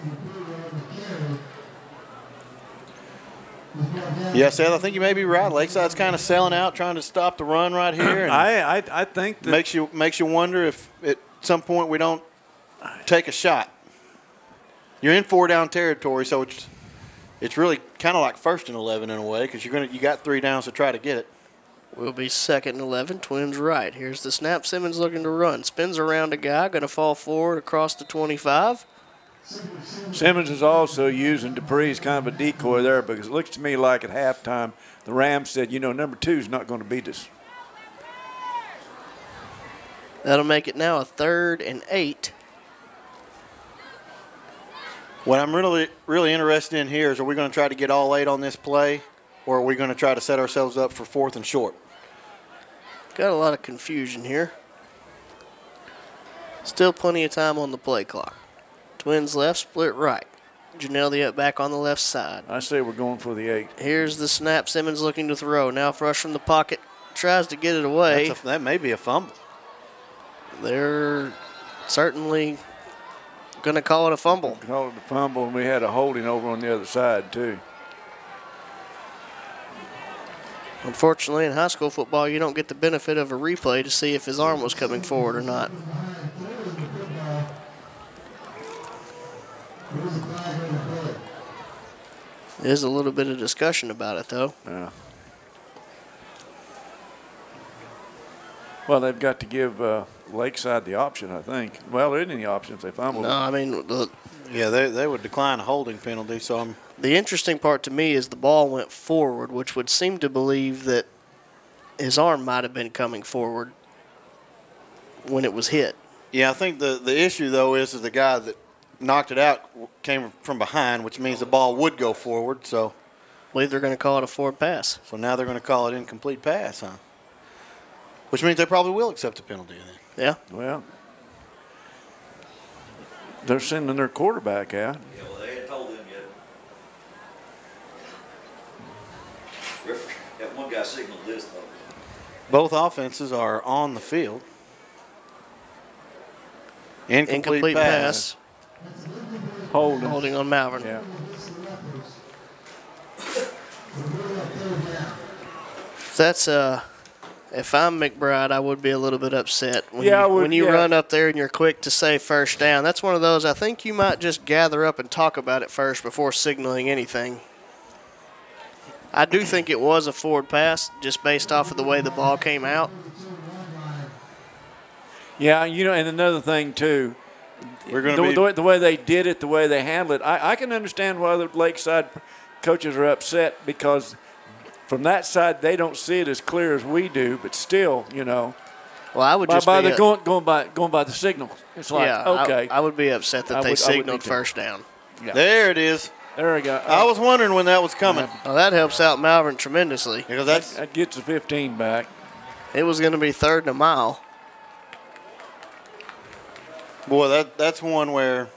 Yeah, Seth, I think you may be right. Lakeside's kind of selling out, trying to stop the run right here. and *clears throat* I, I I think that makes you makes you wonder if at some point we don't take a shot. You're in four down territory, so it's it's really kind of like first and eleven in a way because you're gonna you got three downs to try to get it. We'll be second and 11. Twins right. Here's the snap. Simmons looking to run. Spins around a guy. Going to fall forward across the 25. Simmons is also using Dupree as kind of a decoy there because it looks to me like at halftime the Rams said, you know, number two is not going to beat us. That'll make it now a third and eight. What I'm really really interested in here is are we going to try to get all eight on this play, or are we going to try to set ourselves up for fourth and short? Got a lot of confusion here. Still plenty of time on the play clock. Twins left, split right. Janelle the up back on the left side. I say we're going for the eight. Here's the snap. Simmons looking to throw. Now rush from the pocket. Tries to get it away. That's a, that may be a fumble. They're certainly going to call it a fumble. Call it a fumble, and we had a holding over on the other side, too. Unfortunately, in high school football, you don't get the benefit of a replay to see if his arm was coming forward or not. There's a little bit of discussion about it, though. Yeah. Well, they've got to give uh, Lakeside the option, I think. Well, there isn't any options. They fumbled. No, I mean, the, Yeah, they, they would decline a holding penalty, so I'm the interesting part to me is the ball went forward, which would seem to believe that his arm might have been coming forward when it was hit. Yeah, I think the, the issue though is, is the guy that knocked it out came from behind, which means the ball would go forward. So, I believe they're going to call it a forward pass. So now they're going to call it incomplete pass, huh? Which means they probably will accept the penalty then. Yeah. Well, they're sending their quarterback out. Yeah, well, they had told them yet. Referee- That one guy signaled this though. Both offenses are on the field. Incomplete, Incomplete pass. pass. Holding. Holding on Malvern. Yeah. That's uh if I'm McBride, I would be a little bit upset when Yeah, you, would, when you yeah. run up there and you're quick to say first down. That's one of those I think you might just gather up and talk about it first before signaling anything. I do think it was a forward pass just based off of the way the ball came out. Yeah, you know, and another thing too, We're gonna the, be- the, way, the way they did it, the way they handled it. I, I can understand why the Lakeside coaches are upset because from that side they don't see it as clear as we do. But still, you know, Well, I would by, just by be the a- going going by going by the signal. It's like yeah, okay, I, would be upset that I they would- signaled be too. first down. Yeah. There it is. There we go. I was wondering when that was coming. Well, that helps out Malvern tremendously. Because that's that gets the 15 back. It was going to be third and a mile. boy, that that's one where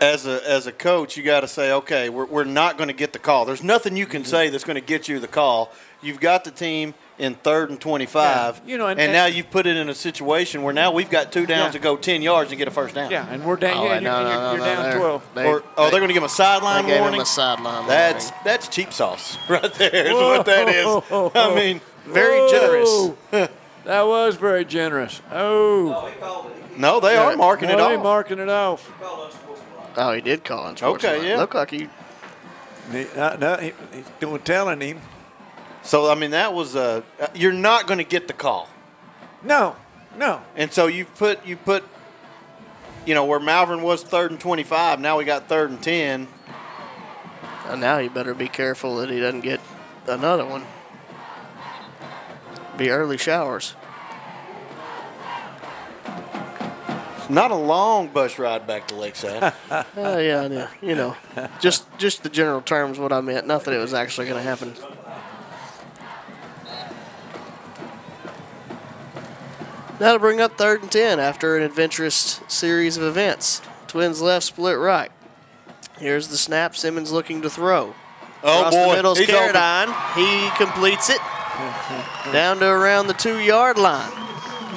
as a as a coach, you got to say, okay, we're, we're not going to get the call. There's nothing you can mm-hmm. say that's going to get you the call. You've got the team in third and 25, Yeah, you know, and- and, and- now you've put it in a situation where now we've got two downs Yeah. to go 10 yards and get a first down. Yeah, and we're down. Oh, yeah, no, you're, no, you're, no, you're no, down they're- 12. they- or oh, they're going to give him a sideline They gave him warning. a sideline That's warning. that's cheap sauce *laughs* right there. Is what that is. I mean, Very Whoa. generous. that was very generous. Oh, no, they are marking it no, they off. marking it off. Oh, he did call unsportsmanlike. Okay, yeah. Looked like he He, uh, no, he, he's doing telling him. So I mean, that was uh, you're not going to get the call. No, no. And so you put you put, you know, where Malvern was third and 25. Now we got third and 10. And now he better be careful that he doesn't get another one. Be early showers. Not a long bus ride back to Lakeside. *laughs* Oh yeah, I know. You know, just just the general terms what I meant. Not that it was actually going to happen. That'll bring up third and ten after an adventurous series of events. Twins left, split right. Here's the snap. Simmons looking to throw. Oh, Across boy. the middle's He's open. Carradine. He completes it *laughs* down to around the two-yard line.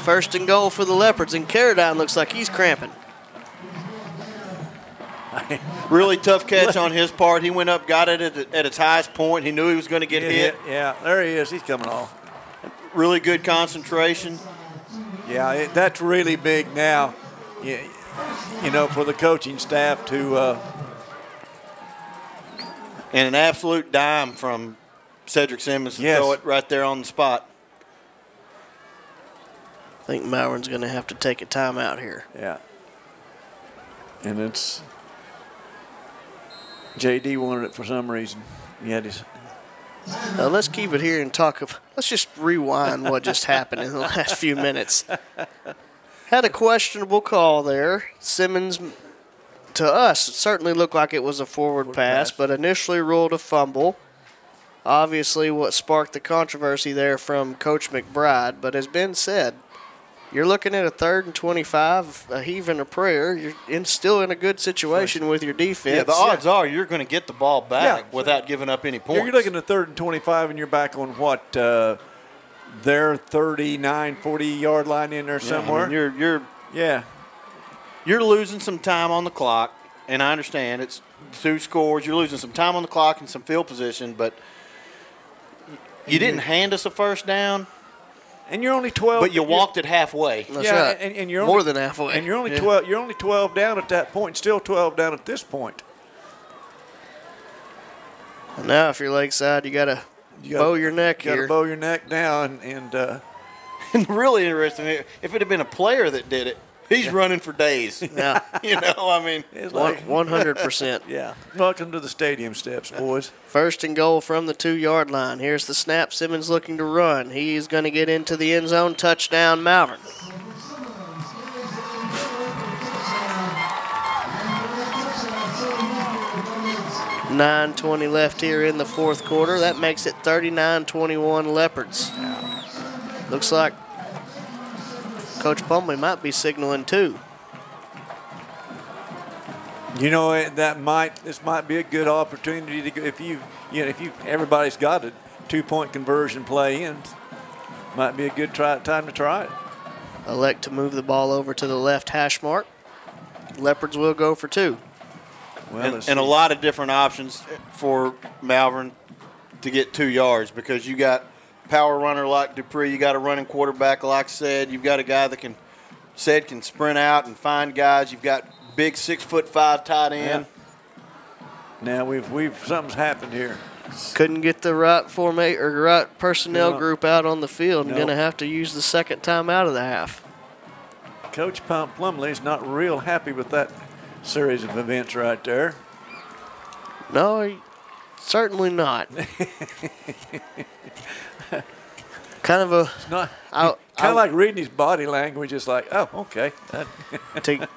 First and goal for the Leopards, and Carradine looks like he's cramping. *laughs* really tough catch on his part. He went up, got it at, at its highest point. He knew he was going to get Get hit. Yeah, there he is. He's coming off. Really good concentration. Yeah, it, that's really big now. You, you know, for the coaching staff to. Uh, and an absolute dime from Cedric Simmons to Yes. throw it right there on the spot. I think Malvern's going to have to take a timeout here. Yeah. And it's JD wanted it for some reason. He had his Now let's keep it here and talk of. Let's just rewind what just happened in the last few minutes. Had a questionable call there. Simmons, to us, it certainly looked like it was a forward pass, but initially ruled a fumble. Obviously, what sparked the controversy there from Coach McBride. But as Ben said, you're looking at a third and 25, a heave and a prayer. You're in, still in a good situation with your defense. Yeah, the odds are you're going to get the ball back Yeah. without giving up any points. You're looking at third and 25, and you're back on what? Uh, their 39, 40 yard line in there Yeah, I somewhere. mean, you're you're yeah. You're losing some time on the clock, and I understand it's two scores. You're losing some time on the clock and some field position, but you didn't hand us a first down. And you're only 12. But you walked it halfway. yeah, and, and you're More only, than halfway. And you're only Yeah. 12. You're only 12 down at that point. Still 12 down at this point. And now, if you're Lakeside, you got to You bow your neck You got here. to bow your neck down, and uh, And *laughs* really interesting, if it had been a player that did it, he's running for days. *laughs* Yeah. *laughs* you know, I mean, It's like- 100%. *laughs* yeah. Welcome to the stadium steps, boys. First and goal from the two yard line. Here's the snap. Simmons looking to run. He's going to get into the end zone. Touchdown, Malvern. Nine twenty left here in the fourth quarter. That makes it 39-21 Leopards. Looks like Coach Plumley might be signaling two. You know eh, that might this might be a good opportunity to go if you you know if you everybody's got a two point conversion play in, might be a good try time to try it. Elect to move the ball over to the left hash mark. Leopards will go for two. Well, and, and a lot of different options for Malvern to get two yards because you got power runner like Dupree, you got a running quarterback like said, you've got a guy that can said can sprint out and find guys. You've got big six foot five tight end. Now we've we've something's happened here. Couldn't get the right formate or right personnel No. group out on the field. and No. going to have to use the second time out of the half. Coach Pump Plumley's not real happy with that series of events right there. No, he- certainly not. *laughs* kind of a. It's Not I- kind I- of like reading his body language. It's like, oh, okay. to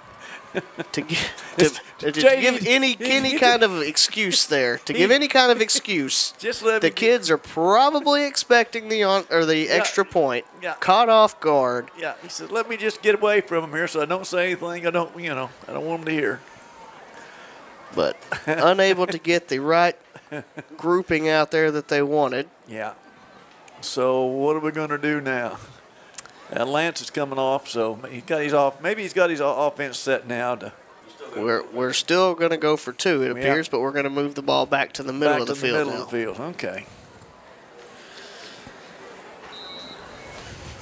to, gi- *laughs* to, to, to give any *laughs* any kind of excuse there to give any kind of excuse *laughs* Just let the kids are probably expecting the on or the extra point Yeah. caught off guard Yeah, he said, let me just get away from him here so I don't say anything I don't, you know, I don't want him to hear. but unable to get the right grouping out there that they wanted Yeah. So what are we going to do now? Uh, Lance is coming off, so he's got his off. Maybe he's got his offense set now to we're we're still going to go for two it Yeah. appears but we're going to move the ball back to the middle back of the to field the middle now. of the field. Okay.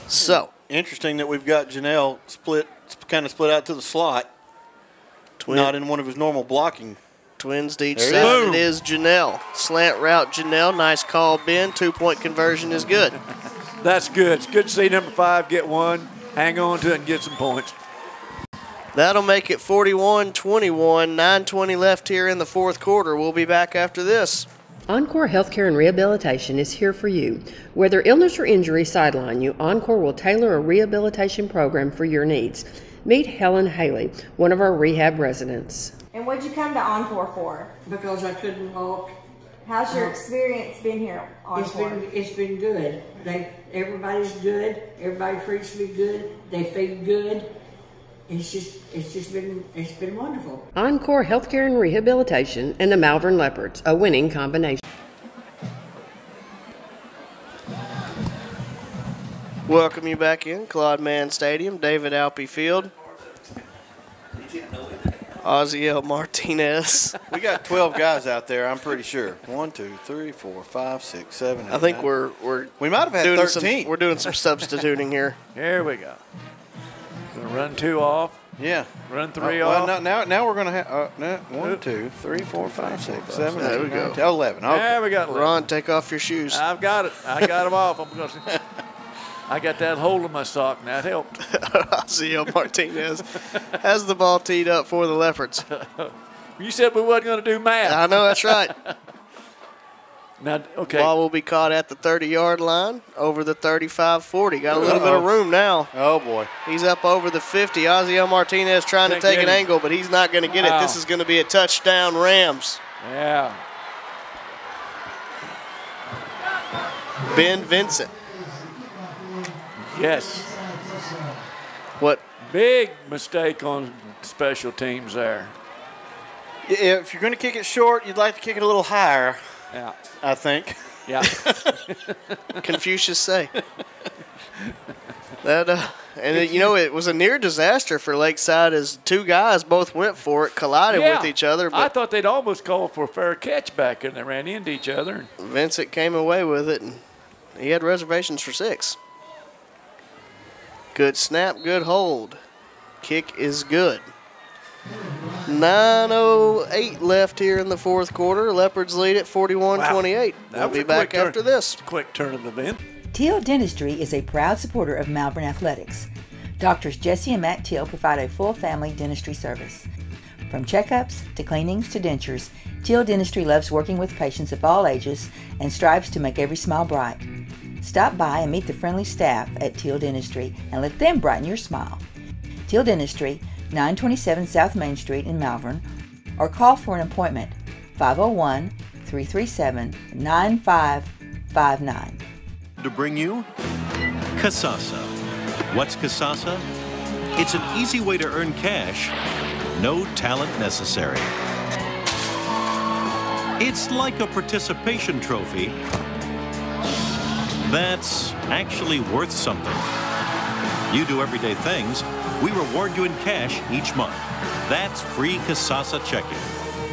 so Interesting that we've got Janelle split, kind of split out to the slot, Twin- not in one of his normal blocking. Twins to each There side. is. It is Janelle. Slant route, Janelle. Nice call, Ben. Two point conversion is good. *laughs* That's good. It's good to see number five get one, hang on to it, and get some points. That'll make it 41 21. 9.20 left here in the fourth quarter. We'll be back after this. Encore Healthcare and Rehabilitation is here for you. Whether illness or injury sideline you, Encore will tailor a rehabilitation program for your needs. Meet Helen Haley, one of our rehab residents. And what'd you come to Encore for? Because I couldn't walk. How's your uh, experience been here, It's Encore? been it's been good. They everybody's good. Everybody treats me good. They feed good. It's just it's just been it's been wonderful. Encore Healthcare and Rehabilitation and the Malvern Leopards, a winning combination. Welcome you back in. Claude Mann Stadium, David Alpe Field. Oziel Martinez. *laughs* We got 12 guys out there, I'm pretty sure. One, two, three, four, five, six, seven, I think nine. we're we're We might have had doing 13. Some, we're doing some substituting here. *laughs* Here we go. Gonna run two off. Yeah. Run three Uh, well, off. now, now, now we're going to have uh, no, one, two, three, four, five, six, seven, There we go. nine, 10, 11. Okay. There we got 11. Ron, take off your shoes. I've got it. I got them off. I'm gonna. *laughs* I got that hole in my sock. and That helped. *laughs* Oziel Martinez has the ball teed up for the Leopards. *laughs* You said we wasn't going to do math. I know that's right. *laughs* Now, okay. Ball will be caught at the 30 yard line over the 35 40. Got a little bit of oh. room now. Oh, boy. He's up over the 50. Oziel Martinez trying to Can't take an angle, but he's not going to get it. This is going to be a touchdown, Rams. Yeah. Ben Vincent. Yes. What? Big mistake on special teams there. Yeah, If you're going to kick it short, you'd like to kick it a little higher, Yeah. I think. Yeah. *laughs* Confucius say. That uh, and it, you know it was a near disaster for Lakeside as two guys both went for it, collided Yeah. with each other, I thought they'd almost call for a fair catch back, and they ran into each other. Vincent came away with it, and he had reservations for six. Good snap, good hold. Kick is good. 9.08 left here in the fourth quarter. Leopards lead at 41 28. That We'll be back turn. after this. Quick turn of the event. Teal Dentistry is a proud supporter of Malvern Athletics. Doctors Jesse and Matt Teal provide a full family dentistry service. From checkups to cleanings to dentures, Teal Dentistry loves working with patients of all ages and strives to make every smile bright. Stop by and meet the friendly staff at Teal Dentistry and let them brighten your smile. Teal Dentistry, 927 South Main Street in Malvern, or call for an appointment 501 337 9559. to bring you Kasasa. What's Kasasa? It's an easy way to earn cash, no talent necessary. It's like a participation trophy that's actually worth something. You do everyday things, we reward you in cash each month. That's free Kasasa checking.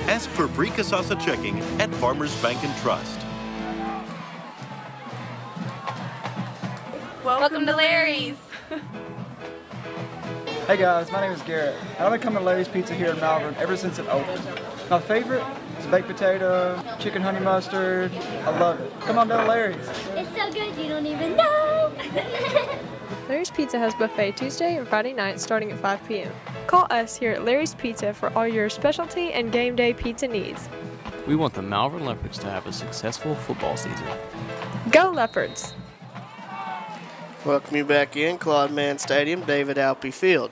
Ask for free Kasasa checking at Farmers Bank and Trust. Welcome to Larry's. Hey guys, my name is Garrett. and I've been coming to Larry's Pizza here in Malvern ever since it opened. My favorite is baked potato, chicken honey mustard. I love it. Come on down to Larry's. It's so good you don't even know. *laughs* Larry's Pizza has buffet Tuesday and Friday nights starting at 5 p.m. Call us here at Larry's Pizza for all your specialty and game day pizza needs. We want the Malvern Leopards to have a successful football season. Go Leopards! Welcome you back in, Claude Mann Stadium, David Alpe Field.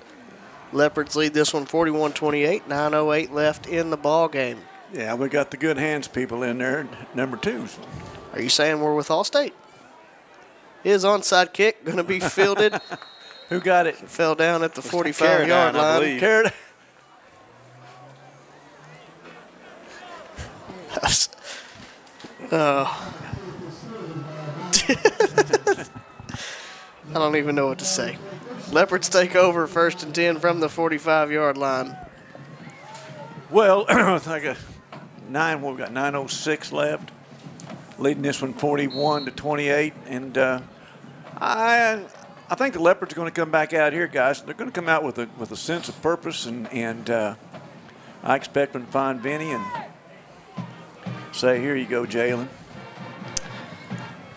Leopards lead this one 41 28, 9.08 left in the ball game. Yeah, we got the good hands people in there, number twos. Are you saying we're with Allstate? His onside kick going to be fielded. *laughs* Who got it? Fell down at the 45 yard Carradine, I line. believe. Carrot. oh. *laughs* Uh. *laughs* I don't even know what to say. Leopards take over first and 10 from the 45 yard line. Well, *clears throat* I think a nine. We've got 9:06 left. Leading this one 41 to 28, and uh, I I think the Leopards are going to come back out here, guys. They're going to come out with a with a sense of purpose, and and uh, I expect them to find Vinny and say, "Here you go, Jalen."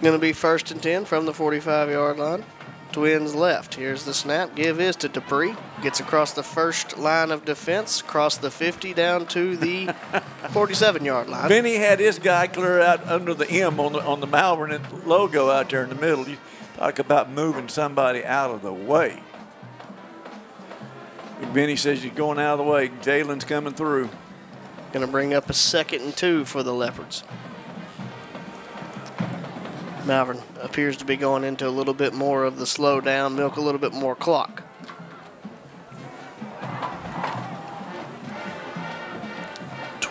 Going to be first and 10 from the 45 yard line. Twins left. Here's the snap. Give is to Dupree. Gets across the first line of defense, across the 50 down to the *laughs* 47 yard line. Vinny had his guy clear out under the M on the on the Malvern logo out there in the middle. You talk about moving somebody out of the way. Vinny says you're going out of the way. Jalen's coming through. Going to bring up a second and two for the Leopards. Malvern appears to be going into a little bit more of the slow down, milk a little bit more clock.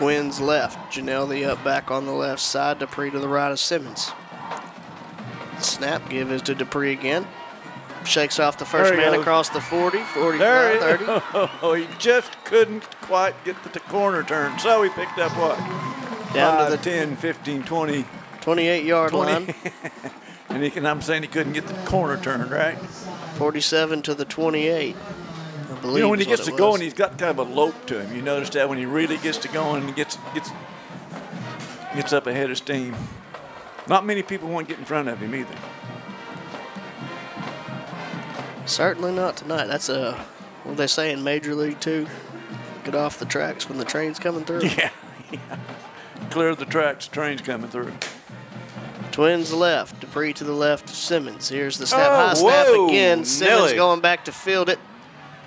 Twins left. Janelle the up back on the left side. Dupree to the right of Simmons. Snap give is to Dupree again. Shakes off the first man goes. across the 40, 45, 30. Oh, *laughs* he just couldn't quite get the t- corner turn. So he picked up what? Down to the 10, 15, 20. 28 yard 20. line. *laughs* and he can, I'm saying he couldn't get the corner turn, right? 47 to the 28. Believe You know, when he gets to going, he's got kind of a lope to him. You notice that when he really gets to going, he gets gets gets up ahead of steam. Not many people want to get in front of him either. Certainly not tonight. That's a, what they say in Major League Two? Get off the tracks when the train's coming through. Yeah. *laughs* Clear the tracks, train's coming through. Twins left, Dupree to the left, Simmons. Here's the snap, Oh, high snap whoa, again. Simmons Nelly. going back to field it.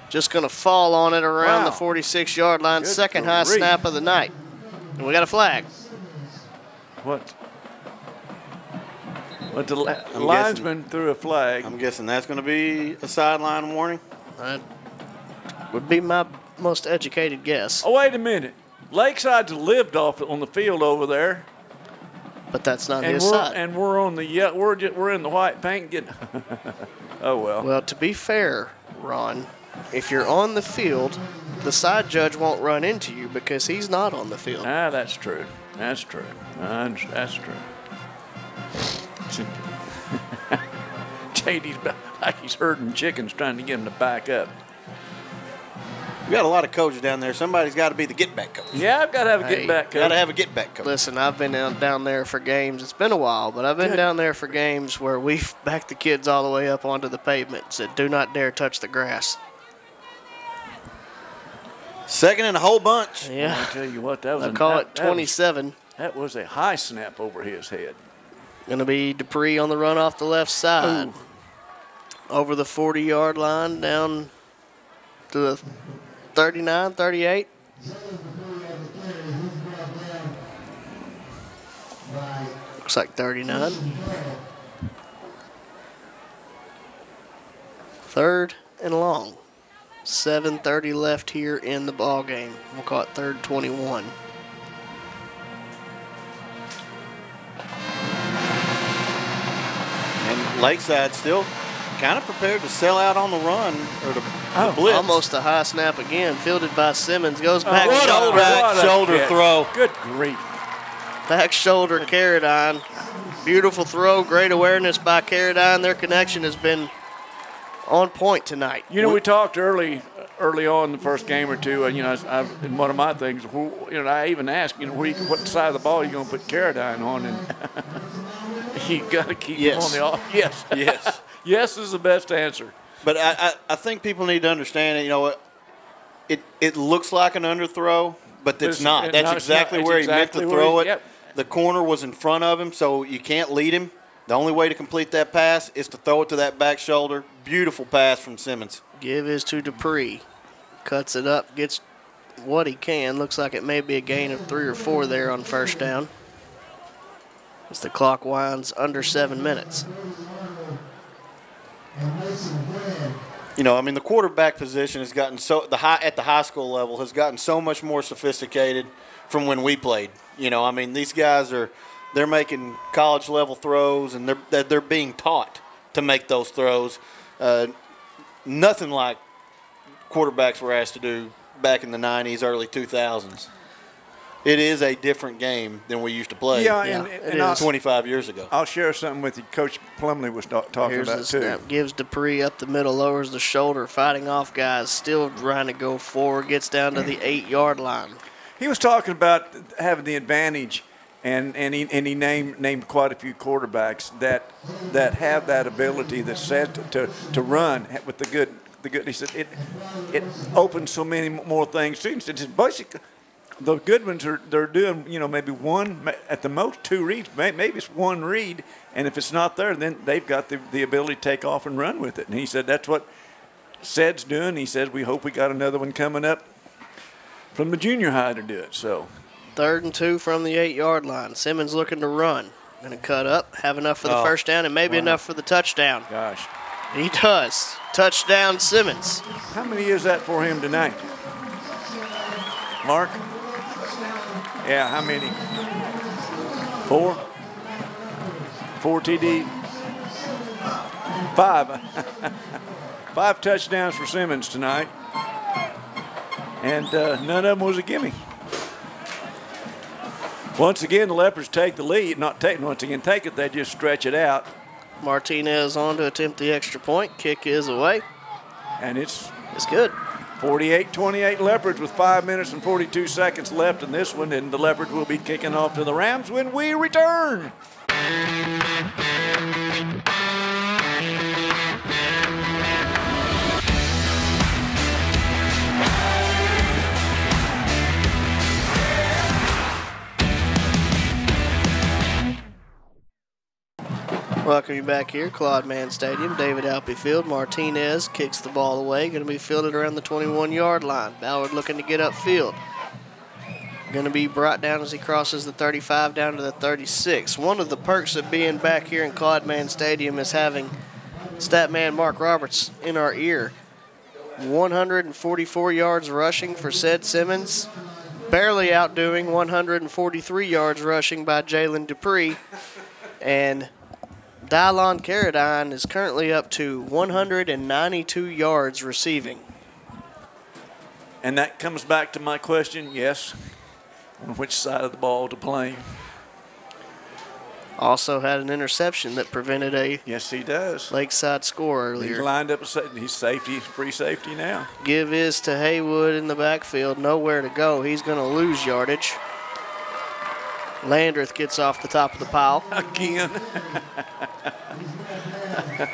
Just going to fall on it around Wow. the 46 yard line. Good Second high grief. snap of the night. And we got a flag. What? But the I'm linesman threw a flag. I'm guessing that's going to be a sideline warning. That would be my most educated guess. Oh, wait a minute. Lakeside's lived off on the field over there. But that's not and his we're, side. And we're on the yeah, we're just, we're in the white paint getting. *laughs* oh well. Well, to be fair, Ron, if you're on the field, the side judge won't run into you because he's not on the field. Ah, that's true. That's true. Uh, That's true. *laughs* JD's ba- like he's herding chickens trying to get him to back up. We got a lot of coaches down there. Somebody's got to be the get back coach. Yeah, I've got to have a Hey, get back. Got to have a get back coach. Listen, I've been down, down there for games. It's been a while, but I've been Good. down there for games where we've *laughs* backed the kids all the way up onto the pavement and said, do not dare touch the grass. Second and a whole bunch. Yeah. I tell you what, that was I a- call that- it that was- 27. That was a high snap over his head. Going to be Dupree on the run off the left side. Over the 40 yard line, down to the 39, 38. Looks like 39. Third and long. 7.30 left here in the ball game. We'll call it third 21. And Lakeside still kind of prepared to sell out on the run or the, the oh. blitz. Almost a high snap again, fielded by Simmons. Goes oh, back what a shoulder, back shoulder catch. throw. Good grief. back shoulder Carradine. Beautiful throw, great awareness by Carradine. Their connection has been on point tonight. You know, we talked early, early on in the first game or two. And you know, I, in one of my things, who- you know, I even asked, you know, where you, what side of the ball you going to put Carradine on, and *laughs* you got to keep Yes. him on the off. *laughs* Yes, Yes. *laughs* yes is the best answer. But I, I, I think people need to understand it. You know what? It it looks like an underthrow, but it's It's- not. it- That's no, it's not. exactly where exactly he meant to throw he- it. yep. The corner was in front of him, so you can't lead him. The only way to complete that pass is to throw it to that back shoulder. Beautiful pass from Simmons. Give is to Dupree. Cuts it up, gets what he can. Looks like it may be a gain of three or four there on first down. As the clock winds under seven minutes. You know, I mean, the quarterback position has gotten so the high at the high school level has gotten so much more sophisticated from when we played. You know, I mean, these guys are they're making college level throws and they're they're- they're being taught to make those throws. Uh, nothing like quarterbacks were asked to do back in the '90s, early 2000s. It is a different game than we used to play. Yeah, and- and it 25 years ago. I'll share something with you. Coach Plumley was ta- talking Here's about the too. snap. Gives Dupree up the middle, lowers the shoulder, fighting off guys, still trying to go forward, gets down to the eight yard line. He was talking about having the advantage, and, and he and he named named quite a few quarterbacks that that have that ability that said to, to, to run with the good the good. He said it it opens so many more things. to it's basically the good ones are they're doing you know maybe one at the most two reads may- maybe it's one read and if it's not there then they've got the, the ability to take off and run with it and he said that's what Ced's doing he says we hope we got another one coming up from the junior high to do it so Third and two from the eight yard line. Simmons looking to run. Gonna cut up, have enough for the Oh, first down, and maybe wow. enough for the touchdown. Gosh. He does. Touchdown, Simmons. How many is that for him tonight? Mark? Yeah, how many? Four? Four TD? Five. *laughs* Five touchdowns for Simmons tonight. And uh, none of them was a gimme. Once again, the Leopards take the lead. Not take once again, take it. They just stretch it out. Martinez on to attempt the extra point. Kick is away. And it's it's good. 48-28 Leopards with 5 minutes and 42 seconds left in this one. And the Leopards will be kicking off to the Rams when we return. Welcome you back here, Claude Mann Stadium. David Alpe Field. Martinez kicks the ball away. Going to be fielded around the 21 yard line. Ballard looking to get upfield. Going to be brought down as he crosses the 35 down to the 36. One of the perks of being back here in Claude Mann Stadium is having stat man Mark Roberts in our ear. 144 yards rushing for Ced Simmons, barely outdoing 143 yards rushing by Jalen Dupree. And Dylon Carradine is currently up to 192 yards receiving. And that comes back to my question, yes, on which side of the ball to play. Also had an interception that prevented a yes, he does Lakeside score earlier. He's lined up. He's safety, free safety now. Give is to Haywood in the backfield. Nowhere to go. He's going to lose yardage. Landreth gets off the top of the pile. Again. *laughs*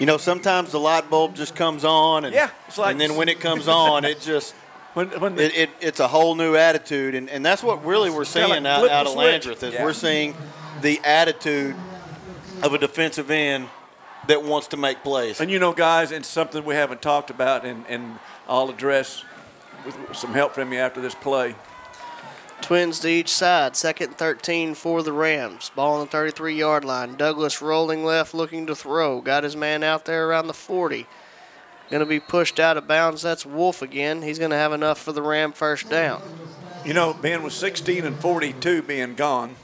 you know, sometimes the light bulb just comes on, and, yeah, like and then when it comes on, it just *laughs* when, when it, it, it's a whole new attitude, and, and that's what really we're seeing like out, out of Landreth is yeah. we're seeing the attitude of a defensive end that wants to make plays. And you know, guys, it's something we haven't talked about, and, and I'll address with some help from you after this play. Twins to each side. Second 13 for the Rams. Ball on the 33 yard line. Douglas rolling left, looking to throw. Got his man out there around the 40. Going to be pushed out of bounds. That's Wolf again. He's going to have enough for the Ram first down. You know, Ben was 16 and 42 being gone.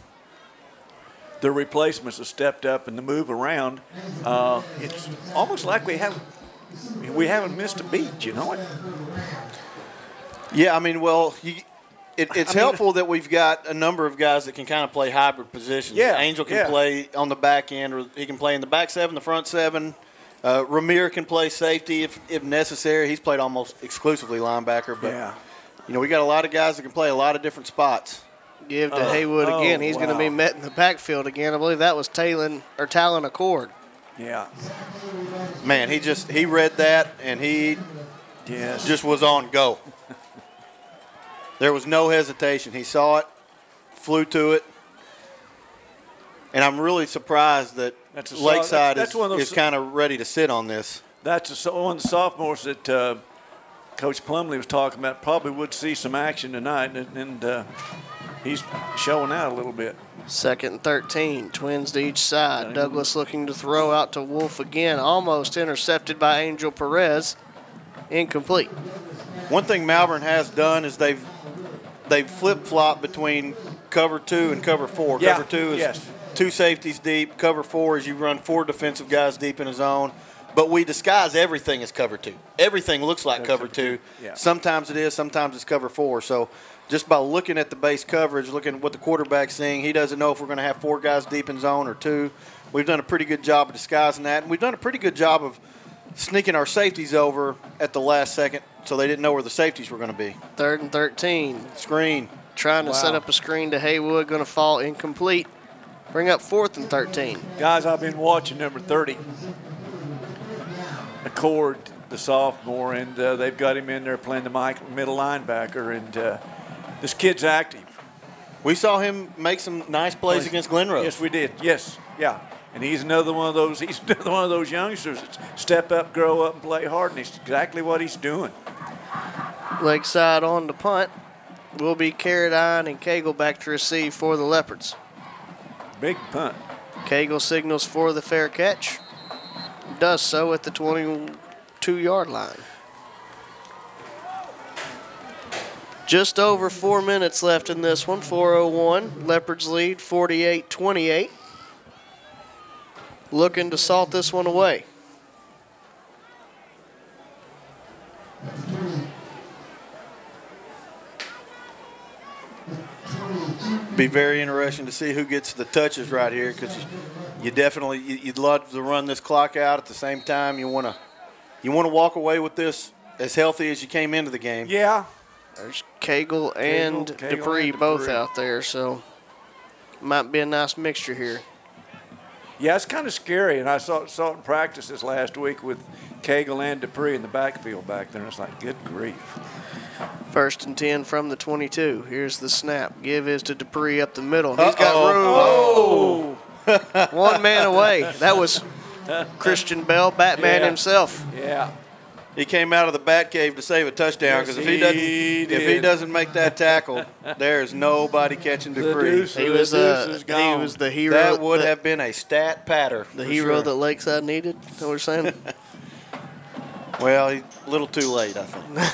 The replacements have stepped up and the move around. Uh, it's almost like we haven't we haven't missed a beat. You know it. Yeah, I mean, well, you, it, it's I mean, helpful that we've got a number of guys that can kind of play hybrid positions. Yeah, Angel can yeah. play on the back end, or he can play in the back seven, the front seven. Uh, Ramir can play safety if, if necessary. He's played almost exclusively linebacker, but yeah. you know we got a lot of guys that can play a lot of different spots. Give to uh, Haywood again. Oh, He's wow. going to be met in the backfield again. I believe that was Talon or Talon Accord. Yeah. Man, he just he read that and he yes. just was on go. There was no hesitation. He saw it, flew to it, and I'm really surprised that that's Lakeside that's, that's is, is kind of ready to sit on this. That's a, one of the sophomores that uh, Coach Plumley was talking about. Probably would see some action tonight, and, and uh, he's showing out a little bit. Second and 13, twins to each side. Douglas looking to throw out to Wolf again, almost intercepted by Angel Perez. Incomplete. One thing Malvern has done is they've they flip flop between cover two and cover four. Yeah. Cover two is yes. two safeties deep. Cover four is you run four defensive guys deep in a zone. But we disguise everything as cover two. Everything looks like cover, cover, two. two. Yeah. Sometimes it is, sometimes it's cover four. So just by looking at the base coverage, looking at what the quarterback's seeing, he doesn't know if we're going to have four guys deep in zone or two. We've done a pretty good job of disguising that, and we've done a pretty good job of sneaking our safeties over at the last second so they didn't know where the safeties were going to be. Third and 13. Screen. Trying to Wow. set up a screen to Haywood, going to fall incomplete. Bring up fourth and 13. Guys, I've been watching number 30, Accord, the sophomore, and uh, they've got him in there playing the Mike, middle linebacker, and uh, this kid's active. We saw him make some nice plays against Glen Rose. Yes, we did. Yes, yeah. And he's another one of those. He's *laughs* another one of those youngsters that step up, grow up, and play hard, and it's exactly what he's doing. Lakeside on the punt will be Carradine and Cagle back to receive for the Leopards. Big punt. Cagle signals for the fair catch. Does so at the 22 yard line. Just over four minutes left in this one. 401. Leopards lead 48 28 looking to salt this one away. Be very interesting to see who gets the touches right here because you definitely you'd love to run this clock out. At the same time, you want to you want to walk away with this as healthy as you came into the game. Yeah. There's Cagle and Cagle, Dupree both out there, so might be a nice mixture here. Yeah, it's kind of scary, and I saw saw it in practice this last week with Cagle and Dupree in the backfield back there. And it's like, good grief. First and 10 from the 22. Here's the snap. Give is to Dupree up the middle. He's got Uh-oh. room. Oh. One man away. That was *laughs* Christian Bell, Batman Yeah. himself. Yeah. He came out of the bat cave to save a touchdown Yes, because if he he doesn't if he doesn't make that tackle, there's nobody catching The Dupree. deuce- He was, the uh, he was the hero That would that- have been a stat patter. The hero sure. that Lakeside needed. Is that what we're saying? *laughs* Well, a little too late, I think.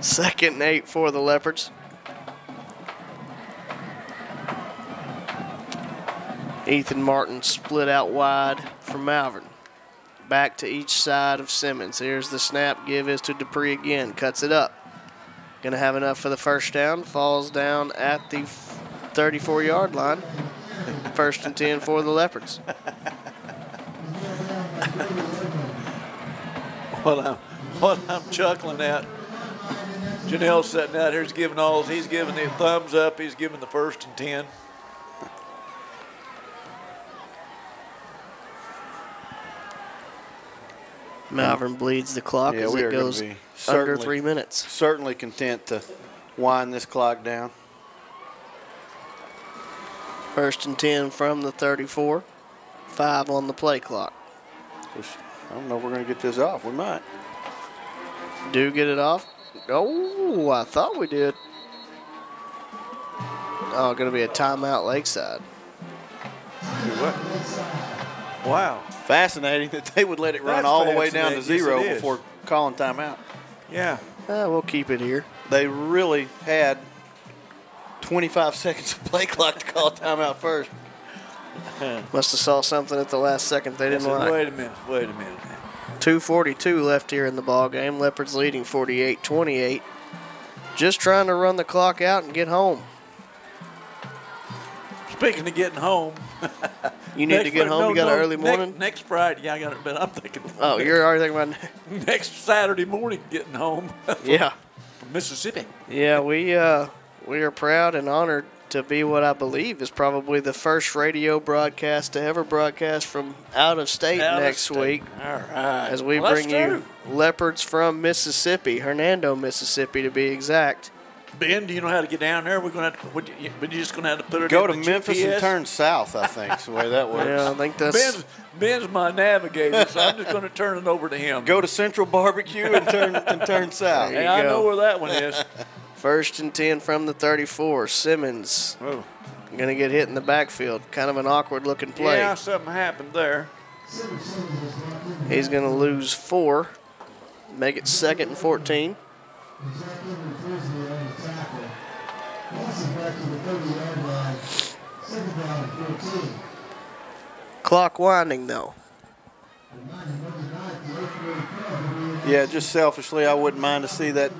*laughs* Second and eight for the Leopards. Ethan Martin split out wide from Malvern. Back to each side of Simmons. Here's the snap. Give is to Dupree again. Cuts it up. Gonna have enough for the first down. Falls down at the 34 yard line. First and 10 for the Leopards. *laughs* What I'm, what I'm chuckling at, Janelle's sitting out here, he's giving all, he's giving the thumbs up, he's giving the first and 10. Malvern bleeds the clock yeah, as we it goes under three minutes. Certainly content to wind this clock down. First and 10 from the 34. Five on the play clock. I don't know if we're going to get this off. We might. Do get it off. Oh, I thought we did. Oh, going to be a timeout Lakeside. Do what? Lakeside. Wow. Fascinating that they would let it run That's all the way down to fascinating. Yes, zero before calling timeout. Yeah. Uh, we'll keep it here. They really had 25 *laughs* seconds of play clock to call timeout first. *laughs* Must have saw something at the last second they didn't said, like. Wait a minute, wait a minute. 242 left here in the ball game. Leopards leading 48-28. Just trying to run the clock out and get home. Speaking of getting home. *laughs* You need to get Fri- home? You got an early morning? Next, Friday, yeah, I got it, but I'm thinking. Oh, *laughs* you're already thinking about *laughs* next Saturday morning getting home. from- *laughs* Yeah. From Mississippi. Yeah, we uh, we are proud and honored to be what I believe is probably the first radio broadcast to ever broadcast from out of state Out of next state. week. All right. As we Well, bring you leopards from Mississippi, Hernando, Mississippi to be exact. Ben, do you know how to get down there? We're gonna have to. Would you, but you're just gonna have to put it Go in to the Memphis GPS? and turn south, I think, is the way that works. Yeah, I think that's Ben's, Ben's my navigator, so I'm just gonna turn it over to him. Go to Central Barbecue and turn and turn south. There Hey, I know where that one is. *laughs* First and 10 from the 34. Simmons Oh. going to get hit in the backfield. Kind of an awkward looking play. Yeah, something happened there. He's going to lose four, make it second and 14. Clock winding though. Yeah, just selfishly, I wouldn't mind to see that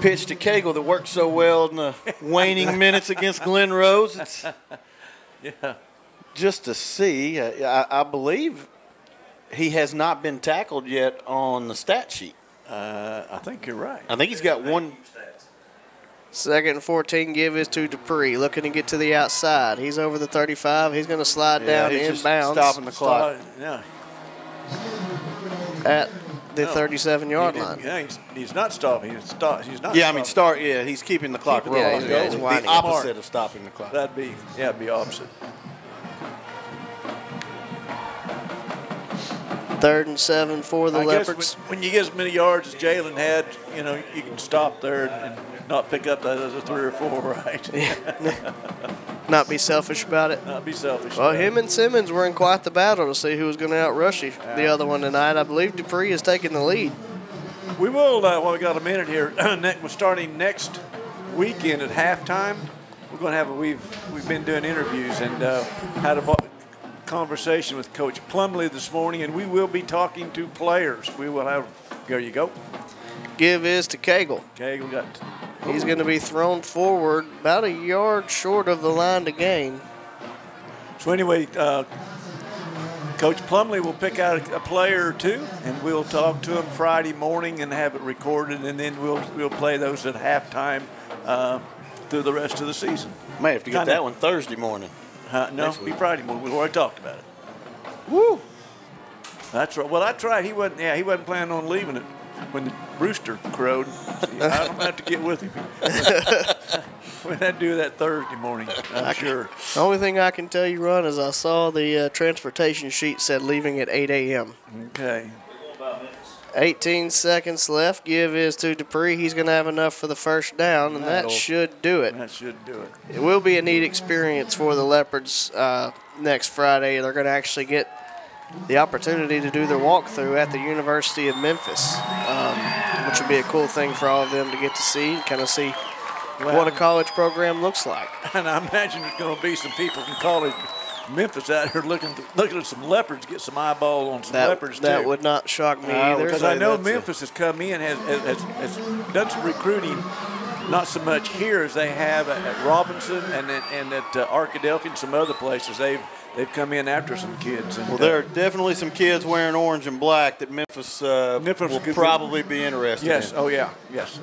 pitch to Cagle that worked so well in the waning *laughs* minutes against Glen Rose. It's *laughs* Yeah. just to see. uh, I, I believe he has not been tackled yet on the stat sheet. Uh, I think you're right. I think he's got one. Second and 14 give is to Dupree. Looking to get to the outside. He's over the 35. He's going to slide Yeah, down he's just inbounds stopping the clock. Start- yeah. at the No, 37 yard he line. Yeah, he's, he's not stopping. He's, stop, he's not. Yeah, I mean, start. Yeah, he's keeping the clock Keeping the rolling. clock Yeah, going. the opposite Smart. of stopping the clock. That'd be yeah, it'd be opposite. Third and seven for the I guess Leopards. when, when you get as many yards as Jalen had, you know, you can stop there and, and not pick up that a three or four, *laughs* right? Yeah. Not be selfish about it. not be selfish. Well, him it. and Simmons were in quite the battle to see who was going to outrush you- the other one tonight. I believe Dupree is taking the lead. We will, uh, while we got a minute here, *clears throat* we're starting next weekend at halftime. We're going to have, a, we've, we've been doing interviews and uh, had a conversation with Coach Plumley this morning, and we will be talking to players. We will have, there you go. Give is to Cagle. We got He's going to be thrown forward about a yard short of the line to gain. So anyway, uh, Coach Plumley will pick out a, a, player or two, and we'll talk to him Friday morning and have it recorded, and then we'll we'll play those at halftime uh, through the rest of the season. May have to get Kinda- that one Thursday morning. Uh, no, Next be. Friday morning. We already talked about it. Woo! That's right. Well, I tried. He wasn't. Yeah, he wasn't planning on leaving it when the rooster crowed. See, I'm gonna have to get with him. *laughs* when I do that Thursday morning, I'm sure. The only thing I can tell you, Ron, is I saw the uh, transportation sheet said leaving at 8 a.m. Okay. 18 seconds left. Give is to Dupree. He's going to have enough for the first down, and that That'll- should do it. That should do it. It will be a neat experience for the Leopards uh, next Friday. They're going to actually get the opportunity to do their walkthrough at the University of Memphis, um, which would be a cool thing for all of them to get to see, kind of see what a college program looks like. *laughs* And I imagine there's going to be some people from college, Memphis, out here looking looking at some leopards, get some eyeball on some That, leopards that too. would not shock me Uh, either. Because I know that's a- Memphis has come in has, has, has, has done some recruiting, not so much here as they have at, at Robinson and at, and at uh, Arkadelphia and some other places. They've they've come in after some kids. Well, there are definitely some kids wearing orange and black that Memphis, uh, will could be- probably be interested Yes. in. Oh yeah. Yes.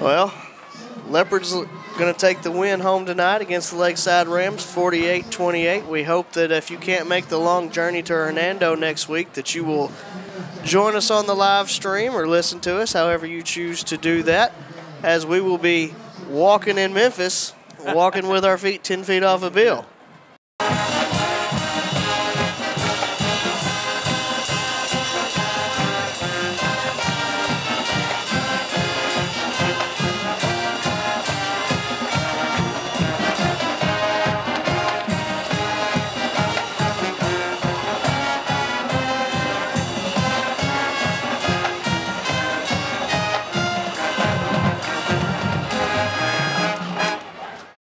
Well, Leopards going to take the win home tonight against the Lakeside Rams, 48-28. We hope that if you can't make the long journey to Hernando next week, that you will join us on the live stream or listen to us, however you choose to do that, as we will be walking in Memphis, walking with our feet 10 feet off a Beale.